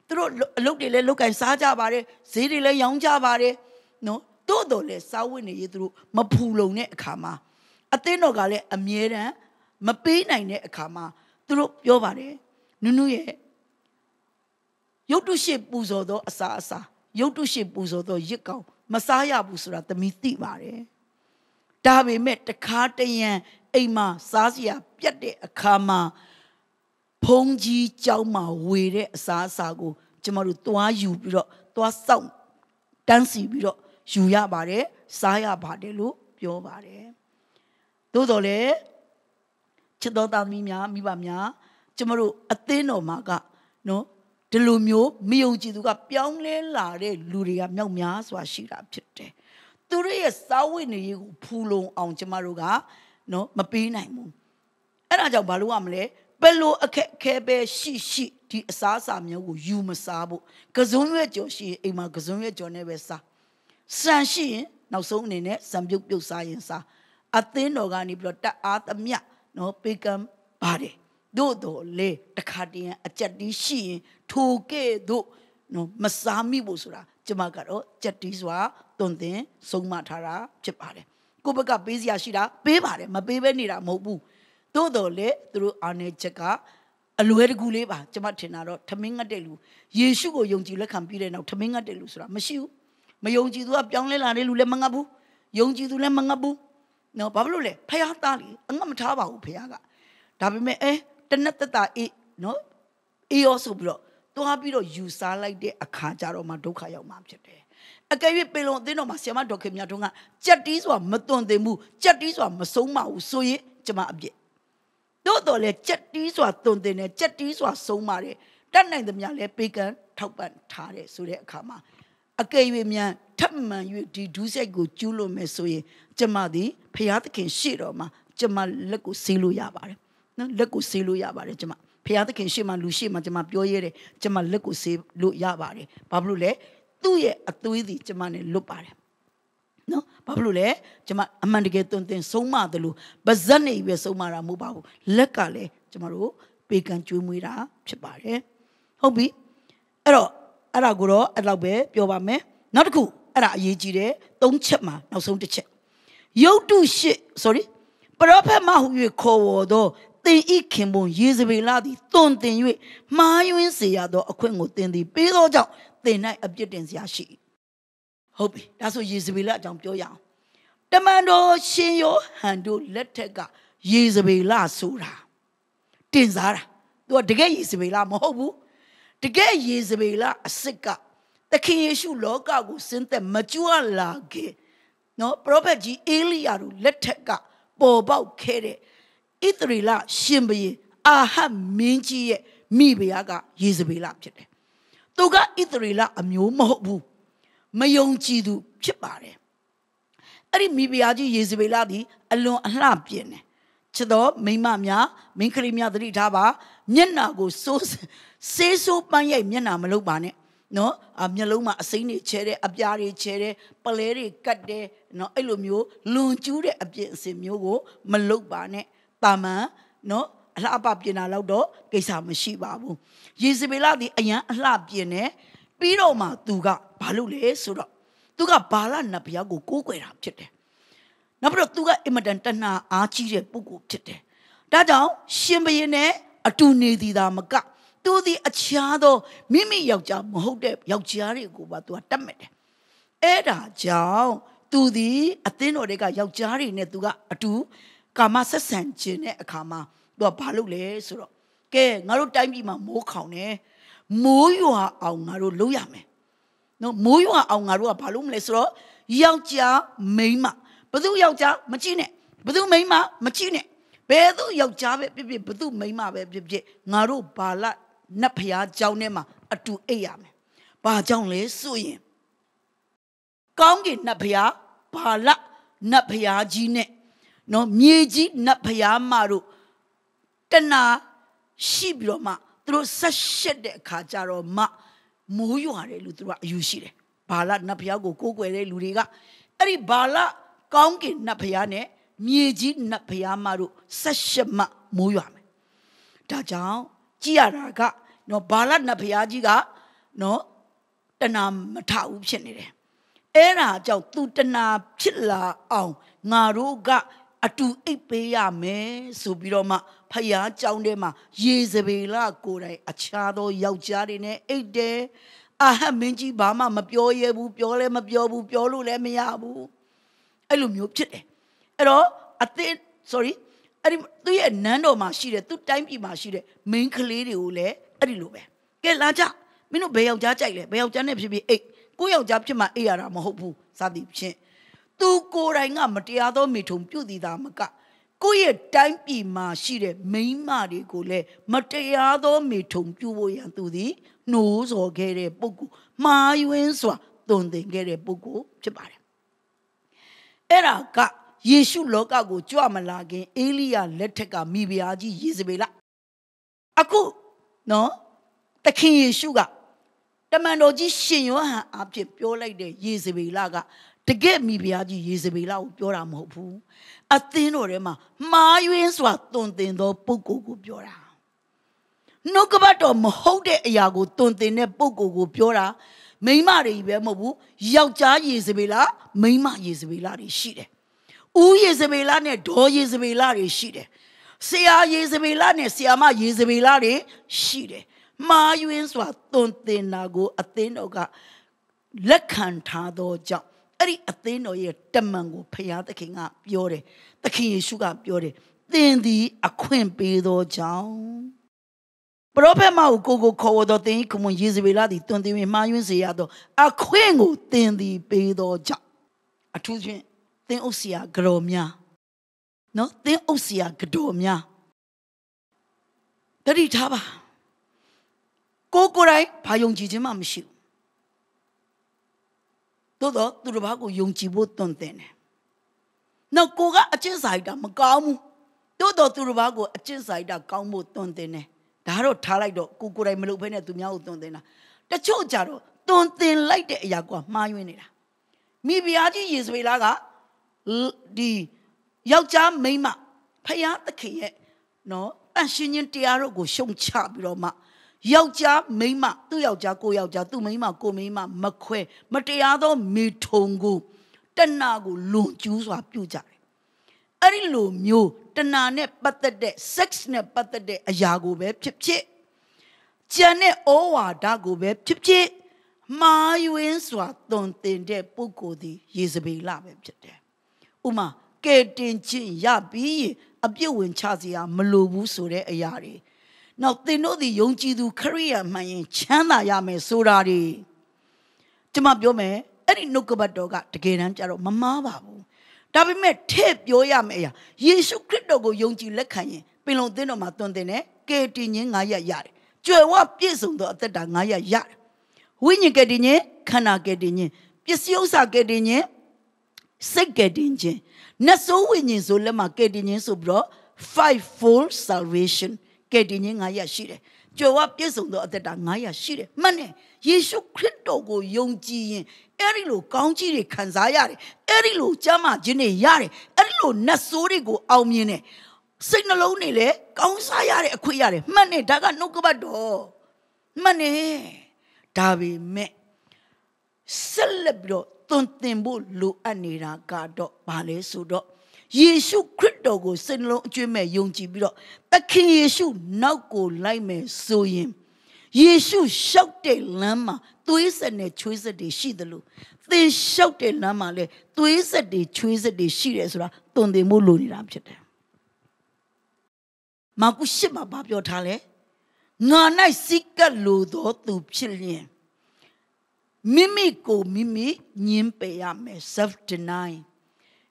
သူတို့အလုပ်တွေလည်းလုပ်ကင်စားကြပါတယ်ဈေးတွေလည်းရောင်းကြပါတယ်နော် တို့တော်လည်းစားဝတ်နေရေးသူတို့မဖူလုံတဲ့အခါမှာအသင်းတော်ကလည်းအမြဲတမ်းမပေးနိုင်တဲ့အခါမှာသူတို့ပြောပါတယ်နုနုရဲ့ရုပ်တုရှိပူဇော်သောအစာအစာရုပ်တုရှိပူဇော်သောရစ်ကောင်မစားရဘူးဆိုတာသမီးသိပါတယ်ဒါပေမဲ့တခါတရံအိမ်မှာစားစရာပြတ်တဲ့အခါမှာဖုံးကြီးကြောင်းမှာဝေတဲ့အစားအစာကို ကျမတို့သွားယူပြီးတော့သွားစောင့်တန်းစီပြီးတော့ ယူရပါတယ်စားရပါတယ်လို့ပြောပါတယ်သို့တော်လည်းချစ်တော်သားသမီးများမိဘများကျမတို့အသင်းတော်မှာကနော်ဒီလိုမျိုးမယုံကြည်သူကပြောင်းလဲလာတဲ့လူတွေကမြောက်များစွာရှိတာဖြစ်တယ်သူတို့ရဲ့စာဝိနေရေးကိုဖူလုံအောင်ကျမတို့ကနော်မပေးနိုင်ဘူးအဲ့ဒါကြောင့်ဘာလို့ရမလဲဘယ်လိုအခက်ခဲပဲရှိရှိဒီအစားအစာမျိုးကိုယူမစားဖို့ကစုံရွက်ကြော်ရှိရင်အိမ်မှာကစုံရွက်ကြော်နဲ့ပဲစား စံရှိရင်နောက်ဆုံးအနေနဲ့စံပြုတ်ပြုတ်စားရင်စားအသင်းတော်ကနေပြီးတော့တအားသမျှနော်ပေကံပါတယ်တို့တော့လေတခါတည်းအကြက်တီးရှိရင်ထိုကဲ့သို့နော်မစားမိဖို့ဆိုတာကျမကတော့ကြက်တီးစွာတွင်တင်ဆုံးမထားတာဖြစ်ပါတယ်ကိုဘက်ကပေးစရာရှိတာပေးပါတယ်မပေးဘဲနေတာမဟုတ်ဘူးသို့တော်လေသူတို့အာနေချက်ကအလွယ်တကူလေးပါကျမထင်တာတော့ထမင်းငတ်တဲ့လူယေရှုကိုယုံကြည်လက်ခံပြီးတဲ့နောက်ထမင်းငတ်တဲ့လူဆိုတာမရှိဘူး မယုံကြည်သူကပြောင်းလဲလာတဲ့လူလည်းမငတ်ဘူးယုံကြည်သူလည်းမငတ်ဘူးနော်ဘာဖြစ်လို့လဲဖះသားလေအငတ်မထားပါဘူးဖះကဒါပေမဲ့အဲတနက်တတအေးနော်အေးရောဆိုပြီးတော့တွားပြီးတော့ယူစားလိုက်တဲ့အခါကျတော့မှဒုက္ခရောက်မှာဖြစ်တယ်အကယ်၍ပေလုံအသင်းတော်မှာဆီယမဒေါက်ခင်မြတ်တို့ကကြက်တီးစွာမတွန်တင်မှုကြက်တီးစွာမဆုံးမဘူးဆိုရင်ကျမအပြစ်တို့တော့လေကြက်တီးစွာတွန်တင်တယ်ကြက်တီးစွာဆုံးမတယ်တတ်နိုင်သမျှလဲပေကန်ထောက်ပံ့ထားတယ်ဆိုတဲ့အခါမှာ အကယ်၍မြန်ထပ်မှန်၍ဒီဒုစရိုက်ကိုကျူးလွန်မယ်ဆိုရင်ကျမသည်ဖျားသခင်ရှေ့တော်မှာကျမလက်ကိုဆေးလို့ရပါတယ်နော်လက်ကိုဆေးလို့ရပါတယ်ကျမဖျားသခင်ရှေ့မှာလူရှေ့မှာကျမပြောရဲတယ်ကျမလက်ကိုဆေးလို့ရပါတယ်ဘာဖြစ်လို့လဲသူ့ရဲ့အသွေးသည်ကျမနဲ့လွတ်ပါတယ်နော်ဘာဖြစ်လို့လဲကျမအမှန်တကယ်တွင်တင်ဆုံးမတယ်လို့ပါဇက်နေပဲဆုံးမတာမဟုတ်ပါဘူးလက်ကလည်းကျမတို့ပေကံကျွေးမွေးတာဖြစ်ပါတယ်ဟုတ်ပြီအဲ့တော့ အဲ့ဒါကိုတော့အဲ့လောက်ပဲပြောပါမယ်နောက်တစ်ခုအဲ့ဒါအရေးကြီးတယ်သုံးချက်မှာနောက်ဆုံးတစ်ချက်ယုတ်တုရှိ sorry ပရောဖက်မဟု၍ခေါ်ဝေါ်သောတင်ဤခင်ပွန်ယေဇဗေလသည်တွန်တင်၍မှားယွင်းစေရသောအခွင့်ကိုတင်သည်ပေးသောကြောင့်တင်၌အပြစ်တင်စရာရှိဟုတ်ပြီဒါဆိုယေဇဗေလအကြောင်းပြောရအောင်တမန်တော်ရှင်ယောဟန်တို့လက်ထက်ကယေဇဗေလဆိုတာတင်စားတာသူကတကယ်ယေဇဗေလမဟုတ်ဘူး တကယ်ယေဇဗေလအစ်စ်ကသခင်ယေရှုလောကကိုဆင်းသက်မကြွလာခင်နော်ပရောဖက်ကြီးအေလိယာတို့လက်ထက်ကပေါ်ပေါက်ခဲ့တဲ့ဣသရေလရှင်ဘုရင်အာဟတ်မင်းကြီးရဲ့မိဖုရားကယေဇဗေလဖြစ်တယ်။သူကဣသရေလအမျိုးမဟုတ်ဘူး။မယုံကြည်သူဖြစ်ပါတယ်။အဲ့ဒီမိဖုရားကြီးယေဇဗေလသည်အလွန်အလှပြင်းတယ်။ချစ်တော်မိမများမိန်းကလေးများသတိထားပါမျက်နာကိုစိုး ဆေးဆိုးပန်းရိုက်မျက်နာမလုပ်ပါနဲ့။နော်အမျက်လုံးမှာအစိမ့်တွေချဲတယ်အပြားတွေချဲတယ်ပလဲတွေကတ်တယ်နော်အဲ့လိုမျိုးလွန်ကျူးတဲ့အပြင်အစင်မျိုးကို မလုပ်ပါနဲ့တာမန်နော်အလှပပြင်တာတော့တော့ကိစ္စမရှိပါဘူးယေဇဗေလဒီအရန်အလှပြင်နေပြီးတော့မှသူကဘာလုပ်လဲဆိုတော့သူကဘာလနတ်ဘုရားကိုကိုးကွယ်တာဖြစ်တယ်နောက်ပြီးတော့သူကအင်မတန်တဏှာအားကြီးတဲ့ပုဂ္ဂိုလ်ဖြစ်တယ်ဒါကြောင့်ရှင်ဘုရင်နဲ့အတူနေသည်သာမက သူသည်အခြားသောမိမိယောက်ျားမဟုတ်တဲ့ယောက်ျားတွေကိုပါသူကတတ်မဲ့တယ်အဲ့ဒါကြောင့်သူသည်အသင်းတော်တွေကယောက်ျားတွေနဲ့သူကအတူကာမဆက်ဆံခြင်းတဲ့အခါမှာသူကဘာလုပ်လဲဆိုတော့ကဲငါတို့တိုင်းပြည်မှာမိုးခေါင်တယ်မိုးရွာအောင်ငါတို့လုပ်ရမယ်နော်မိုးရွာအောင်ငါတို့ကဘာလုပ်မလဲဆိုတော့ယောက်ျားမိန်းမဘသူယောက်ျားမကြည့်နဲ့ဘသူမိန်းမမကြည့်နဲ့ဘယ်သူယောက်ျားပဲဖြစ်ဖြစ်ဘသူမိန်းမပဲဖြစ်ဖြစ်ငါတို့ဘာလ နတ်ဖျားကြောင်းထဲမှာအတူအိပ်ရမယ်ဘာကြောင့်လဲဆိုရင်ကောင်းကင်နတ်ဖျားဘာလနတ်ဖျားကြီးနဲ့နော်မြေကြီးနတ်ဖျားမတို့တနာရှိပြီးတော့မှသူတို့ဆက်ရှက်တဲ့အခါကျတော့မှမိုးရွာတယ်လို့သူတို့ကအယူရှိတယ်ဘာလနတ်ဖျားကိုကိုးကွယ်တဲ့လူတွေကအဲ့ဒီဘာလကောင်းကင်နတ်ဖျားနဲ့မြေကြီးနတ်ဖျားမတို့ဆက်ရှက်မှမိုးရွာမယ်ဒါကြောင့် ကြည်ရတာကနော်ဘာလနတ်ဖျားကြီးကနော်တဏမထဘူးဖြစ်နေတယ်အဲ့ဒါကြောင့်သူတဏဖြစ်လာအောင်ငါတို့ကအတူအိပ်ပေးရမယ်ဆိုပြီးတော့မှဖယားကြောင်းထဲမှာရေစပေလကိုယ်တိုင်အခြားသောယောက်ျားတွေနဲ့အိပ်တယ်အာဟမင်းကြီးဘာမှမပြောရဘူးပြောလည်းမပြောဘူးပြောလို့လည်းမရဘူးအဲ့လိုမျိုးဖြစ်တယ်အဲ့တော့အသစ် sorry အဲ့ဒီသူ့ရဲ့နန်းတော်မှာရှိတဲ့သူ့တိုင်းပြည်မှာရှိတဲ့ main ကလေးတွေကိုလည်းအဲ့ဒီလိုပဲကဲလာကြမင်းတို့ဘယ်ယောက်ျားကြိုက်လဲဘယ်ယောက်ျားနဲ့ဖြစ်ဖြစ်အိတ်ကိုယောက်ျားဖြစ်မှအိတ်ရတာမဟုတ်ဘူးစသည်ဖြင့်သူကိုယ်တိုင်ကမတရားသောမိထုံပြုတ်တည်တာမကကိုယ့်ရဲ့တိုင်းပြည်မှာရှိတဲ့မိန်းမတွေကိုလည်းမတရားသောမိထုံပြုဖို့ရန်သူသည်နှိုးဆော်ခဲ့တဲ့ပုဂ္ဂိုလ်မာယွင်းစွာတုံသင်ခဲ့တဲ့ပုဂ္ဂိုလ်ဖြစ်ပါတယ်အဲ့ဒါက ယေရှုလောကကိုကြွမလာခင်အေလိယလက်ထက်ကမိဖုရားကြီးယေဇဗေလအခုနော်သခင်ယေရှုကတမန်တော်ကြီးရှင်ယောဟန်အဖြစ်ပြောလိုက်တဲ့ယေဇဗေလကတကယ်မိဖုရားကြီးယေဇဗေလကိုပြောတာမဟုတ်ဘူးအသင်းတော်ထဲမှာမှားယွင်းစွာတွင်တင်သောပုဂ္ဂိုလ်ကိုပြောတာနှုတ်ကပတ်တော်မဟုတ်တဲ့အရာကိုတွင်တင်တဲ့ပုဂ္ဂိုလ်ကိုပြောတာမိန်းမတွေပဲမဟုတ်ဘူးယောက်ျားယေဇဗေလမိန်းမယေဇဗေလတွေရှိတယ် ဦးယေဇဗေလနဲ့ဒေါ်ယေဇဗေလတွေရှိတယ်ဆရာယေဇဗေလနဲ့ဆရာမယေဇဗေလတွေရှိတယ်မှားယွင်းစွာတွင်တင်တာကိုအသင်းတော်ကလက်ခံထားသောကြောင့်အဲ့ဒီအသင်းတော်ရဲ့တမန်ကိုဖျားသခင်ကပြောတယ်သခင်ယေရှုကပြောတယ်သင်သည်အခွင့်ပေးသောကြောင့်ပရောဖက်မကိုကိုကိုခေါ်ဝတော်သင်ခမွန်ယေဇဗေလသည်တွင်တင်မှားယွင်းစေရသောအခွင့်ကိုသင်သည်ပေးသောကြောင့်အထူးဖြင့် သင်ဥစရာကြော်များနော်သင်ဥစရာကြော်များတတိထားပါကိုကိုယ်တိုင်ဘာယုံကြည်ခြင်းမှမရှိဘူးသို့တော့သူတစ်ပါးကိုယုံကြည်ဖို့တွန့်တင်တယ်နောက်ကိုကအကျင့်စာရိတ္တမကောင်းဘူးသို့တော့သူတစ်ပါးကိုအကျင့်စာရိတ္တကောင်းဖို့တွန့်တင်တယ်ဒါတော့ထားလိုက်တော့ကိုကိုယ်တိုင်မလုပ်ဘဲနဲ့သူများကိုတွန့်တင်တာတချို့ကြတော့တွန့်တင်လိုက်တဲ့အရာကမှားယွင်းနေတာမိဖုရားကြီးယေဇဝေလက ဒီယောက်ျားမိန်းမဖယားသခင်ရဲ့နော်တန်ရှင်ချင်းတရားတို့ကိုရှုံချပြီးတော့မှယောက်ျားမိန်းမသူ့ယောက်ျားကိုယောက်ျားသူ့မိန်းမကိုမိန်းမမခွဲမတရားသောမိထုံကိုတဏှာကိုလွန်ကျူးစွာပြုကြတယ်အဲ့ဒီလိုမျိုးတဏှာနဲ့ပတ်သက်တဲ့ sex နဲ့ပတ်သက်တဲ့အရာကိုပဲဖြစ်ဖြစ်ကြံတဲ့ဩဝါဒကိုပဲဖြစ်ဖြစ်မာယွင်းစွာသွန်သင်တဲ့ပုဂ္ဂိုလ်သည်ယေဇဗေလပဲဖြစ်တယ် ဥမာကဲတင်ချင်းရပြီးအပြစ်ဝင်ချစရာမလိုဘူးဆိုတဲ့အရာတွေနောက်သင်တို့သည်ယုံကြည်သူခရိယာမှန်ရင်ချမ်းသာရမယ်ဆိုတာတွေကျွန်မပြောမယ်အဲ့ဒီနှုတ်ကပတ်တော်ကတကယ်တမ်းကျတော့မမားပါဘူးဒါပေမဲ့ထည့်ပြောရမယ့်အရာယေရှုခရစ်တော်ကိုယုံကြည်လက်ခံရင်ပင်လုံသင်းတော်မှာတွင်တင်တယ်ကယ်တင်ခြင်းငါရရတယ်ကြွယ်ဝပြည့်စုံသောအသက်တာငါရရတယ်ဝိညာဉ်ကယ်တင်ခြင်းခန္ဓာကယ်တင်ခြင်းပစ္စည်းဥစ္စာကယ်တင်ခြင်း စိတ်ကယ်တင်ခြင်းနတ်ဆိုးဝိညာဉ်ဆိုလက်မှာကယ်တင်ခြင်းဆိုပြီးတော့ five fold salvation ကယ်တင်ခြင်းငါရရှိတယ်ကြွယ်ဝပြည့်စုံသောအသက်တာငါရရှိတယ်မှန်တယ်ယေရှုခရစ်တော်ကိုယုံကြည်ရင်အဲ့ဒီလိုကောင်းကြီးတွေခံစားရတယ်အဲ့ဒီလိုကျမ်းမာခြင်းတွေရတယ်အဲ့ဒီလိုနတ်ဆိုးတွေကိုအောင်မြင်တယ်စိတ်နှလုံးတွေလည်းကောင်းစားရတဲ့အခွင့်ရတယ်မှန်တယ်ဒါကနှုတ်ကပတ်တော်မှန်တယ်ဒါပေမဲ့ ဆက်လက်ပြီးတော့သွန်သင်ဖို့လိုအပ်နေတာကတော့ဘာလဲဆိုတော့ယေရှုခရစ်တော်ကိုစိတ်နှလုံးအကျွမ်းမဲ့ယုံကြည်ပြီးတော့သခင်ယေရှုနောက်ကိုလိုက်မယ်ဆိုရင်ယေရှုရှောက်တဲ့လမ်းမှာသွေးဆက်နဲ့ချွေးဆက်တွေရှိတယ်လို့သင်ရှောက်တဲ့လမ်းမှာလဲသွေးဆက်တွေချွေးဆက်တွေရှိတယ်ဆိုတာတုံသင်ဖို့လိုနေတာဖြစ်တယ်။မာကုရှစ်မှာဗာပြောထားလဲငါ၌စိတ်ကလိုသောသူဖြစ်လျင် မိမိကိုမိမိညင်းပယ်ရမယ် self deny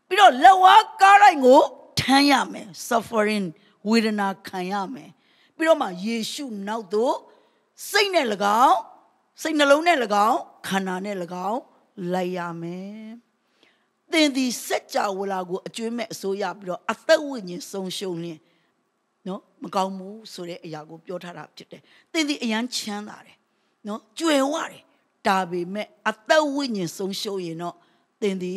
ပြီးတော့လက်ဝါးကားတိုင်းကိုထမ်းရမယ် suffering ဝေဒနာခံရမယ်ပြီးတော့မှယေရှုနောက်သို့စိတ်နဲ့၎င်းစိတ်နှလုံးနဲ့၎င်းခန္ဓာနဲ့၎င်းလိုက်ရမယ်သင်ဒီစัจ java လာကိုအကျွမ်းမဲ့အစိုးရပြီးတော့အသက်ဝိညာဉ်ဆုံးရှုံးလင်းနော်မကောင်းဘူးဆိုတဲ့အရာကိုပြောထားတာဖြစ်တယ်သင်ဒီအယမ်းချမ်းသာတယ်နော်ကြွယ်ဝတယ် ဒါပေမဲ့အသက်ဝိညာဉ်ဆုံးရှုံးရင်တော့သင်ဒီ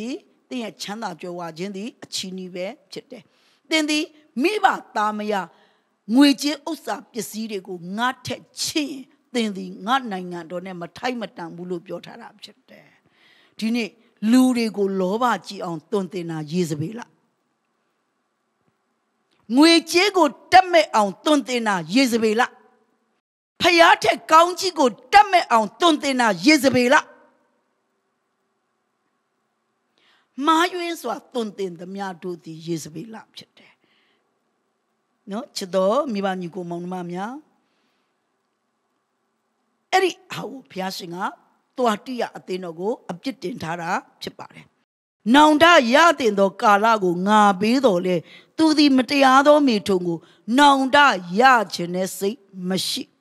သင်ရဲ့ချမ်းသာကြွယ်ဝခြင်းသည်အချီးနှီးပဲဖြစ်တယ်သင်ဒီမိဘသားမယားငွေကြေးဥစ္စာပစ္စည်းတွေကိုငါထက်ချင့်သင်သည်ငါနိုင်ငံတော်နဲ့မထိုက်မတန်ဘူးလို့ပြောထားတာဖြစ်တယ်ဒီနေ့လူတွေကိုလောဘကြည့်အောင်တွင်တင်တာယေဇဗေလငွေကြေးကိုတက်မဲ့အောင်တွင်တင်တာယေဇဗေလ ဖျားထက်ကောင်းကြီးကိုတက်မဲ့အောင်တွင်တင်တာယေဇဗေလမာယွင်းစွာတွင်တင်သမျှတို့သည်ယေဇဗေလဖြစ်တယ်နော်ချစ်တော်မိဘညီကိုမောင်နှမများအဲ့ဒီဟာကိုဘုရားရှင်ကတွာတိယအသင်းတော်ကိုအပြစ်တင်ထားတာဖြစ်ပါတယ်။နောင်တရတင်သောကာလကိုငါပေးတော်လေသူသည်မတရားသောမိထုံကို နောင်တရခြင်းနဲ့စိတ်မရှိ။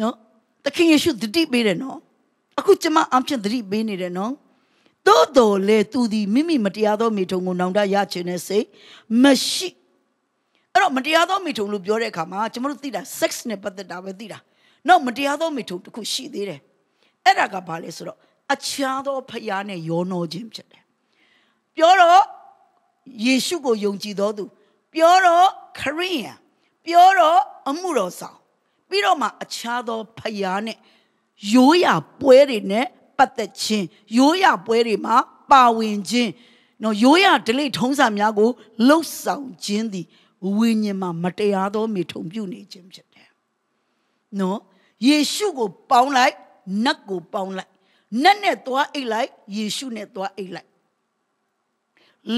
နော်။သခင်ယေရှုတတိပေးတယ်နော်။အခုကျမအဖြစ်တတိပေးနေတယ်နော်။သို့တော်လေသူသည်မိမိမတရားသောမိထုံကိုနောင်တရခြင်းနဲ့စိတ်မရှိ။အဲ့တော့မတရားသောမိထုံလို့ပြောတဲ့အခါမှာကျမတို့သိတာ sex နဲ့ပတ်သက်တာပဲသိတာ။နောက်မတရားသောမိထုံတစ်ခုရှိသေးတယ်။အဲ့ဒါကဘာလဲဆိုတော့အခြားသောဖျားနဲ့ယောနောခြင်းဖြစ်တယ်။ပြောတော့ယေရှုကိုယုံကြည်တော်သူ ပြောတော့ခရိယန်ပြောတော့အမှုတော်ဆောင် ပြီးတော့မှအခြားသောဖျားနဲ့ရိုးရပွဲတွေနဲ့ပတ်သက်ခြင်းရိုးရပွဲတွေမှာပါဝင်ခြင်းနော်ရိုးရဒလိထုံးစံများကိုလှုပ်ဆောင်ခြင်းသည်ဝိညာဉ်မှာမတရားသောမိထုံပြုနေခြင်းဖြစ်တယ်။နော်ယေရှုကိုပေါင်းလိုက်နတ်ကိုပေါင်းလိုက်နတ်နဲ့သွားအိတ်လိုက်ယေရှုနဲ့သွားအိတ်လိုက်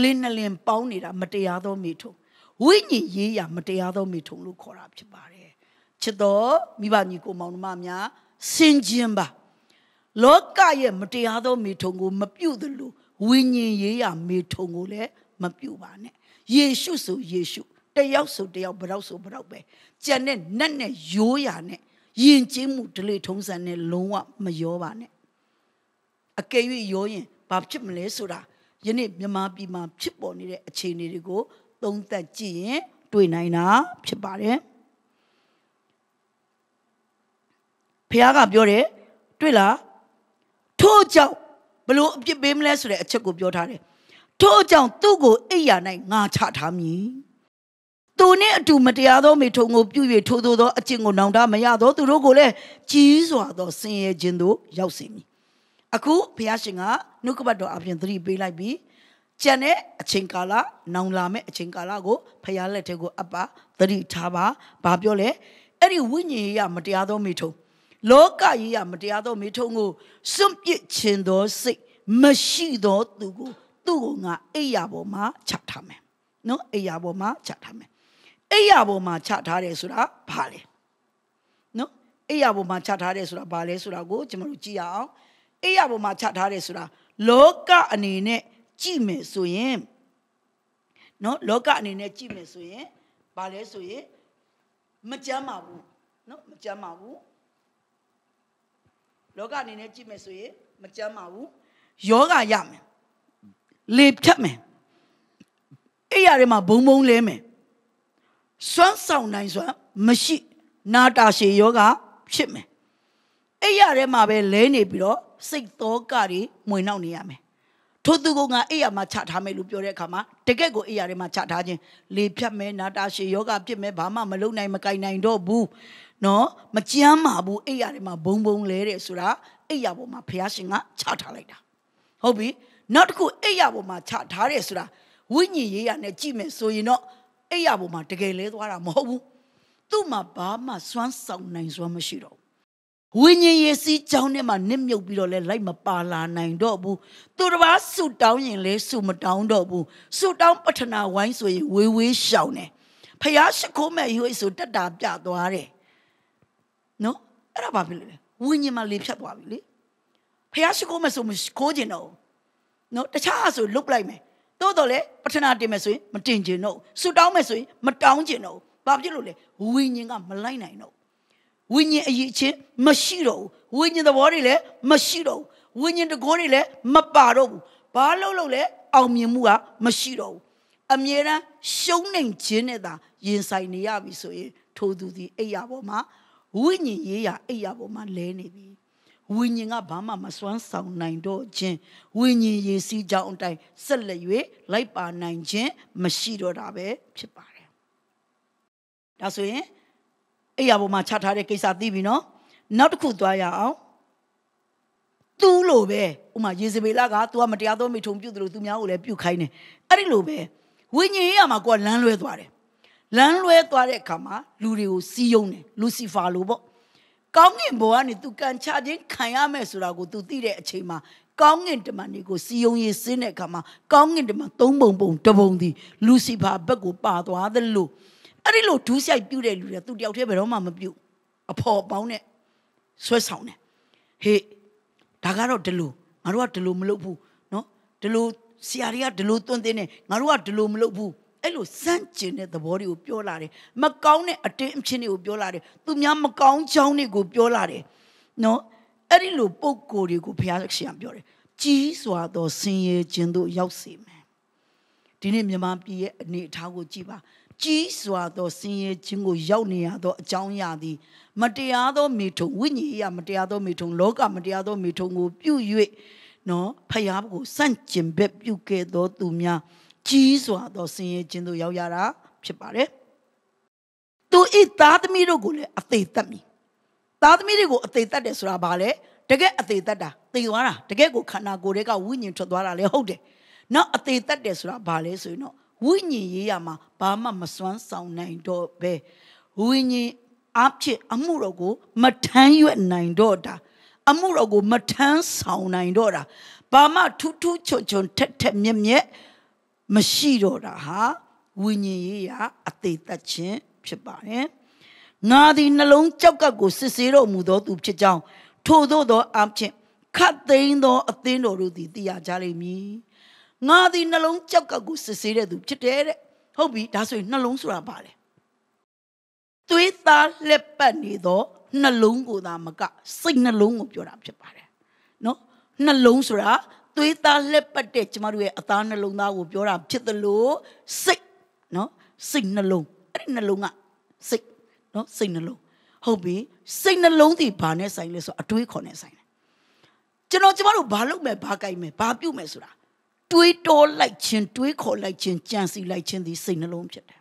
လင်းနှလင်းပေါင်းနေတာမတရားသောမိထုံဝိညာဉ်ရေးရာမတရားသောမိထုံလို့ခေါ်တာဖြစ်ပါတယ် ချစ်တော်မိဘညီကိုမောင်နှမများစင်ကြင်ပါလောကရဲ့မတရားသောမိထုံကိုမပြုတ်သလိုဝိညာဉ်ရေးရာမိထုံကိုလည်းမပြုတ်ပါနဲ့ယေရှုဆိုယေရှုတယောက်ဆိုတယောက်ဘရောက်ဆိုဘရောက်ပဲကြံတဲ့နတ်နဲ့ရိုးရာနဲ့ယဉ်ကျေးမှုဒလေထုံးစံနဲ့လုံးဝမရောပါနဲ့အကယ်၍ရောရင်ဘာဖြစ်မလဲဆိုတာယနေ့မြန်မာပြည်မှာဖြစ်ပေါ်နေတဲ့အခြေအနေတွေကိုသုံးသပ်ကြည့်ရင်တွေ့နိုင်တာဖြစ်ပါတယ် ဖះကပြောတယ်တွေ့လားထို့ကြောင့်ဘလို့အပြစ်ပေးမလဲဆိုတဲ့အချက်ကိုပြောထားတယ်ထို့ကြောင့်သူ့ကိုအိယာ၌ငါချထားမည်သူနှင့်အတူမတရားသောမိထုံကိုပြု၍ထိုးထိုးသောအကျင့်ကိုနောင်တမရသောသူတို့ကိုလည်းကြီးစွာသောဆင်းရဲခြင်းသို့ရောက်စေမည်အခုဘုရားရှင်ကနှုတ်ကပတ်တော်အပြင်သတိပေးလိုက်ပြီးကျန်တဲ့အချိန်ကာလနောင်လာမဲ့အချိန်ကာလကိုဖျားလက်ထဲကိုအပ်ပါသတိထားပါဘာပြောလဲအဲ့ဒီဝိညာဉ်ရေးရမတရားသောမိထုံ လောကရေးရမတရားသောမိထုံကိုစွန့်ပစ်ခြင်းသောစိတ်မရှိသောသူကိုသူ့ကိုငါအိယာပေါ်မှာချထားမယ်နော်အိယာပေါ်မှာချထားမယ်အိယာပေါ်မှာချထားတယ်ဆိုတာဘာလဲနော်အိယာပေါ်မှာချထားတယ်ဆိုတာဘာလဲဆိုတာကိုကျွန်တော်တို့ကြည့်ရအောင်အိယာပေါ်မှာချထားတယ်ဆိုတာလောကအနေနဲ့ကြည့်မယ်ဆိုရင်နော်လောကအနေနဲ့ကြည့်မယ်ဆိုရင်ဘာလဲဆိုရင်မကြမ်းပါဘူးနော်မကြမ်းပါဘူး လောကအနေနဲ့ကြည့်မယ်ဆိုရင်မကြမ်းပါဘူးယောဂရမယ်လေဖြတ်မယ်အဲ့ရတွေမှာဘုံဘုံလဲမယ်စွမ်းဆောင်နိုင်စွမ်းမရှိနာတာရှည်ယောဂဖြစ်မယ်အဲ့ရထဲမှာပဲလဲနေပြီးတော့စိတ်သောကတွေမွေနှောက်နေရမယ်ထို့သူကငါအိယာမှာချထားမယ်လို့ပြောတဲ့အခါမှာတကယ့်ကိုအိယာထဲမှာချထားခြင်းလေဖြတ်မယ်နာတာရှည်ယောဂဖြစ်မယ်ဘာမှမလုပ်နိုင်မကင်နိုင်တော့ဘူး နော်မကြမ်းပါဘူးအိယာထဲမှာဘုံဘုံလဲတဲ့ဆိုတာအိယာပေါ်မှာဘုရားရှင်ကချထားလိုက်တာဟုတ်ပြီနောက်တစ်ခုအိယာပေါ်မှာချထားတယ်ဆိုတာဝိညာဉ်ရေးရနဲ့ကြည့်မယ်ဆိုရင်တော့အိယာပေါ်မှာတကယ်လဲသွားတာမဟုတ်ဘူးသူ့မှာဘာမှစွမ်းဆောင်နိုင်စွမ်းမရှိတော့ဝိညာဉ်ရေးစီးကြောင်းထဲမှာနစ်မြုပ်ပြီးတော့လဲလိုက်မပါလာနိုင်တော့ဘူးသူတစ်ပါးဆူတောင်းရင်လဲဆူမတောင်းတော့ဘူးဆူတောင်းပထနာဝိုင်းဆိုရင်ဝေးဝေးရှောင်တယ်ဖျားရှိခိုးမဲ့ရွေးဆိုတက်တာပြသွားတယ် နော်အဲ့ဒါဘာဖြစ်လဲဝိညာဉ်မှာလေဖြတ်သွားပြီလေဖျားရှိခိုးမဲ့ဆိုမခိုးကျင်တော့နော်တခြားဆိုလုတ်လိုက်မယ်တိုးတော့လေပထနာတင်မယ်ဆိုရင်မတင်ကျင်တော့ဆူတောင်းမယ်ဆိုရင်မတောင်းကျင်တော့ဘာဖြစ်လို့လဲဝိညာဉ်ကမလိုက်နိုင်တော့ဝိညာဉ်အရေးချင်းမရှိတော့ဘူးဝိညာဉ်သဘောတွေလည်းမရှိတော့ဘူးဝိညာဉ်တကောတွေလည်းမပါတော့ဘူးဘာလို့လို့လဲအောင်မြင်မှုကမရှိတော့ဘူးအမြဲတမ်းရှုံးနိုင်ခြင်းနဲ့သာရင်ဆိုင်နေရပြီဆိုရင်ထိုသူသည်အိယာပေါ်မှာ ဝိညာဉ်ရေးရာအိယာပေါ်မှာလဲနေပြီဝိညာဉ်ကဘာမှမစွမ်းဆောင်နိုင်တော့ခြင်းဝိညာဉ်ရေးစီးကြောင်းအတိုင်းဆက်လက်၍လိုက်ပါနိုင်ခြင်းမရှိတော့တာပဲဖြစ်ပါတယ်ဒါဆိုရင်အိယာပေါ်မှာချထားတဲ့ကိစ္စသိပြီနော်နောက်တစ်ခုသွားရအောင်သူ့လိုပဲဥမာယေဇဗေလက तू ကမတရားသောမိထုံပြုတ်တယ်လို့သူများကိုလည်းပြုတ်ခိုင်းတယ်အဲ့ဒီလိုပဲဝိညာဉ်ရေးရမှာကိုကလမ်းလွဲသွားတယ် လမ်းလွဲသွားတဲ့အခါမှာလူတွေကိုစီးယုံတယ်လူစီဖာလိုပေါ့ကောင်းကင်ဘုံကနေသူကန်ချခြင်းခံရမယ်ဆိုတာကိုသူသိတဲ့အချိန်မှာကောင်းကင်တမန်တွေကိုစီယုံရေးစင်းတဲ့အခါမှာကောင်းကင်တမန်သုံးပုံပုံတပုံဒီလူစီဖာဘက်ကိုပါသွားသလိုအဲ့ဒီလိုဒူးဆိုင်ပြုတ်တဲ့လူတွေကသူတယောက်တည်းဘယ်တော့မှမပြုတ်အဖော်ပေါင်းနဲ့ဆွဲဆောင်တယ်ဟေးဒါကတော့ဒီလိုငါတို့ကဒီလိုမလုပ်ဘူးနော်ဒီလိုဆရာတွေကဒီလိုတွန်းတင်းနေငါတို့ကဒီလိုမလုပ်ဘူး အဲ့လိုစန့်ကျင်တဲ့သဘောတွေကိုပြောလာတယ်မကောင်းတဲ့အတင်းအချင်းတွေကိုပြောလာတယ်သူများမကောင်းချောင်းတွေကိုပြောလာတယ်နော်အဲ့ဒီလိုပုံကိုယ်တွေကိုဘုရားရှင်ပြောတယ်ကြီးစွာသောဆင်းရဲခြင်းတို့ရောက်စေမယ်ဒီနေ့မြန်မာပြည်ရဲ့အနေအထားကိုကြည့်ပါကြီးစွာသောဆင်းရဲခြင်းကိုရောက်နေရသောအကြောင်းအရာသည်မတရားသောမိထုံဝိညာဉ်ရေးမတရားသောမိထုံလောကမတရားသောမိထုံကိုပြု၍နော်ဖယားကိုစန့်ကျင်ဘက်ပြုခဲ့သောသူများ ကြီးစွာသောဆင်းရဲခြင်းတို့ရောက်ရတာဖြစ်ပါတယ်။သူဤသားသမီးတို့ကိုလည်းအသေးသက်မိ။သားသမီးတွေကိုအသေးသက်တယ်ဆိုတာဘာလဲ။တကယ်အသေးသက်တာသေသွားတာတကယ်ကိုခန္ဓာကိုယ်တွေကဝိညာဉ်ထွက်သွားတာလည်းဟုတ်တယ်။နောက်အသေးသက်တယ်ဆိုတာဘာလဲဆိုရင်တော့ဝိညာဉ်ရေးရမှာဘာမှမစွမ်းဆောင်နိုင်တော့ပဲဝိညာဉ်အဖြစ်အမှုတော်ကိုမထမ်းရွက်နိုင်တော့တာအမှုတော်ကိုမထမ်းဆောင်နိုင်တော့တာဘာမှထူးထူးချွန်ချွန်ထက်ထက်မြက်မြက် မရှိတော့တာဟာဝိညာဉ်ရေးရာအသေးသက်ခြင်းဖြစ်ပါတယ်ငါသည်နှလုံးကြောက်ကပ်ကိုစစ်ဆေးတော်မူသောသူဖြစ်ကြောင်းထို့သောသောအဖြစ်ခတ်သိမ်းသောအသင်းတော်တို့သည်သိရကြလိမ့်မည်ငါသည်နှလုံးကြောက်ကပ်ကိုစစ်ဆေးတဲ့သူဖြစ်တယ်တဲ့ဟုတ်ပြီဒါဆိုရင်နှလုံးဆိုတာဘာလဲသွေးသားလက်ပတ်နေသောနှလုံးကိုသာမကစိတ်နှလုံးကိုပြောတာဖြစ်ပါတယ်နော်နှလုံးဆိုတာ သွေးသားလက်ပတ်တဲ့ကျမတို့ရဲ့အသားနှလုံးသားကိုပြောတာဖြစ်သလိုစိတ်နော်စိတ်နှလုံးအဲ့ဒီနှလုံးကစိတ်နော်စိတ်နှလုံးဟုတ်ပြီစိတ်နှလုံးဒီဘာနဲ့ဆိုင်လဲဆိုအတွေးခေါ်နဲ့ဆိုင်တယ်ကျွန်တော်ကျမတို့ဘာလုပ်မယ်ဘာကြိုက်မယ်ဘာပြုတ်မယ်ဆိုတာတွေးတောလိုက်ခြင်းတွေးခေါ်လိုက်ခြင်းကြံစီလိုက်ခြင်းဒီစိတ်နှလုံးဖြစ်တယ်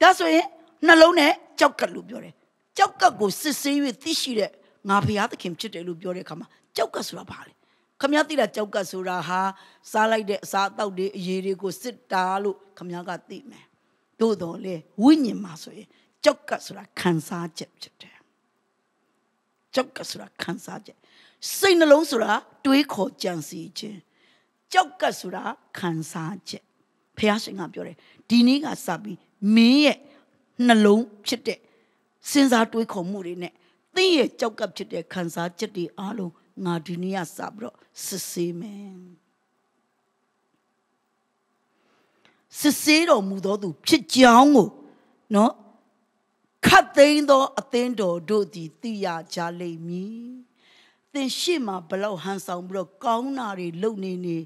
ဒါဆိုရင်နှလုံးနဲ့ကြောက်ကပ်လို့ပြောတယ်ကြောက်ကပ်ကိုစစ်ဆေး၍သိရှိတဲ့ငါဖရာသခင်ဖြစ်တယ်လို့ပြောတဲ့အခါမှာကြောက်ကပ်ဆိုတာဘာလဲ ခမည်းသိတာကြောက်ကပ်ဆိုတာဟာစားလိုက်တဲ့အစာအသောက်တွေအရေးတွေကိုစစ်တာလို့ခမည်းကသိမယ်သို့တော်လေဝိညာဉ်မှာဆိုရင်ကြောက်ကပ်ဆိုတာခံစားချက်ဖြစ်တယ်ကြောက်ကပ်ဆိုတာခံစားချက်စိတ်နှလုံးဆိုတာတွေးခေါ်ကြံစည်ခြင်းကြောက်ကပ်ဆိုတာခံစားချက်ဖះရှင်ကပြောတယ်ဒီနေ့ကစပြီးမင်းရဲ့နှလုံးဖြစ်တဲ့စဉ်းစားတွေးခေါ်မှုတွေနဲ့သင်ရဲ့ကြောက်ကပ်ဖြစ်တဲ့ခံစားချက်တွေအားလုံး ငါဒီနေ့ကစပြီးတော့စစ်ဆေးမယ်စစ်ဆေးတော်မူသောသူ ဖြစ်ကြောင်းကိုနော်ခတ်သိမ်းသောအသင်းတော်တို့သည်သိရကြလိမ့်မည်သင်ရှေ့မှာဘလောက်ဟန်ဆောင်ပြီးတော့ကောင်းတာတွေလုပ်နေနေ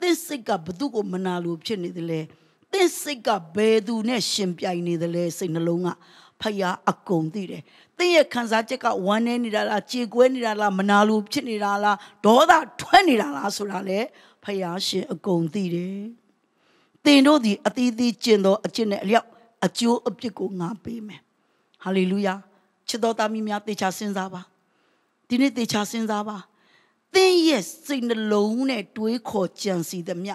သင်စိတ်ကဘသူကိုမနာလို့ဖြစ်နေတယ်လဲသင်စိတ်ကဘယ်သူနဲ့ရှင်ပြိုင်နေတယ်လဲစိတ်နှလုံးကဖယားအကုန်သိတယ် သင်ရဲ့ခံစားချက်ကဝမ်းနေနေတာလားကြေကွဲနေတာလားမနာလို့ဖြစ်နေတာလားဒေါသထွက်နေတာလားဆိုတာလေဖယားရှင်အကုန်သိတယ်သင်တို့ဒီအသီးသီးကျင့်သောအကျင့်နဲ့အလျောက်အကျိုးအပြစ်ကိုငါပေးမယ်ဟာလေလုယာချစ်တော်သားမီးများတေချာစဉ်းစားပါဒီနေ့တေချာစဉ်းစားပါသင်ရဲ့စိတ်နှလုံးနဲ့တွေးခေါ်ကြံစီသမျှ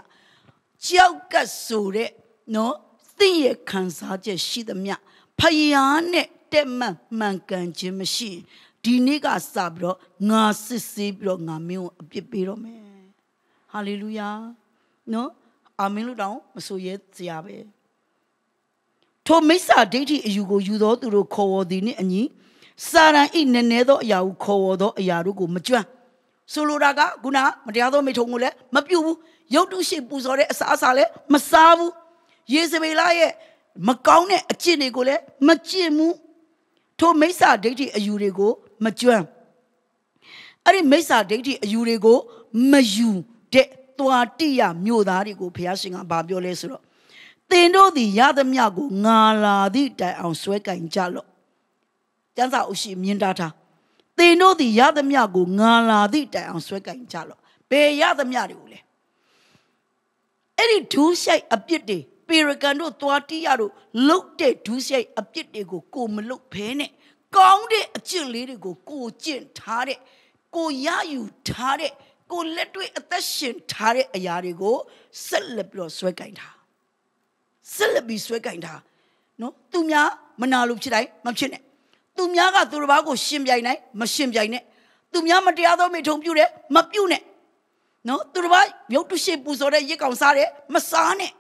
ကြောက်ကဆိုတဲ့နော်သင်ရဲ့ခံစားချက်ရှိသမျှဖယားနဲ့ တက်မှန်မှန်ကန်ခြင်းမရှိဒီနေ့ကစပြီးတော့ငါစစ်ဆေးပြီးတော့ငါမင်းကိုအပြစ်ပေးတော့မယ်ဟာလေလုယာနော်အာမင်လို့တောင်းမဆိုရဲစရာပဲထိုမိစ္ဆာဒိဋ္ဌိအယူကိုယူသောသူတို့ခေါ်ဝေါ်သည်နှင့်အညီစာရန်ဤနည်းနည်းသောအရာကိုခေါ်ဝေါ်သောအရာတို့ကိုမကျွမ်းဆိုလိုတာကခုနမတရားသောမိထုံကိုလည်းမပြုတ်ဘူးရုပ်တုရှိပူဇော်တဲ့အစားအစာလည်းမစားဘူးယေဇဗေလရဲ့မကောင်းတဲ့အကျင့်တွေကိုလည်းမကျင့်ဘူး ထိုမိစ္ဆာဒိဋ္ဌိအယူတွေကိုမကျွမ်းအဲ့ဒီမိစ္ဆာဒိဋ္ဌိအယူတွေကိုမယူတဲ့သွားတိယမြို့သားတွေကိုဘုရားရှင်ကဗာပြောလဲဆိုတော့သင်တို့သည်ရသမျှကိုငါလာသည့်တိုင်အောင်ဆွဲကင်ကြလော့ကျမ်းစာအုပ်ရှိမြင်တာထားသင်တို့သည်ရသမျှကိုငါလာသည့်တိုင်အောင်ဆွဲကင်ကြလော့ဘယ်ရသမျှတွေကိုလဲအဲ့ဒီဒူးရှိုက်အပြစ်တွေ ပေရကန်တို့သွားတိရတို့လုတ်တဲ့ဒူးရှိုက်အပြစ်တွေကိုကိုမလုတ်ဘဲနဲ့ကောင်းတဲ့အကျင့်လေးတွေကိုကိုကျင့်ထားတဲ့ကိုရယူထားတဲ့ကိုလက်တွေ့အသက်ရှင်ထားတဲ့အရာတွေကိုဆက်လက်ပြီးတော့ဆွဲကင်ထားဆက်လက်ပြီးဆွဲကင်ထားနော်သူများမနာလို့ဖြစ်တိုင်းမဖြစ်နဲ့သူများကသူတစ်ပါးကိုရှင်ပြိုင်နိုင်မရှင်ပြိုင်နဲ့သူများမတရားသောမိထုံပြုတယ်မပြုနဲ့နော်သူတစ်ပါးရုပ်တုရှိပူဇော်တဲ့ရစ်ကောင်စားတယ်မစားနဲ့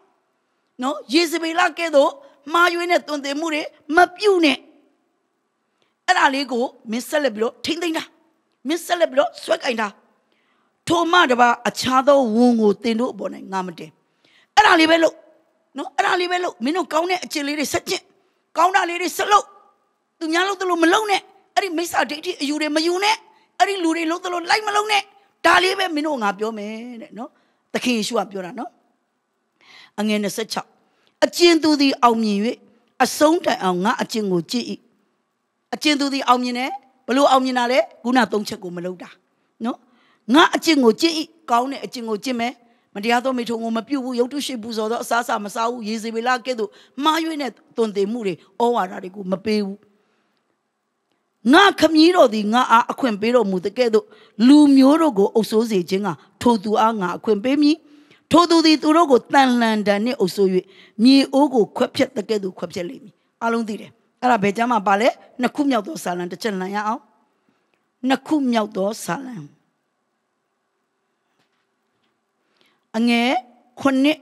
နော်ယေဇဗေလကဲ့သို့မှားယွင်းတဲ့တွင်တင်မှုတွေမပြုနဲ့အဲ့ဒါလေးကိုမင်းဆက်လက်ပြီးတော့ထိမ့်သိမ့်တာမင်းဆက်လက်ပြီးတော့ဆွဲကင်တာထိုမှတပါအခြားသောဝန်ကိုတင်တို့အပေါ်၌ငါမတင်အဲ့ဒါလေးပဲလို့နော်အဲ့ဒါလေးပဲလို့မင်းတို့ကောင်းတဲ့အကျင့်လေးတွေဆက်ကျင့်ကောင်းတာလေးတွေဆက်လို့သူများလို့တလို့မလုံးနဲ့အဲ့ဒီမိစ္ဆာဒိဋ္ဌိအယူတွေမယူနဲ့အဲ့ဒီလူတွေလို့တလို့လိုက်မလုံးနဲ့ဒါလေးပဲမင်းတို့ငါပြောမယ်တဲ့နော်သခင်ယေရှုကပြောတာနော် အငယ်26အကျဉ်သူသည်အောင်မြင်၍အဆုံးတိုင်အောင်ငါအကျဉ်ကိုကြည့်၏အကျဉ်သူသည်အောင်မြင်တယ်ဘလို့အောင်မြင်တာလဲခုနသုံးချက်ကိုမလုပ်တာနော်ငါအကျင့်ကိုကြည့်၏ကောင်းတဲ့အကျင့်ကိုကြည့်မယ်မတရားသောမိထုံကိုမပြုတ်ဘူးရုပ်တုရှိပူဇော်သောအစားအစာမစားဘူးရေစီဗေလာကဲ့သို့မှားယွင်းတဲ့တွင်တင်မှုတွေဩဝါဒတွေကိုမပေးဘူးငါခမည်းတော်သည်ငါအားအခွင့်ပေးတော်မူတဲ့ကဲ့သို့လူမျိုးတို့ကိုအုပ်ဆိုးစေခြင်းကထိုသူအားငါအခွင့်ပေးမည် ထိုသူသည်သူတို့ကိုတန်လန်တန်နှင့်အုပ်ဆိုး၍မြေအိုးကိုခွက်ဖြက်တဲ့ကဲ့သို့ခွက်ဖြက်လိမ့်မည်အလုံးသိတယ်အဲ့ဒါဘယ်ကျမ်းမှာပါလဲနှစ်ခုမြောက်သောစာလံတစ်ချက်လန်ရအောင်နှစ်ခုမြောက်သောစာလံအငယ်ခုနှစ်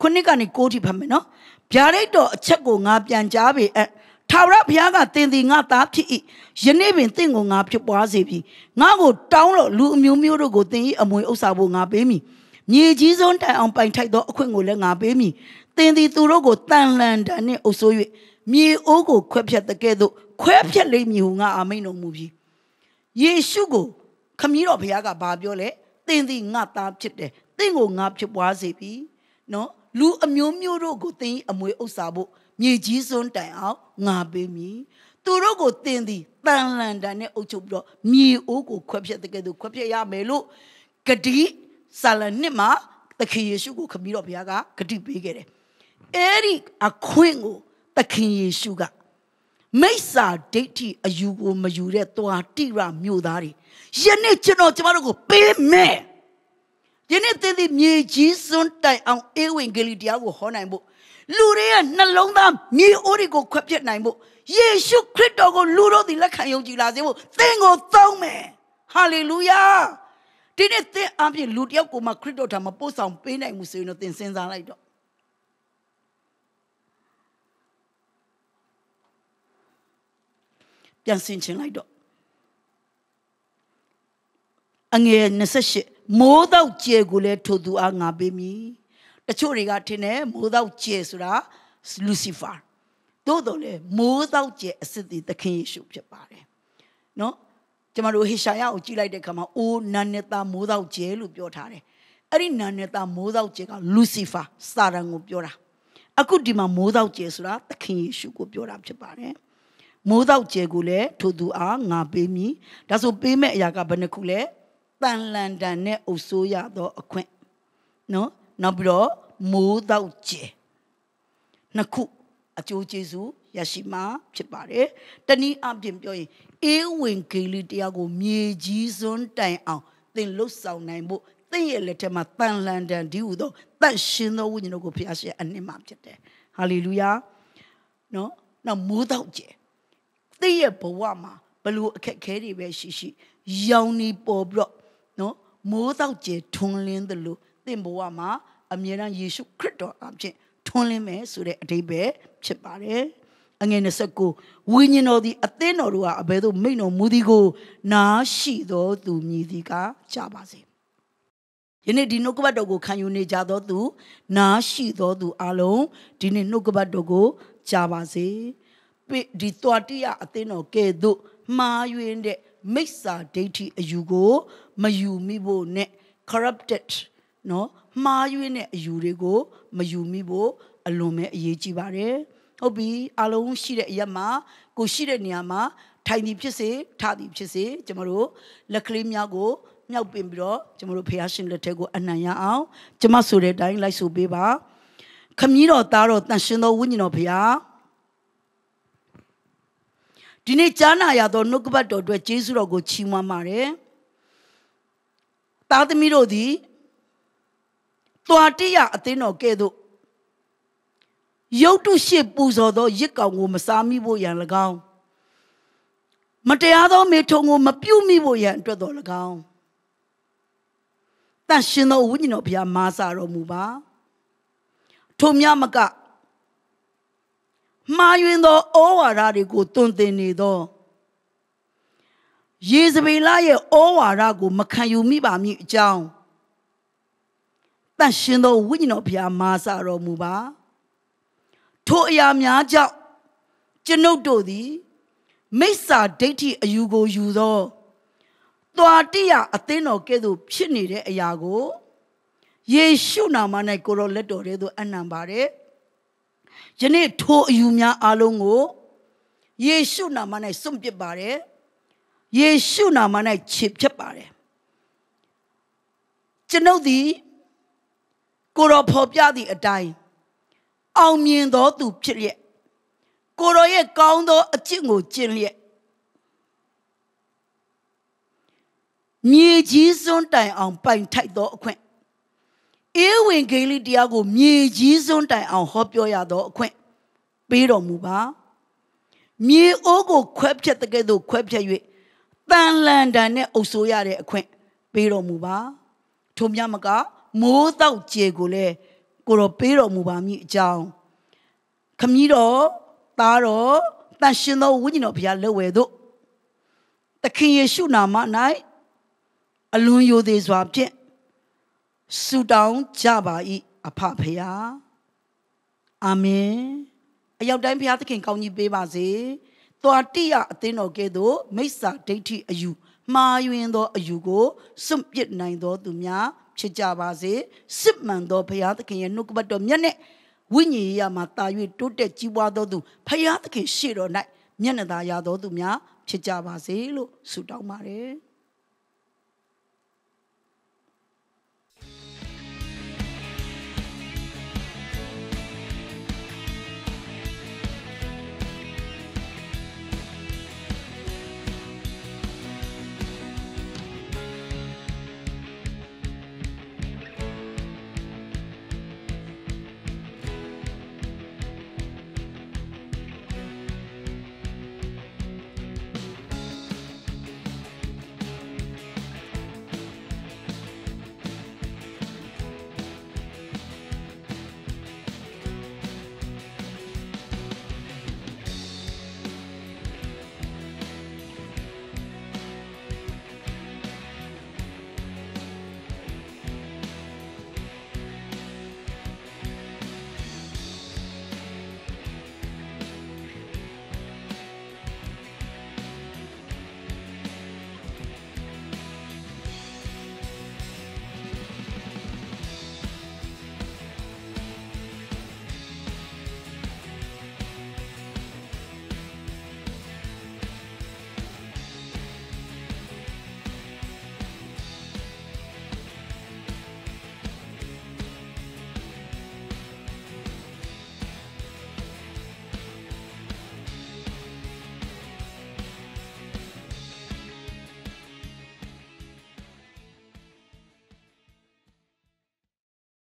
ခုနှစ်ကနေကိုးထိဖတ်မယ်နော်ဗျာဒိတ်တော်အချက်ကိုငါပြန်ကြားပေအထာဝရဘုရားကတင်သည်ငါသားဖြစ်၏ယနေ့ပင်တင့်ကိုငါဖြစ်ပွားစေပြီငါကိုတောင်းလို့လူအမျိုးမျိုးတို့ကိုတင်၏အမွေဥစ္စာဖို့ငါပေးမည် မြေကြီးစွန်းတိုင်အောင်ပိုင်ထိုက်သောအခွင့်ကိုလည်းငါပေးမည်တင်သည်သူတို့ကိုတန်လန်တန်နှင့်အုပ်ဆိုး၍မြေအိုးကိုခွဲဖြတ်တဲ့ကဲ့သို့ခွဲဖြတ်လိမ့်မည်ဟုငါအာမိန်တော်မူပြီယေရှုကိုခမည်းတော်ဘုရားကဘာပြောလဲသင်သည်ငါသားဖြစ်တယ်သင်ကိုငါဖြစ်ပွားစေပြီနော်လူအမျိုးမျိုးတို့ကိုသင်အမွေဥစ္စာဖို့မြေကြီးစွန်းတိုင်အောင်ငါပေးမည်သူတို့ကိုသင်သည်တန်လန်တန်နဲ့အုပ်ချုပ်ပြီးတော့မြေအိုးကိုခွဲဖြတ်တဲ့ကဲ့သို့ခွဲဖြတ်ရမယ်လို့ဂတိ ဆာလနှစ်မှာသခင်ယေရှုကိုခမည်းတော်ဘုရားကဂတိပေးခဲ့တယ်အဲ့ဒီအခွင့်ကိုသခင်ယေရှုကမိစ္ဆာဒိဋ္ဌိအယူကိုမယူတဲ့သွားတိရမြို့သားတွေယနေ့ကျွန်တော်ကျမတို့ကိုပေးမယ်ယနေ့သင်သည်မြေကြီးစွန်းတိုင်အောင်အေဝံဂေလိတရားကိုဟောနိုင်ဖို့လူတွေရဲ့နှလုံးသားမြေအိုးတွေကိုခွက်ပြက်နိုင်ဖို့ယေရှုခရစ်တော်ကိုလူတို့သည်လက်ခံယုံကြည်လာစေဖို့သင်ကိုသုံးမယ်ဟာလေလုယာ ဒီနေ့သင်အပြင်လူတယောက်ကိုမှခရစ်တော်ထံမှာပို့ဆောင်ပေးနိုင်မှုဆိုရင်တော့သင်စဉ်းစားလိုက်တော့ပြန်ဆင်ချင်လိုက်တော့အငယ်28မိုးတော့ကျဲကိုလည်းထိုသူအားငါပေးမည်တချို့တွေကထင်တယ်မိုးတော့ကျဲဆိုတာလူစီဖာသို့တော်လေမိုးတော့ကျဲအစစ်တီသခင်ယေရှုဖြစ်ပါတယ်နော် ကျမတို့ဟေရှာယကိုကြည့်လိုက်တဲ့အခါမှာအိုးနန်နတာမိုးတော့ကျဲလို့ပြောထားတယ်အဲ့ဒီနန်နတာမိုးတော့ကျဲကလူစီဖာစာရန်ကိုပြောတာအခုဒီမှာမိုးတော့ကျဲဆိုတာသခင်ယေရှုကိုပြောတာဖြစ်ပါတယ်မိုးတော့ကျဲကိုလည်းထိုသူအားငါပေးမည်ဒါဆိုပေးမဲ့အရာကဘယ်နှခုလဲတန်လန်တန်နဲ့အုပ်ဆိုးရသောအခွင့်နော်နောက်ပြီးတော့မိုးတော့ကျဲနှစ်ခုအကျိုးကျေးဇူး ရရှိမှာဖြစ်ပါတယ်တနည်းအားဖြင့်ပြောရင်အေးဝင်ဂေလိတရားကိုမြေကြီးစွန်းတိုင်အောင်သင်လွတ်ဆောင်နိုင်ဖို့သင်ရဲ့လက်ထက်မှာတန်လန်တန်ဒီဟုသောတန့်ရှင်သောဝိညာဉ်တော်ကိုဖျားရှင်အနှင်းမှာဖြစ်တယ်ဟာလေလုယာနော်နောက်မိုးတော့ကျဲသင်ရဲ့ဘဝမှာဘလို့အခက်ခဲတွေပဲရှိရှိရောင်နေပေါ်ပြီးတော့နော်မိုးတော့ကျဲထွန်းလင်းတယ်လို့သင်ဘဝမှာအမြဲတမ်းယေရှုခရစ်တော်အဖြစ်ထွန်းလင်းမယ်ဆိုတဲ့အတိတ်ပဲဖြစ်ပါတယ် အငယ်29ဝိညာဉ်တော်သည်အသင်းတော်တို့ကအဘယ်သို့မိန့်တော်မူသည်ကို နားရှိသောသူမြည်သည်ကကြားပါစေယနေ့ဒီနှုတ်ကပတ်တော်ကိုခံယူနေကြသောသူနားရှိသောသူအလုံးဒီနေ့နှုတ်ကပတ်တော်ကိုကြားပါစေဒီတော်တိယအသင်းတော်ကဲ့သို့မှားယွင်းတဲ့မိစ္ဆာဒိဋ္ဌိအယူကိုမယူမိဖို့နဲ့ corrupted နော်မှားယွင်းတဲ့အယူတွေကိုမယူမိဖို့အလွန်ပဲအရေးကြီးပါတယ် ဟုတ်ပြီအလုံးရှိတဲ့အရက်မှာကိုရှိတဲ့နေရာမှာထိုင်သည်ဖြစ်စေထသည်ဖြစ်စေကျမတို့လက်ကလေးများကိုမြောက်ပင်ပြီးတော့ကျမတို့ဖះရှင်လက်ထက်ကိုအနှံရအောင်ကျမဆိုတဲ့အတိုင်းလိုက်ဆိုပေးပါခမည်းတော်သားတော်တန်ရှင်တော်ဝိညာဉ်တော်ဖះဒီနေ့ကြားနာရသောနှုတ်ကပတ်တော်အတွက်ကျေးဇူးတော်ကိုချီးမွမ်းပါတယ်သားသမီးတို့သည်တွာတိယအသင်းတော်ကဲ့သို့ ရုပ်တုရှိပူဇော်သောရစ်ကောင်ကိုမစားမိဖို့ရန်၎င်းမတရားသောမေထုံကိုမပြုတ်မိဖို့ရန်အတွက်တော်၎င်းတန်ရှင်သောဝိညာဉ်တော်ဘုရားမာစာတော်မူပါထိုမြမကမှားယွင်းသောဩဝါဒတွေကိုတွင်တင်နေသောယေဇဗေလရဲ့ဩဝါဒကိုမခံယူမိပါမည်အကြောင်းတန်ရှင်သောဝိညာဉ်တော်ဘုရားမာစာတော်မူပါ ထိုအရာများကြောင့်ကျွန်ုပ်တို့သည် မိစ္ဆာဒိဋ္ဌိအယူကိုယူသောသွားတိယအသင်းတော်ကဲ့သို့ဖြစ်နေတဲ့အရာကိုယေရှုနာမ၌ကိုရောလက်တော်ထဲသို့အနံပါတယ်ယနေ့ထိုအယူများအလုံးကိုယေရှုနာမ၌စွန့်ပစ်ပါတယ်ယေရှုနာမ၌ခြေဖြတ်ပါတယ်ကျွန်ုပ်သည်ကိုရောဖော်ပြသည့်အတိုင်း အောင်မြင်သောသူဖြစ်လျက်ကိုရောရဲ့ကောင်းသောအကျင့်ကိုကျင့်လျက်မြေကြီးစွန်းတိုင်အောင်ပိုင်ထိုက်သောအခွင့်ဧဝံဂေလိတရားကိုမြေကြီးစွန်းတိုင်အောင်ဟောပြောရသောအခွင့်ပေးတော်မူပါမြေအိုးကိုခွဲဖြတ်တဲ့ကဲ့သို့ခွဲဖြတ်၍တန်လန်တန်နဲ့အုပ်ဆိုးရတဲ့အခွင့်ပေးတော်မူပါထိုမြမကမိုးတောက်ကျေကိုလည်း ကိုတော်ပေးတော်မူပါမည်အကြောင်းခမည်းတော်သားတော်တန်ရှင်သောဝိညာဉ်တော်ဘုရားလက်ဝဲတို့သခင်ယေရှုနာမ၌အလွန်ယိုသေးစွာဖြင့်ဆုတောင်းကြပါ၏အဖဖရာအာမင်အရောက်တိုင်းဘုရားသခင်ကောင်းကြီးပေးပါစေသွားတိယအသင်းတော်ကဲ့သို့မိစ္ဆာဒိဋ္ဌိအယူမှားယွင်းသောအယူကိုစွန့်ပစ်နိုင်သောသူများ ဖြစ်ကြပါစေစစ်မှန်သောဘုရားသခင်ရဲ့နှုတ်ကပတ်တော်မြတ်နဲ့ဝိညာဉ်ရေးရမှာတာ၍တိုးတက်ကြီးပွားသောသူဘုရားသခင်ရှေ့တော်၌မျက်နှာသာရသောသူများဖြစ်ကြပါစေလို့ဆုတောင်းပါတယ်